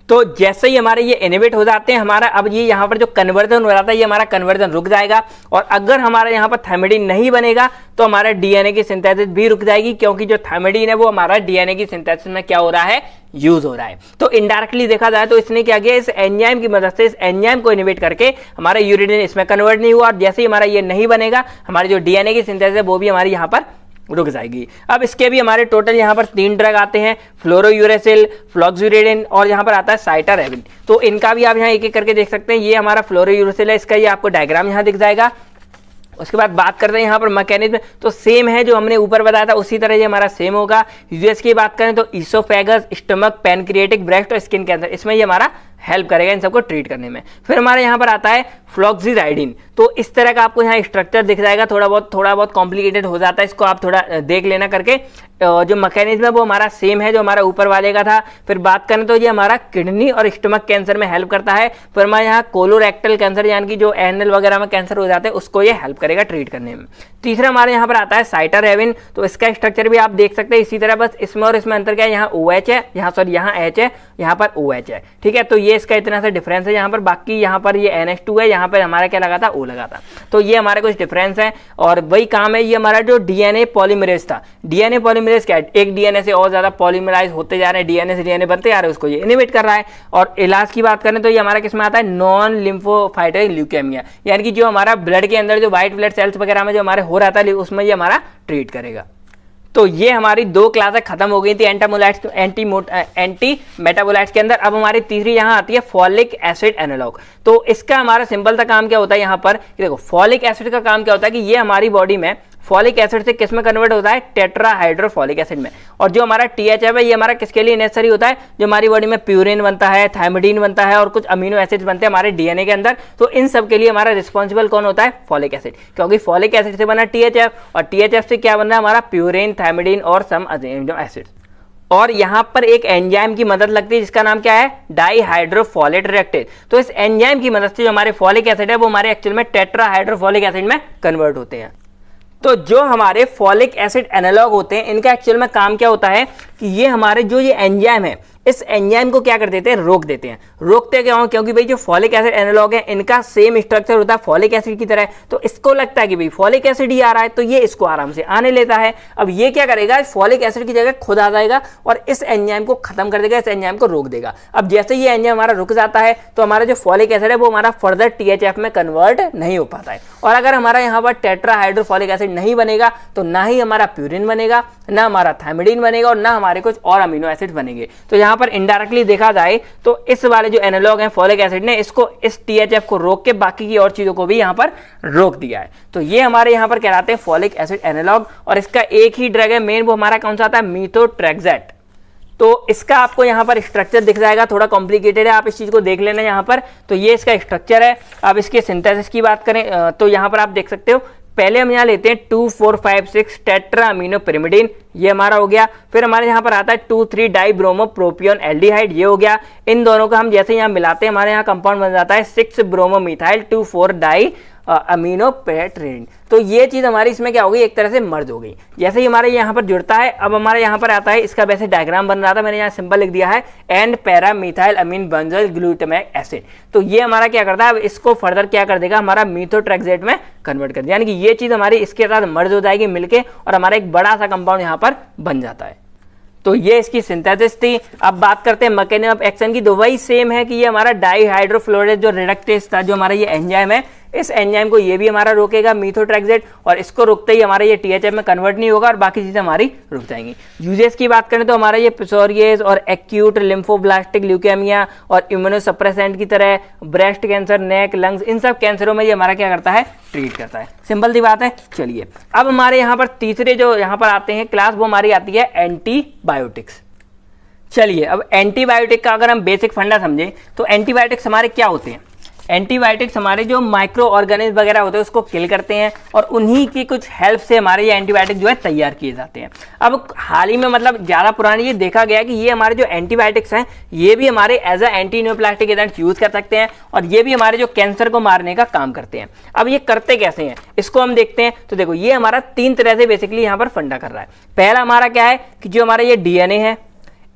तो जैसे ही हमारे ये इनिवेट हो जाते हैं, हमारा अब ये यहाँ पर जो कन्वर्जन हो जाता है ये हमारा कन्वर्जन रुक जाएगा। और अगर हमारा यहाँ पर थायमिडीन नहीं बनेगा तो हमारा डीएनए की सिंथेसिस भी रुक जाएगी, क्योंकि जो थायमिडीन है, वो हमारा डीएनए की सिंथेसिस में क्या हो रहा है? यूज़ हो रहा है। तो इनडायरेक्टली देखा जाए तो इसने क्या किया, इस एंजाइम की मदद से इस एंजाइम को इनिवेट करके हमारा यूरिडिन इसमें कन्वर्ट नहीं हुआ। और जैसे ही हमारा ये नहीं बनेगा, हमारी जो डीएनए की सिंथेसिस है, वो भी हमारी यहाँ पर रुक जाएगी। अब इसके भी हमारे टोटल यहाँ पर तीन ड्रग आते हैं फ्लोरोयूरेसिल फ्लॉक्सुरेडिन और यहाँ पर आता है साइटारेविन तो इनका भी आप यहाँ एक एक करके देख सकते हैं। ये हमारा फ्लोरोयूरेसिल है, इसका ये आपको डायग्राम यहाँ दिख जाएगा। उसके बाद बात करते हैं यहाँ पर मैकेनिज्म तो सेम है जो हमने ऊपर बताया था, उसी तरह ये हमारा सेम होगा। यूएस की बात करें तो ईसोफेगस स्टमक पेनक्रिएटिक ब्रेस्ट और स्किन कैंसर इसमें ये हमारा हेल्प करेगा इन सबको ट्रीट करने में। फिर हमारे यहाँ पर आता है फ्लॉक्सीराइडिन तो इस तरह का आपको यहाँ स्ट्रक्चर दिख जाएगा, थोड़ा बहुत थोड़ा बहुत कॉम्प्लिकेटेड हो जाता है, इसको आप थोड़ा देख लेना करके। जो मैकेनिज्म है वो हमारा सेम है, जो हमारा ऊपर वाले का था। फिर बात करें तो ये हमारा किडनी और स्टमक कैंसर में हेल्प करता है। फिर हमारे यहाँ कोलोरेक्टल कैंसर यानी कि जो एनल वगैरह में कैंसर हो जाते हैं, उसको ये हेल्प करेगा ट्रीट करने में। तीसरा हमारे यहाँ पर आता है साइटर हेविन तो इसका स्ट्रक्चर भी आप देख सकते हैं, इसी तरह बस इसमें और इसमें अंतर क्या है, यहाँ ओ एच है, यहाँ सॉरी यहाँ एच है, यहाँ पर ओ एच है। ठीक है? तो ये इसका इतना सा डिफरेंस है, यहाँ पर बाकी यहाँ पर ये एन है, यहाँ पर हमारा क्या लगा था? ओ लगा था। तो ये हमारे कुछ डिफरेंस है और वही काम है, ये हमारा जो डीएनए पॉलीमरेज था। डीएनए पॉलीमरेज क्या है? एक डीएनए से और ज़्यादा पॉलीमराइज होते जा रहे हैं डीएनए से डीएनए बनते जा रहे हैं, उसको ये इनिवेट कर रहा है। और इलाज की बात करें तो ये हमारा किसमें आता है? नॉन लिम्फोफाइटिक ल्यूकेमिया यानी कि जो हमारा ब्लड के अंदर जो व्हाइट ब्लड सेल्स वगैरह में जो हमारे हो रहा था, उसमें ये हमारा ट्रीट करेगा। तो ये हमारी दो क्लासें खत्म हो गई थी एंटामोलाइट एंटी एंटी मेटाबोलाइट्स के अंदर। अब हमारी तीसरी यहाँ आती है फॉलिक एसिड एनालॉग तो इसका हमारा सिंपल सा काम क्या होता है यहाँ पर? देखो फॉलिक एसिड का काम क्या होता है कि ये हमारी बॉडी में फॉलिक एसिड से किसमें कन्वर्ट होता है? टेट्रा हाइड्रोफॉलिक एसिड में। और जो हमारा टीएचएफ है ये हमारा किसके लिए नेसेसरी होता है? जो हमारी बॉडी में प्यूरिन बनता है थायमिडीन बनता है और कुछ अमीनो एसिड बनते हैं हमारे डीएनए के अंदर तो इन सब के लिए हमारा रिस्पॉन्सिबल कौन होता है? फॉलिक एसिड क्योंकि फॉलिक एसिड से बना टीएचएफ और टीएचएफ से क्या बन रहा है? हमारा प्यूरिन थायमिडीन और सम अमीनो एसिड और यहाँ पर एक एंजाइम की मदद लगती है, जिसका नाम क्या है? डाईहाइड्रोफोलेट रिएक्टेज तो इस एंजाइम की मदद से जो हमारे फॉलिक एसिड है, वो हमारे एक्चुअल में टेट्रा हाइड्रोफोलिक एसिड में कन्वर्ट होते हैं। तो जो हमारे फॉलिक एसिड एनालॉग होते हैं, इनका एक्चुअल में काम क्या होता है कि ये हमारे जो ये एंजाइम है इस एंजाइम को क्या कर देते हैं? रोक देते हैं। रोकते क्या? हो क्योंकि भाई जो फॉलिक एसिड एनालॉग है, इनका सेम स्ट्रक्चर होता है फॉलिक एसिड की तरह। तो इसको लगता है कि भाई फॉलिक एसिड ही आ रहा है तो ये इसको आराम से आने लेता है। अब ये क्या करेगा? फॉलिक एसिड की जगह खुद आ जाएगा और इस एंजाइम को खत्म कर देगा, इस एंजाइम को रोक देगा। अब जैसे ये एंजाइम हमारा रुक जाता है तो हमारा जो फॉलिक एसिड है, वो हमारा फर्दर टीएचएफ में कन्वर्ट नहीं हो पाता है। और अगर हमारा यहाँ पर टेट्रा हाइड्रोफॉलिक एसिड नहीं बनेगा तो ना ही हमारा प्यूरिन बनेगा, ना हमारा थायमिडीन बनेगा और ना हमारे कुछ और अमीनो एसिड बनेंगे। तो यहाँ पर इनडायरेक्टली देखा जाए तो इस वाले जो एनालॉग है फॉलिक एसिड ने, इसको इस टीएचएफ को रोक के बाकी की और चीज़ों को भी यहाँ पर रोक दिया है। तो ये हमारे यहाँ पर कहलाते हैं फॉलिक एसिड एनालॉग और इसका एक ही ड्रग है मेन वो हमारा कौन सा आता है? मीथोट्रेक्सेट तो इसका आपको यहाँ पर स्ट्रक्चर दिख जाएगा, थोड़ा कॉम्प्लिकेटेड है, आप इस चीज़ को देख लेना यहाँ पर। तो ये इसका स्ट्रक्चर है। अब इसके सिंथेसिस की बात करें तो यहाँ पर आप देख सकते हो पहले हम यहाँ लेते हैं two four five six tetra amino pyrimidine ये हमारा हो गया। फिर हमारे यहाँ पर आता है two three di bromo propion aldehyde ये हो गया। इन दोनों को हम जैसे यहाँ मिलाते हैं, हमारे यहाँ कंपाउंड बन जाता है six bromo methyl two four di amino pterin तो ये चीज़ हमारी इसमें क्या हो गई? एक तरह से मर्ज हो गई। जैसे ही हमारे यहाँ पर जुड़ता है, अब हमारे यहाँ पर आता है, इसका वैसे डायग्राम बन रहा था, मैंने यहाँ सिंपल लिख दिया है and para methyl amine benzyl glutamic acid तो ये हमारा क्या करता है? अब इसको फर्दर क्या कर देगा? हमारा मीथोट्रेक्सेट में कन्वर्ट कर यानी कि ये चीज़ हमारी इसके साथ मर्ज हो जाएगी मिलके और हमारा एक बड़ा सा कंपाउंड यहाँ पर बन जाता है। तो ये इसकी सिंथेसिस थी। अब बात करते हैं मैकेनिज्म ऑफ़ एक्शन की। तो वही सेम है कि ये हमारा डाई हाइड्रोफ्लोरेज जो रिडक्टेज था, जो हमारा ये एंजाइम है इस एंजाइम को ये भी हमारा रोकेगा मीथोट्रैक्जेट और इसको रोकते ही हमारा ये टीएचएफ में कन्वर्ट नहीं होगा और बाकी चीज़ें हमारी रुक जाएँगी। यूजेस की बात करें तो हमारा ये पिसोरियस और एक्यूट लिम्फोब्लास्टिक ल्यूकेमिया और इम्यूनोसप्रेसेंट की तरह ब्रेस्ट कैंसर नेक लंग्स इन सब कैंसरों में ये हमारा क्या करता है? ट्रीट करता है। सिंपल सी बात है, चलिए। अब हमारे यहाँ पर तीसरे जो यहाँ पर आते हैं क्लास वो हमारी आती है एंटीबायोटिक्स चलिए, अब एंटीबायोटिक का अगर हम बेसिक फंडा समझें तो एंटीबायोटिक्स हमारे क्या होते हैं? एंटीबायोटिक्स हमारे जो माइक्रो ऑर्गेनिज्म वगैरह होते हैं, उसको किल करते हैं और उन्हीं की कुछ हेल्प से हमारे ये एंटीबायोटिक जो है तैयार किए जाते हैं। अब हाल ही में मतलब ज़्यादा पुरानी ये देखा गया कि ये हमारे जो एंटीबायोटिक्स हैं, ये भी हमारे as a anti neoplastic agent use कर सकते हैं और ये भी हमारे जो कैंसर को मारने का काम करते हैं। अब ये करते कैसे हैं? इसको हम देखते हैं। तो देखो, ये हमारा तीन तरह से बेसिकली यहाँ पर फंडा कर रहा है। पहला हमारा क्या है कि जो हमारा ये डीएनए है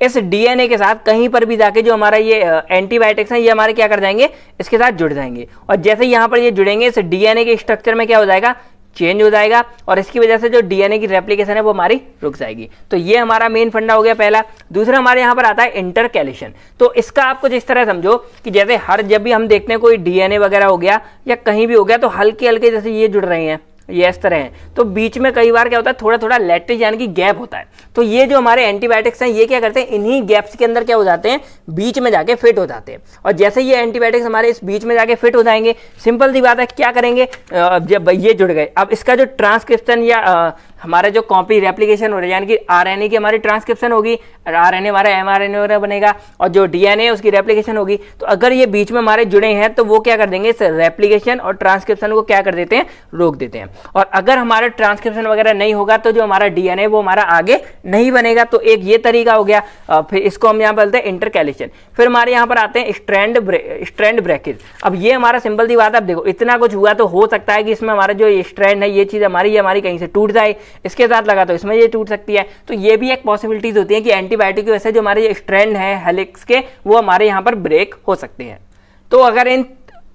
इस डीएनए के साथ कहीं पर भी जाके जो हमारा ये एंटीबायोटिक्स हैं, ये हमारे क्या कर जाएँगे? इसके साथ जुड़ जाएँगे। और जैसे यहाँ पर ये जुड़ेंगे, इस डीएनए के स्ट्रक्चर में क्या हो जाएगा? चेंज हो जाएगा। और इसकी वजह से जो डीएनए की रेप्लीकेशन है, वो हमारी रुक जाएगी। तो ये हमारा मेन फंडा हो गया पहला। दूसरा हमारे यहाँ पर आता है इंटरकैलेशन तो इसका आप कुछ इस तरह समझो कि जैसे हर जब भी हम देखते हैं कोई डीएनए वगैरह हो गया या कहीं भी हो गया तो हल्के हल्के जैसे ये जुड़ रहे हैं। ये इस तरह है। तो बीच में कई बार क्या होता है थोड़ा थोड़ा लेटेज यानी कि गैप होता है। तो ये जो हमारे एंटीबायोटिक्स हैं, ये क्या करते हैं, इन्हीं गैप्स के अंदर क्या हो जाते हैं, बीच में जाके फिट हो जाते हैं। और जैसे ये एंटीबायोटिक्स हमारे इस बीच में जाके फिट हो जाएँगे सिंपल सी बात है, क्या करेंगे? जब ये जुड़ गए। अब इसका जो ट्रांसक्रिप्शन या हमारा जो कॉपी रेप्लीकेशन हो रहा है, यानी कि आरएनए की हमारी ट्रांसक्रिप्शन होगी आरएनए हमारा एमआरएनए वगैरह बनेगा, और जो डीएनए उसकी रेप्लीकेशन होगी। तो अगर ये बीच में हमारे जुड़े हैं तो वो क्या कर देंगे, इस रेप्लीकेशन और ट्रांसक्रिप्शन को क्या कर देते हैं, रोक देते हैं। और अगर हमारा ट्रांसक्रिप्शन वगैरह नहीं होगा तो जो हमारा डीएनए वो हमारा आगे नहीं बनेगा। तो एक ये तरीका हो गया फिर इसको हम यहाँ बोलते हैं इंटरकैलेशन फिर हमारे यहाँ पर आते हैं स्ट्रैंड स्ट्रैंड ब्रेकेज अब ये हमारा सिंपल सी बात अब देखो, इतना कुछ हुआ तो हो सकता है कि इसमें हमारा जो स्ट्रैंड है, ये चीज़ हमारी हमारी कहीं से टूट जाए। इसके साथ लगा तो इसमें ये टूट सकती है। तो ये भी एक पॉसिबिलिटीज होती है कि एंटीबायोटिक की वजह से जो हमारे स्ट्रैंड है हेलिक्स के, वो हमारे यहाँ पर ब्रेक हो सकते हैं। तो अगर इन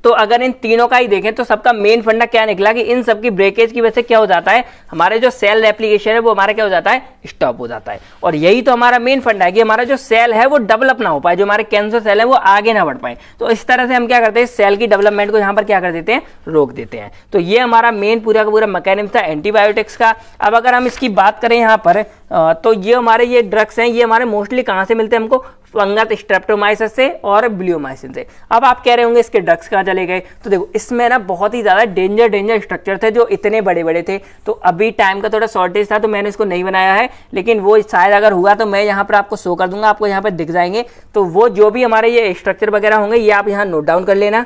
तो अगर इन तीनों का ही देखें तो सबका मेन फंडा क्या निकला कि इन सबकी ब्रेकेज की वजह से क्या हो जाता है? हमारे जो सेल एप्लीकेशन है, वो हमारा क्या हो जाता है? स्टॉप हो जाता है। और यही तो हमारा मेन फंडा है कि हमारा जो सेल है, वो डेवलप ना हो पाए, जो हमारे कैंसर सेल है, वो आगे ना बढ़ पाए। तो इस तरह से हम क्या करते हैं? सेल की डेवलपमेंट को यहाँ पर क्या कर देते हैं? रोक देते हैं। तो ये हमारा मेन पूरा का पूरा मैकेनिज्म था एंटीबायोटिक्स का। अब अगर हम इसकी बात करें यहाँ पर तो ये हमारे ये ड्रग्स हैं, ये हमारे मोस्टली कहाँ से मिलते हैं हमको? फंगत स्ट्रेप्टोमाइसिस से और ब्लियोमाइसिन से। अब आप कह रहे होंगे इसके ड्रग्स कहाँ चले गए? तो देखो, इसमें ना बहुत ही ज़्यादा डेंजर डेंजर स्ट्रक्चर थे जो इतने बड़े बड़े थे। तो अभी टाइम का थोड़ा शॉर्टेज था तो मैंने इसको नहीं बनाया है। लेकिन वो शायद अगर हुआ तो मैं यहाँ पर आपको शो कर दूँगा, आपको यहाँ पर दिख जाएँगे। तो वो जो भी हमारे ये स्ट्रक्चर वगैरह होंगे, ये आप यहाँ नोट डाउन कर लेना।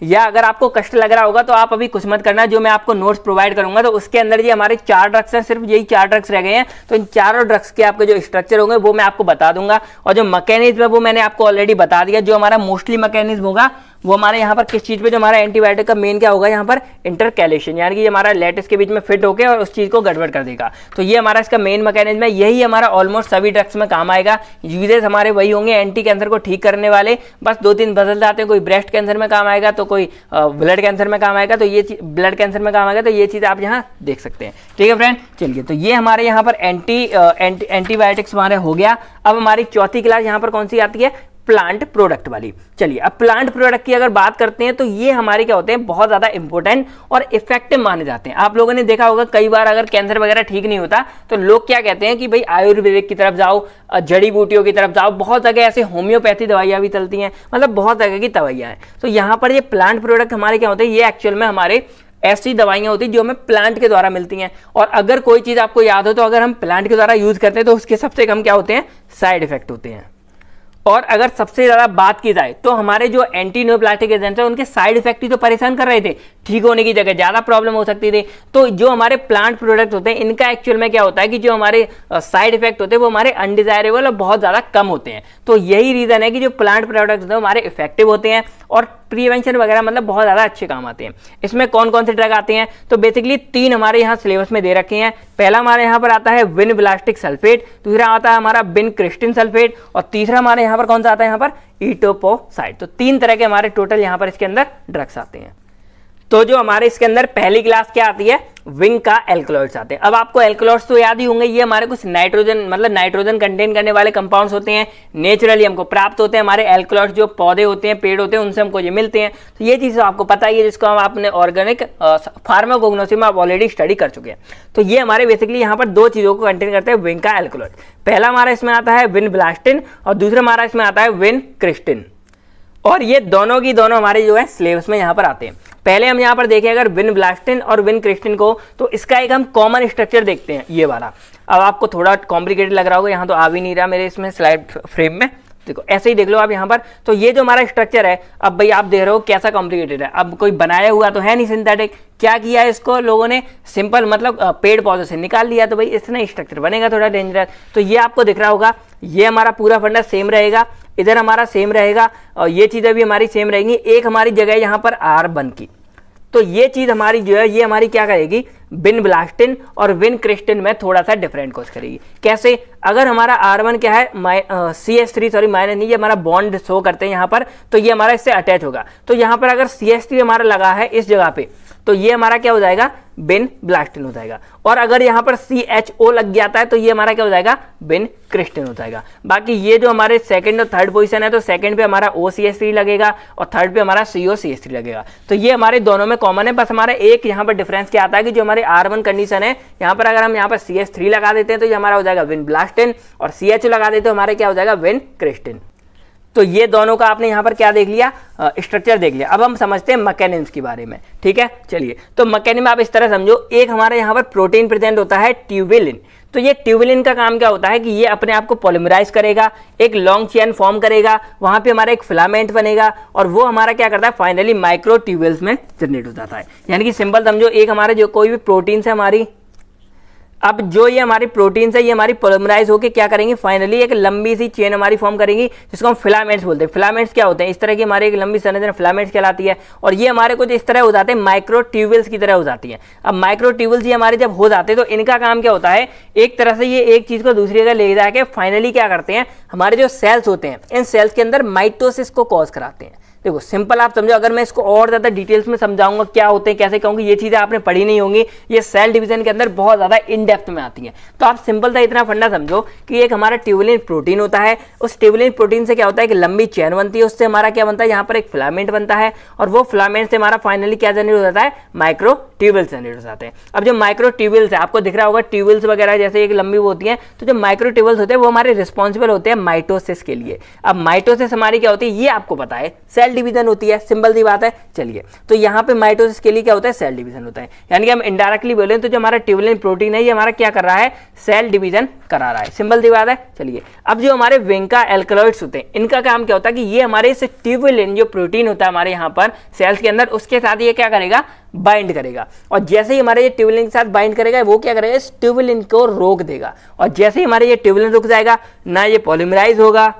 या अगर आपको कष्ट लग रहा होगा तो आप अभी कुछ मत करना, जो मैं आपको नोट्स प्रोवाइड करूँगा तो उसके अंदर जी हमारे चार ड्रग्स हैं, सिर्फ़ यही चार ड्रग्स रह गए हैं तो इन चारों ड्रग्स के आपके जो स्ट्रक्चर होंगे, वो मैं आपको बता दूँगा। और जो मैकेनिज्म है, वो मैंने आपको ऑलरेडी बता दिया, जो हमारा मोस्टली मैकेनिज्म होगा वो हमारे यहाँ पर किस चीज़ पे? जो हमारा एंटीबायोटिक का मेन क्या होगा? यहाँ पर इंटरकैलेशन यानी कि ये हमारा लेटेस्ट के बीच में फिट होकर और उस चीज़ को गड़बड़ कर देगा। तो ये हमारा इसका मेन मैकेनिज्म है। यही हमारा ऑलमोस्ट सभी ड्रग्स में काम आएगा। यूजेस हमारे वही होंगे एंटी कैंसर को ठीक करने वाले। बस दो तीन बदल जाते हैं। कोई ब्रेस्ट कैंसर में काम आएगा तो कोई ब्लड कैंसर में काम आएगा तो ये ब्लड कैंसर में काम आएगा तो ये चीज़ आप यहाँ देख सकते हैं। ठीक है फ्रेंड चलिए तो ये हमारे यहाँ पर एंटी एंटीबायोटिक्स हमारे हो गया। अब हमारी चौथी क्लास यहाँ पर कौन सी आती है? प्लांट प्रोडक्ट वाली। चलिए, अब प्लांट प्रोडक्ट की अगर बात करते हैं तो ये हमारे क्या होते हैं, बहुत ज़्यादा इंपॉर्टेंट और इफ़ेक्टिव माने जाते हैं। आप लोगों ने देखा होगा, कई बार अगर कैंसर वगैरह ठीक नहीं होता तो लोग क्या कहते हैं कि भाई, आयुर्वेदिक की तरफ़ जाओ जड़ी बूटियों की तरफ़ जाओ, बहुत जगह ऐसे होम्योपैथी दवाइयाँ भी चलती हैं मतलब बहुत जगह की दवाइयाँ हैं। तो यहाँ पर ये प्लांट प्रोडक्ट हमारे क्या होते हैं, ये एक्चुअल में हमारे ऐसी दवाइयाँ होती जो हमें प्लांट के द्वारा मिलती हैं। और अगर कोई चीज़ आपको याद हो तो अगर हम प्लांट के द्वारा यूज़ करते हैं तो उसके सबसे कम क्या होते हैं साइड इफ़ेक्ट होते हैं। और अगर सबसे ज़्यादा बात की जाए तो हमारे जो एंटी न्यूप्लास्टिक एजेंट है, उनके साइड इफ़ेक्ट ही तो परेशान कर रहे थे। ठीक होने की जगह ज़्यादा प्रॉब्लम हो सकती थी। तो जो हमारे प्लांट प्रोडक्ट होते हैं, इनका एक्चुअल में क्या होता है कि जो हमारे साइड इफ़ेक्ट होते हैं, वो हमारे अनडिजायरेबल और बहुत ज़्यादा कम होते हैं। तो यही रीज़न है कि जो प्लांट प्रोडक्ट होते हैं हमारे इफ़ेक्टिव होते हैं और प्रिवेंशन वगैरह मतलब बहुत ज़्यादा अच्छे काम आते हैं। इसमें कौन कौन से ड्रग आते हैं? तो बेसिकली तीन हमारे यहाँ सिलेबस में दे रखे हैं। पहला हमारे यहाँ पर आता है विन ब्लास्टिक सल्फेट दूसरा आता है हमारा बिन क्रिस्टिन सल्फेट और तीसरा हमारे यहाँ पर कौन सा आता है? यहाँ पर ईटोपोसाइड तो तीन तरह के हमारे टोटल यहाँ पर इसके अंदर ड्रग्स आते हैं। तो जो हमारे इसके अंदर पहली क्लास क्या आती है? विंग का एल्कोलॉइड्स आते हैं। अब आपको एल्कोलॉइड्स तो याद ही होंगे, ये हमारे कुछ नाइट्रोजन मतलब नाइट्रोजन कंटेन करने वाले कंपाउंड्स होते हैं। नेचुरली हमको प्राप्त होते हैं, हमारे एल्कोलॉइड्स जो पौधे होते हैं, पेड़ होते हैं, उनसे हमको ये मिलते हैं। तो ये चीज़ आपको पता ही है, जिसको हम अपने ऑर्गेनिक फार्माकोग्नोसी में आप ऑलरेडी स्टडी कर चुके हैं। तो ये हमारे बेसिकली यहाँ पर दो चीज़ों को कंटेन करते हैं विंग का एल्कोलॉइड पहला हमारा इसमें आता है विन ब्लास्टिन और दूसरा हमारा इसमें आता है विन क्रिस्टिन और ये दोनों की दोनों हमारे जो है स्लेब्स में यहाँ पर आते हैं। पहले हम यहाँ पर देखें अगर विन ब्लास्टिन और विन क्रिस्टिन को तो इसका एक हम कॉमन स्ट्रक्चर देखते हैं, ये वाला। अब आपको थोड़ा कॉम्प्लिकेटेड लग रहा होगा, यहाँ तो आ भी नहीं रहा मेरे इसमें स्लाइड फ्रेम में। देखो, ऐसे ही देख लो आप यहाँ पर। तो ये जो हमारा स्ट्रक्चर है, अब भाई आप देख रहे हो कैसा कॉम्प्लिकेटेड है। अब कोई बनाया हुआ तो है नहीं सिंथेटिक क्या किया है इसको लोगों ने? सिंपल मतलब पेड़ पौधे से निकाल लिया तो भाई इसने स्ट्रक्चर बनेगा थोड़ा डेंजरस तो ये आपको दिख रहा होगा, ये हमारा पूरा फंडा सेम रहेगा। इधर हमारा सेम रहेगा, और ये चीज़ें भी हमारी सेम रहेंगी, एक हमारी जगह यहाँ पर आर बन की। तो ये चीज़ हमारी जो है, ये हमारी क्या करेगी? बिन ब्लास्टिन और विन क्रिस्टिन में थोड़ा सा डिफरेंट कोच करेगी। कैसे? अगर हमारा आर वन क्या है C S three sorry minus नहीं, ये हमारा बॉन्ड शो करते हैं यहाँ पर तो ये हमारा इससे अटैच होगा। तो यहाँ पर अगर सी एस थ्री हमारा लगा है इस जगह पे तो ये हमारा क्या हो जाएगा? बेन ब्लास्टिन हो जाएगा। और अगर यहाँ पर सी एच ओ लग जाता है तो ये हमारा क्या हो जाएगा? बेन क्रिस्टिन हो जाएगा। बाकी ये जो हमारे सेकंड और थर्ड पोजीशन है तो सेकंड पे हमारा ओ सी एस थ्री लगेगा और थर्ड पे हमारा सी ओ सी एस थ्री लगेगा। तो ये हमारे दोनों में कॉमन है, बस हमारा एक यहाँ पर डिफरेंस क्या आता है कि जो हमारे आर वन कंडीशन है, यहाँ पर अगर हम यहाँ पर सी एस थ्री लगा देते हैं तो ये हमारा हो जाएगा विन ब्लास्टिन और सी एच लगा देते तो हमारे क्या हो जाएगा? विन क्रिस्टिन तो ये दोनों का आपने यहाँ पर क्या देख लिया? स्ट्रक्चर देख लिया। अब हम समझते हैं मैकेनिज्म के बारे में। ठीक है? चलिए। तो मैकेनिज्म आप इस तरह समझो। एक हमारे यहाँ पर प्रोटीन प्रेजेंट होता है ट्यूबिलिन तो ये ट्यूबिलिन का काम क्या होता है कि ये अपने आप को पॉलिमराइज करेगा, एक लॉन्ग चेन फॉर्म करेगा, वहाँ पे हमारा एक फिलामेंट बनेगा और वो हमारा क्या करता है? फाइनली माइक्रो ट्यूबल्स में जनरेट हो जाता है। यानी कि सिंपल समझो, एक हमारे जो कोई भी प्रोटीन से हमारी अब जो ये हमारी प्रोटीन है, ये हमारी पोलमराइज होकर क्या करेंगे? फाइनली एक लंबी सी चेन हमारी फॉर्म करेंगी, जिसको हम फिलामेंट्स बोलते हैं। फिलामेंट्स क्या होते हैं? इस तरह की हमारी एक लंबी संरचना फिलामेंट्स कहलाती है। और ये हमारे कुछ इस तरह हो जाते हैं माइक्रो ट्यूबल्स की तरह हो जाती है। अब माइक्रो ट्यूबल्स ये हमारे जब हो जाते हैं तो इनका काम क्या होता है? एक तरह से ये एक चीज़ को दूसरी जगह ले जाके फाइनली क्या करते हैं? हमारे जो सेल्स होते हैं, इन सेल्स के अंदर माइटोसिस को कॉज कराते हैं। देखो सिंपल आप समझो, अगर मैं इसको और ज़्यादा डिटेल्स में समझाऊँगा क्या होते हैं, कैसे कहूँगी, ये चीज़ें आपने पढ़ी नहीं होंगी, ये सेल डिवीज़न के अंदर बहुत ज़्यादा इन डेप्थ में आती हैं। तो आप सिंपल सा इतना फंडा समझो कि एक हमारा ट्यूबलिन प्रोटीन होता है, उस ट्यूबलिन प्रोटीन से क्या होता है कि लंबी चैन बनती है, उससे हमारा क्या बनता है, यहाँ पर एक फिलामेंट बनता है, और वो फिलामेंट से हमारा फाइनली क्या जनरेट हो जाता है माइक्रो ट्यूबल्स जनरेट हो जाते हैं। अब जो माइक्रो ट्यूबल्स है, आपको दिख रहा होगा ट्यूबल्स वगैरह जैसे एक लंबी वो होती है तो जो माइक्रो ट्यूबल्स होते हैं, वो हमारे रिस्पॉन्सिबल होते हैं माइटोसिस के लिए। अब माइटोसिस हमारी क्या होती है, ये आपको पता है सेल डिवीज़न होती है, सिंपल सी बात है। चलिए तो यहाँ पे माइटोसिस के लिए क्या होता है? सेल डिवीज़न होता है। यानी कि हम इनडायरेक्टली बोले तो जो हमारा ट्यूबलिन प्रोटीन है, ये हमारा क्या कर रहा है? सेल डिवीज़न करा रहा है। सिंपल सी बात है। चलिए, अब जो हमारे वेंका एल्कलॉइड्स होते हैं, इनका काम क्या होता है कि ये हमारे इस ट्यूबलिन जो प्रोटीन होता है हमारे यहाँ पर सेल्स के अंदर, उसके साथ ये क्या करेगा? बाइंड करेगा। और जैसे ही हमारे ये ट्यूबलिन के साथ बाइंड करेगा, वो क्या करेगा? इस ट्यूबलिन को रोक देगा। और जैसे ही हमारे ये ट्यूबलिन रुक जाएगा, ना ये पॉलीमराइज होगा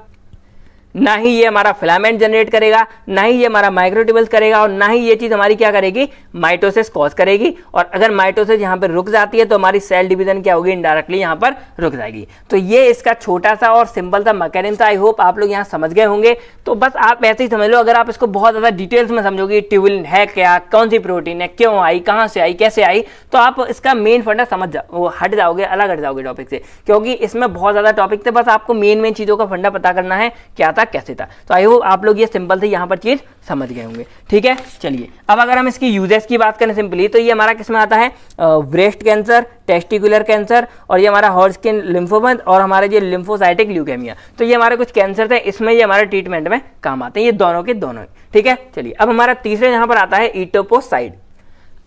ना ही ये हमारा फिलामेंट जनरेट करेगा, ना ही ये हमारा माइक्रोटिबल्स करेगा और ना ही ये चीज़ हमारी क्या करेगी? माइटोसिस कॉज करेगी। और अगर माइटोसिस यहाँ पर रुक जाती है तो हमारी सेल डिवीज़न क्या होगी? इनडायरेक्टली यहाँ पर रुक जाएगी। तो ये इसका छोटा सा और सिंपल सा मैकेनिज्म था। आई होप आप लोग यहाँ समझ गए होंगे। तो बस आप ऐसे ही समझ लो। अगर आप इसको बहुत ज़्यादा डिटेल्स में समझोगे ट्यूबलिन है क्या, कौन सी प्रोटीन है, क्यों आई, कहाँ से आई, कैसे आई तो आप इसका मेन फंडा समझ जाओ हट जाओगे, अलग हट जाओगे टॉपिक से। क्योंकि इसमें बहुत ज़्यादा टॉपिक थे। बस आपको मेन मेन चीज़ों का फंडा पता करना है। क्या था? कैसे था? तो आई होप आप लोग ये सिंपल से यहाँ पर चीज़ समझ गए होंगे। ठीक है? चलिए, अब अगर हम इसकी यूजेस की बात करें सिंपली तो ये हमारा किसमें आता है? ब्रेस्ट कैंसर टेस्टिकुलर कैंसर और ये हमारा हॉर्ट स्किन लिम्फोमत और हमारे ये लिम्फोसाइटिक ल्यूकेमिया तो ये हमारे कुछ कैंसर थे, इसमें ये हमारे ट्रीटमेंट में काम आते हैं। ये दोनों के दोनों ठीक है? चलिए, अब हमारा तीसरे यहाँ पर आता है ईटोपोसाइड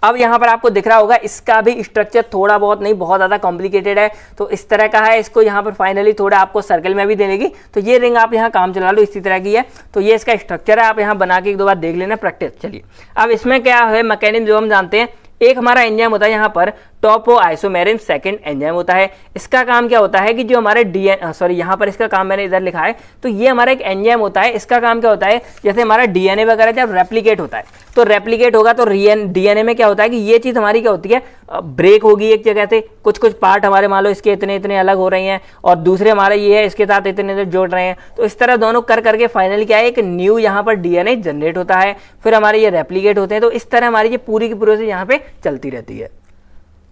अब यहाँ पर आपको दिख रहा होगा, इसका भी स्ट्रक्चर थोड़ा बहुत नहीं, बहुत ज़्यादा कॉम्प्लिकेटेड है। तो इस तरह का है, इसको यहाँ पर फाइनली थोड़ा आपको सर्कल में भी देनेगी तो ये रिंग आप यहाँ काम चला लो, इसी तरह की है। तो ये इसका स्ट्रक्चर है, आप यहाँ बना के एक दो बार देख लेना प्रैक्टिस चलिए। अब इसमें क्या है मैकेनिक जो हम जानते हैं, एक हमारा इंजन होता है यहाँ पर टॉपो आइसोमेरिन सेकेंड एंजाइम होता है। इसका काम क्या होता है कि जो हमारे डीएन सॉरी, यहाँ पर इसका काम मैंने इधर लिखा है तो ये हमारा एक एंजाइम होता है। इसका काम क्या होता है, जैसे हमारा डीएनए वगैरह जब रेप्लीकेट होता है तो रेप्लीकेट होगा तो डीएनए में क्या होता है कि ये चीज़ हमारी क्या होती है ब्रेक होगी एक जगह से। कुछ कुछ पार्ट हमारे मान लो इसके इतने इतने अलग हो रहे हैं, और दूसरे हमारे ये है, इसके साथ इतने इतने जोड़ रहे हैं। तो इस तरह दोनों कर, करके फाइनल क्या है, एक न्यू यहाँ पर डीएनए जनरेट होता है। फिर हमारे ये रेप्लीकेट होते हैं तो इस तरह हमारी ये पूरी की पूरी से यहाँ पे चलती रहती है।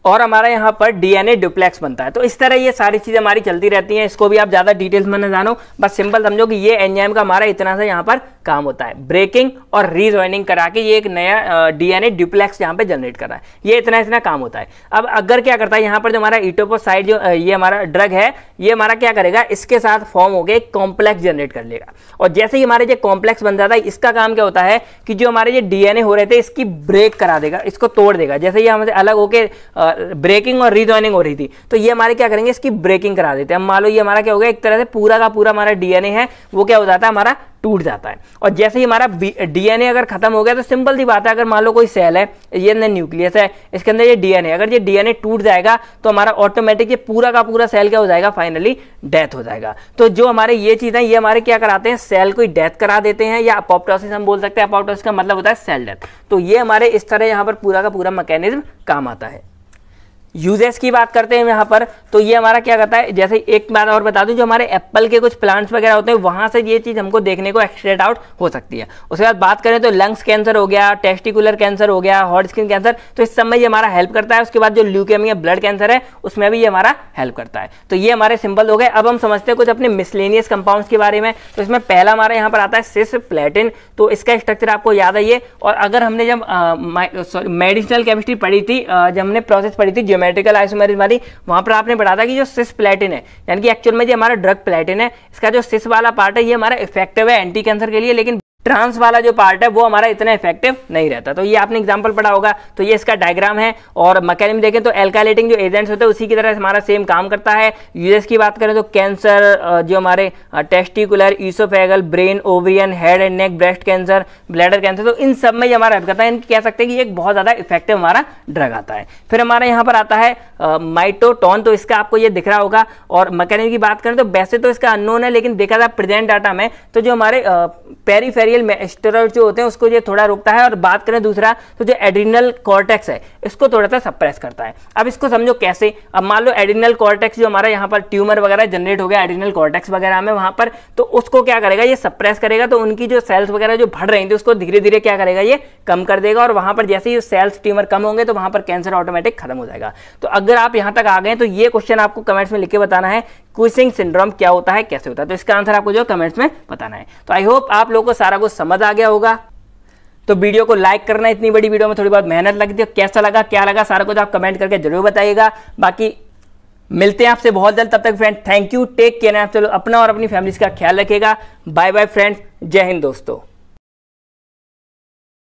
और हमारा यहाँ पर डीएनए डुप्लेक्स बनता है। तो इस तरह ये सारी चीज़ें हमारी चलती रहती हैं। इसको भी आप ज़्यादा डिटेल्स में न जानो। बस सिंपल समझो कि ये एंजाइम का हमारा इतना सा यहाँ पर काम होता है। ब्रेकिंग और रीजॉइनिंग करा के ये एक नया डीएनए ड्यूप्लेक्स यहाँ पे जनरेट कर रहा है। ये इतना इतना काम होता है। अब अगर क्या करता है, यहाँ पर जो हमारा इटोपोसाइड जो ये हमारा ड्रग है, ये हमारा क्या करेगा? इसके साथ फॉर्म हो गए कॉम्प्लेक्स जनरेट कर लेगा। और जैसे ही हमारे जो कॉम्प्लेक्स बन जाता है, इसका काम क्या होता है कि जो हमारे ये डीएनए हो रहे थे, इसकी ब्रेक करा देगा, इसको तोड़ देगा। जैसे ये हमसे अलग होकर ब्रेकिंग और रीजॉइनिंग हो रही थी। तो ये हमारे क्या करेंगे? इसकी ब्रेकिंग करा देते हैं। मान लो ये हमारा क्या हो गया? एक तरह से पूरा का पूरा हमारा डीएनए है, वो क्या हो जाता है? हमारा टूट जाता है। और जैसे ही हमारा डीएनए अगर खत्म हो गया तो सिंपल सी बात है, अगर मान लो कोई सेल है, ये अंदर न्यूक्लियस है, इसके अंदर ये डीएनए अगर ये डीएनए टूट जाएगा तो हमारा ऑटोमेटिक ये पूरा का पूरा सेल क्या हो जाएगा? फाइनली डेथ हो जाएगा। तो जो हमारे ये चीज़ें ये हमारे क्या कराते हैं? सेल को डेथ करा देते हैं, या अपोप्टोसिस हम बोल सकते हैं। अपोप्टोसिस का मतलब होता है सेल डेथ तो ये हमारे इस तरह यहाँ पर पूरा का पूरा मैकेनिज्म काम आता है। यूजेस की बात करते हैं यहाँ पर तो ये हमारा क्या करता है? जैसे एक बात और बता दूँ, जो हमारे एप्पल के कुछ प्लांट्स वगैरह होते हैं, वहाँ से ये चीज़ हमको देखने को एक्सट्रेट आउट हो सकती है। उसके बाद बात करें तो लंग्स कैंसर हो गया टेस्टिकुलर कैंसर हो गया हॉट स्किन कैंसर तो इस समय ये हमारा हेल्प करता है। उसके बाद जो ल्यूकेमिया ब्लड कैंसर है, उसमें भी ये हमारा हेल्प करता है। तो ये हमारे सिंपल हो गए। अब हम समझते हैं कुछ अपने मिसलेनियस कंपाउंड्स के बारे में। तो इसमें पहला हमारा यहाँ पर आता है सिस प्लेटिन तो इसका स्ट्रक्चर आपको याद है और अगर हमने जब सॉरी मेडिसिनल केमिस्ट्री पढ़ी थी जब हमने प्रोसेस पढ़ी थी ज्योमेट्रिकल आइसोमेरिज वाली, वहाँ पर आपने पढ़ा था कि जो सिस प्लेटिन है, यानी कि एक्चुअल में जो हमारा ड्रग प्लेटिन है, इसका जो सिस वाला पार्ट है, ये हमारा इफ़ेक्टिव है एंटी कैंसर के लिए, लेकिन ट्रांस वाला जो पार्ट है, वो हमारा इतना इफ़ेक्टिव नहीं रहता। तो ये आपने एग्जांपल पढ़ा होगा। तो ये इसका डायग्राम है और मैकेनिज्म देखें तो एल्कालेटिंग जो एजेंट्स होते हैं, उसी की तरह हमारा सेम काम करता है। यूएस की बात करें तो कैंसर जो हमारे testicular oesophageal brain ovarian head and neck breast cancer bladder cancer तो इन सब में ये हमारा हेल्प करता है। कह सकते हैं कि एक बहुत ज़्यादा इफ़ेक्टिव हमारा ड्रग आता है। फिर हमारा यहाँ पर आता है माइटोटॉन तो इसका आपको ये दिख रहा होगा। और मैकेनिज्म की बात करें तो वैसे तो इसका अननोन है, लेकिन देखा जाए प्रेजेंट डाटा में तो जो हमारे पेरीफेरियल एरियल स्टेरॉइड जो होते हैं, उसको ये थोड़ा रोकता है। और बात करें दूसरा तो जो एड्रिनल कॉर्टेक्स है, इसको थोड़ा सा सप्रेस करता है। अब इसको समझो कैसे। अब मान लो एड्रिनल कॉर्टेक्स जो हमारा यहाँ पर ट्यूमर वगैरह जनरेट हो गया, एड्रिनल कॉर्टेक्स वगैरह में वहाँ पर तो उसको क्या करेगा? ये सप्रेस करेगा तो उनकी जो सेल्स वगैरह जो बढ़ रही थी, उसको धीरे धीरे क्या करेगा? ये कम कर देगा। और वहाँ पर जैसे ही सेल्स ट्यूमर कम होंगे तो वहाँ पर कैंसर ऑटोमेटिक खत्म हो जाएगा। तो अगर आप यहाँ तक आ गए तो ये क्वेश्चन आपको कमेंट्स में लिख के बताना है क्विसिंग सिंड्रोम क्या होता है, कैसे होता है? तो इसका आंसर आपको जो कमेंट्स में बताना है। तो आई होप आप लोगों को सारा कुछ समझ आ गया होगा। तो वीडियो को लाइक करना, इतनी बड़ी वीडियो में थोड़ी बहुत मेहनत लगी थी। कैसा लगा, क्या लगा, सारा कुछ आप कमेंट करके ज़रूर बताइएगा। बाकी मिलते हैं आपसे बहुत जल्द, तब तक friend thank you take care आप चलो अपना और अपनी फैमिली का ख्याल रखेगा बाय बाय फ्रेंड्स जय हिंद दोस्तों।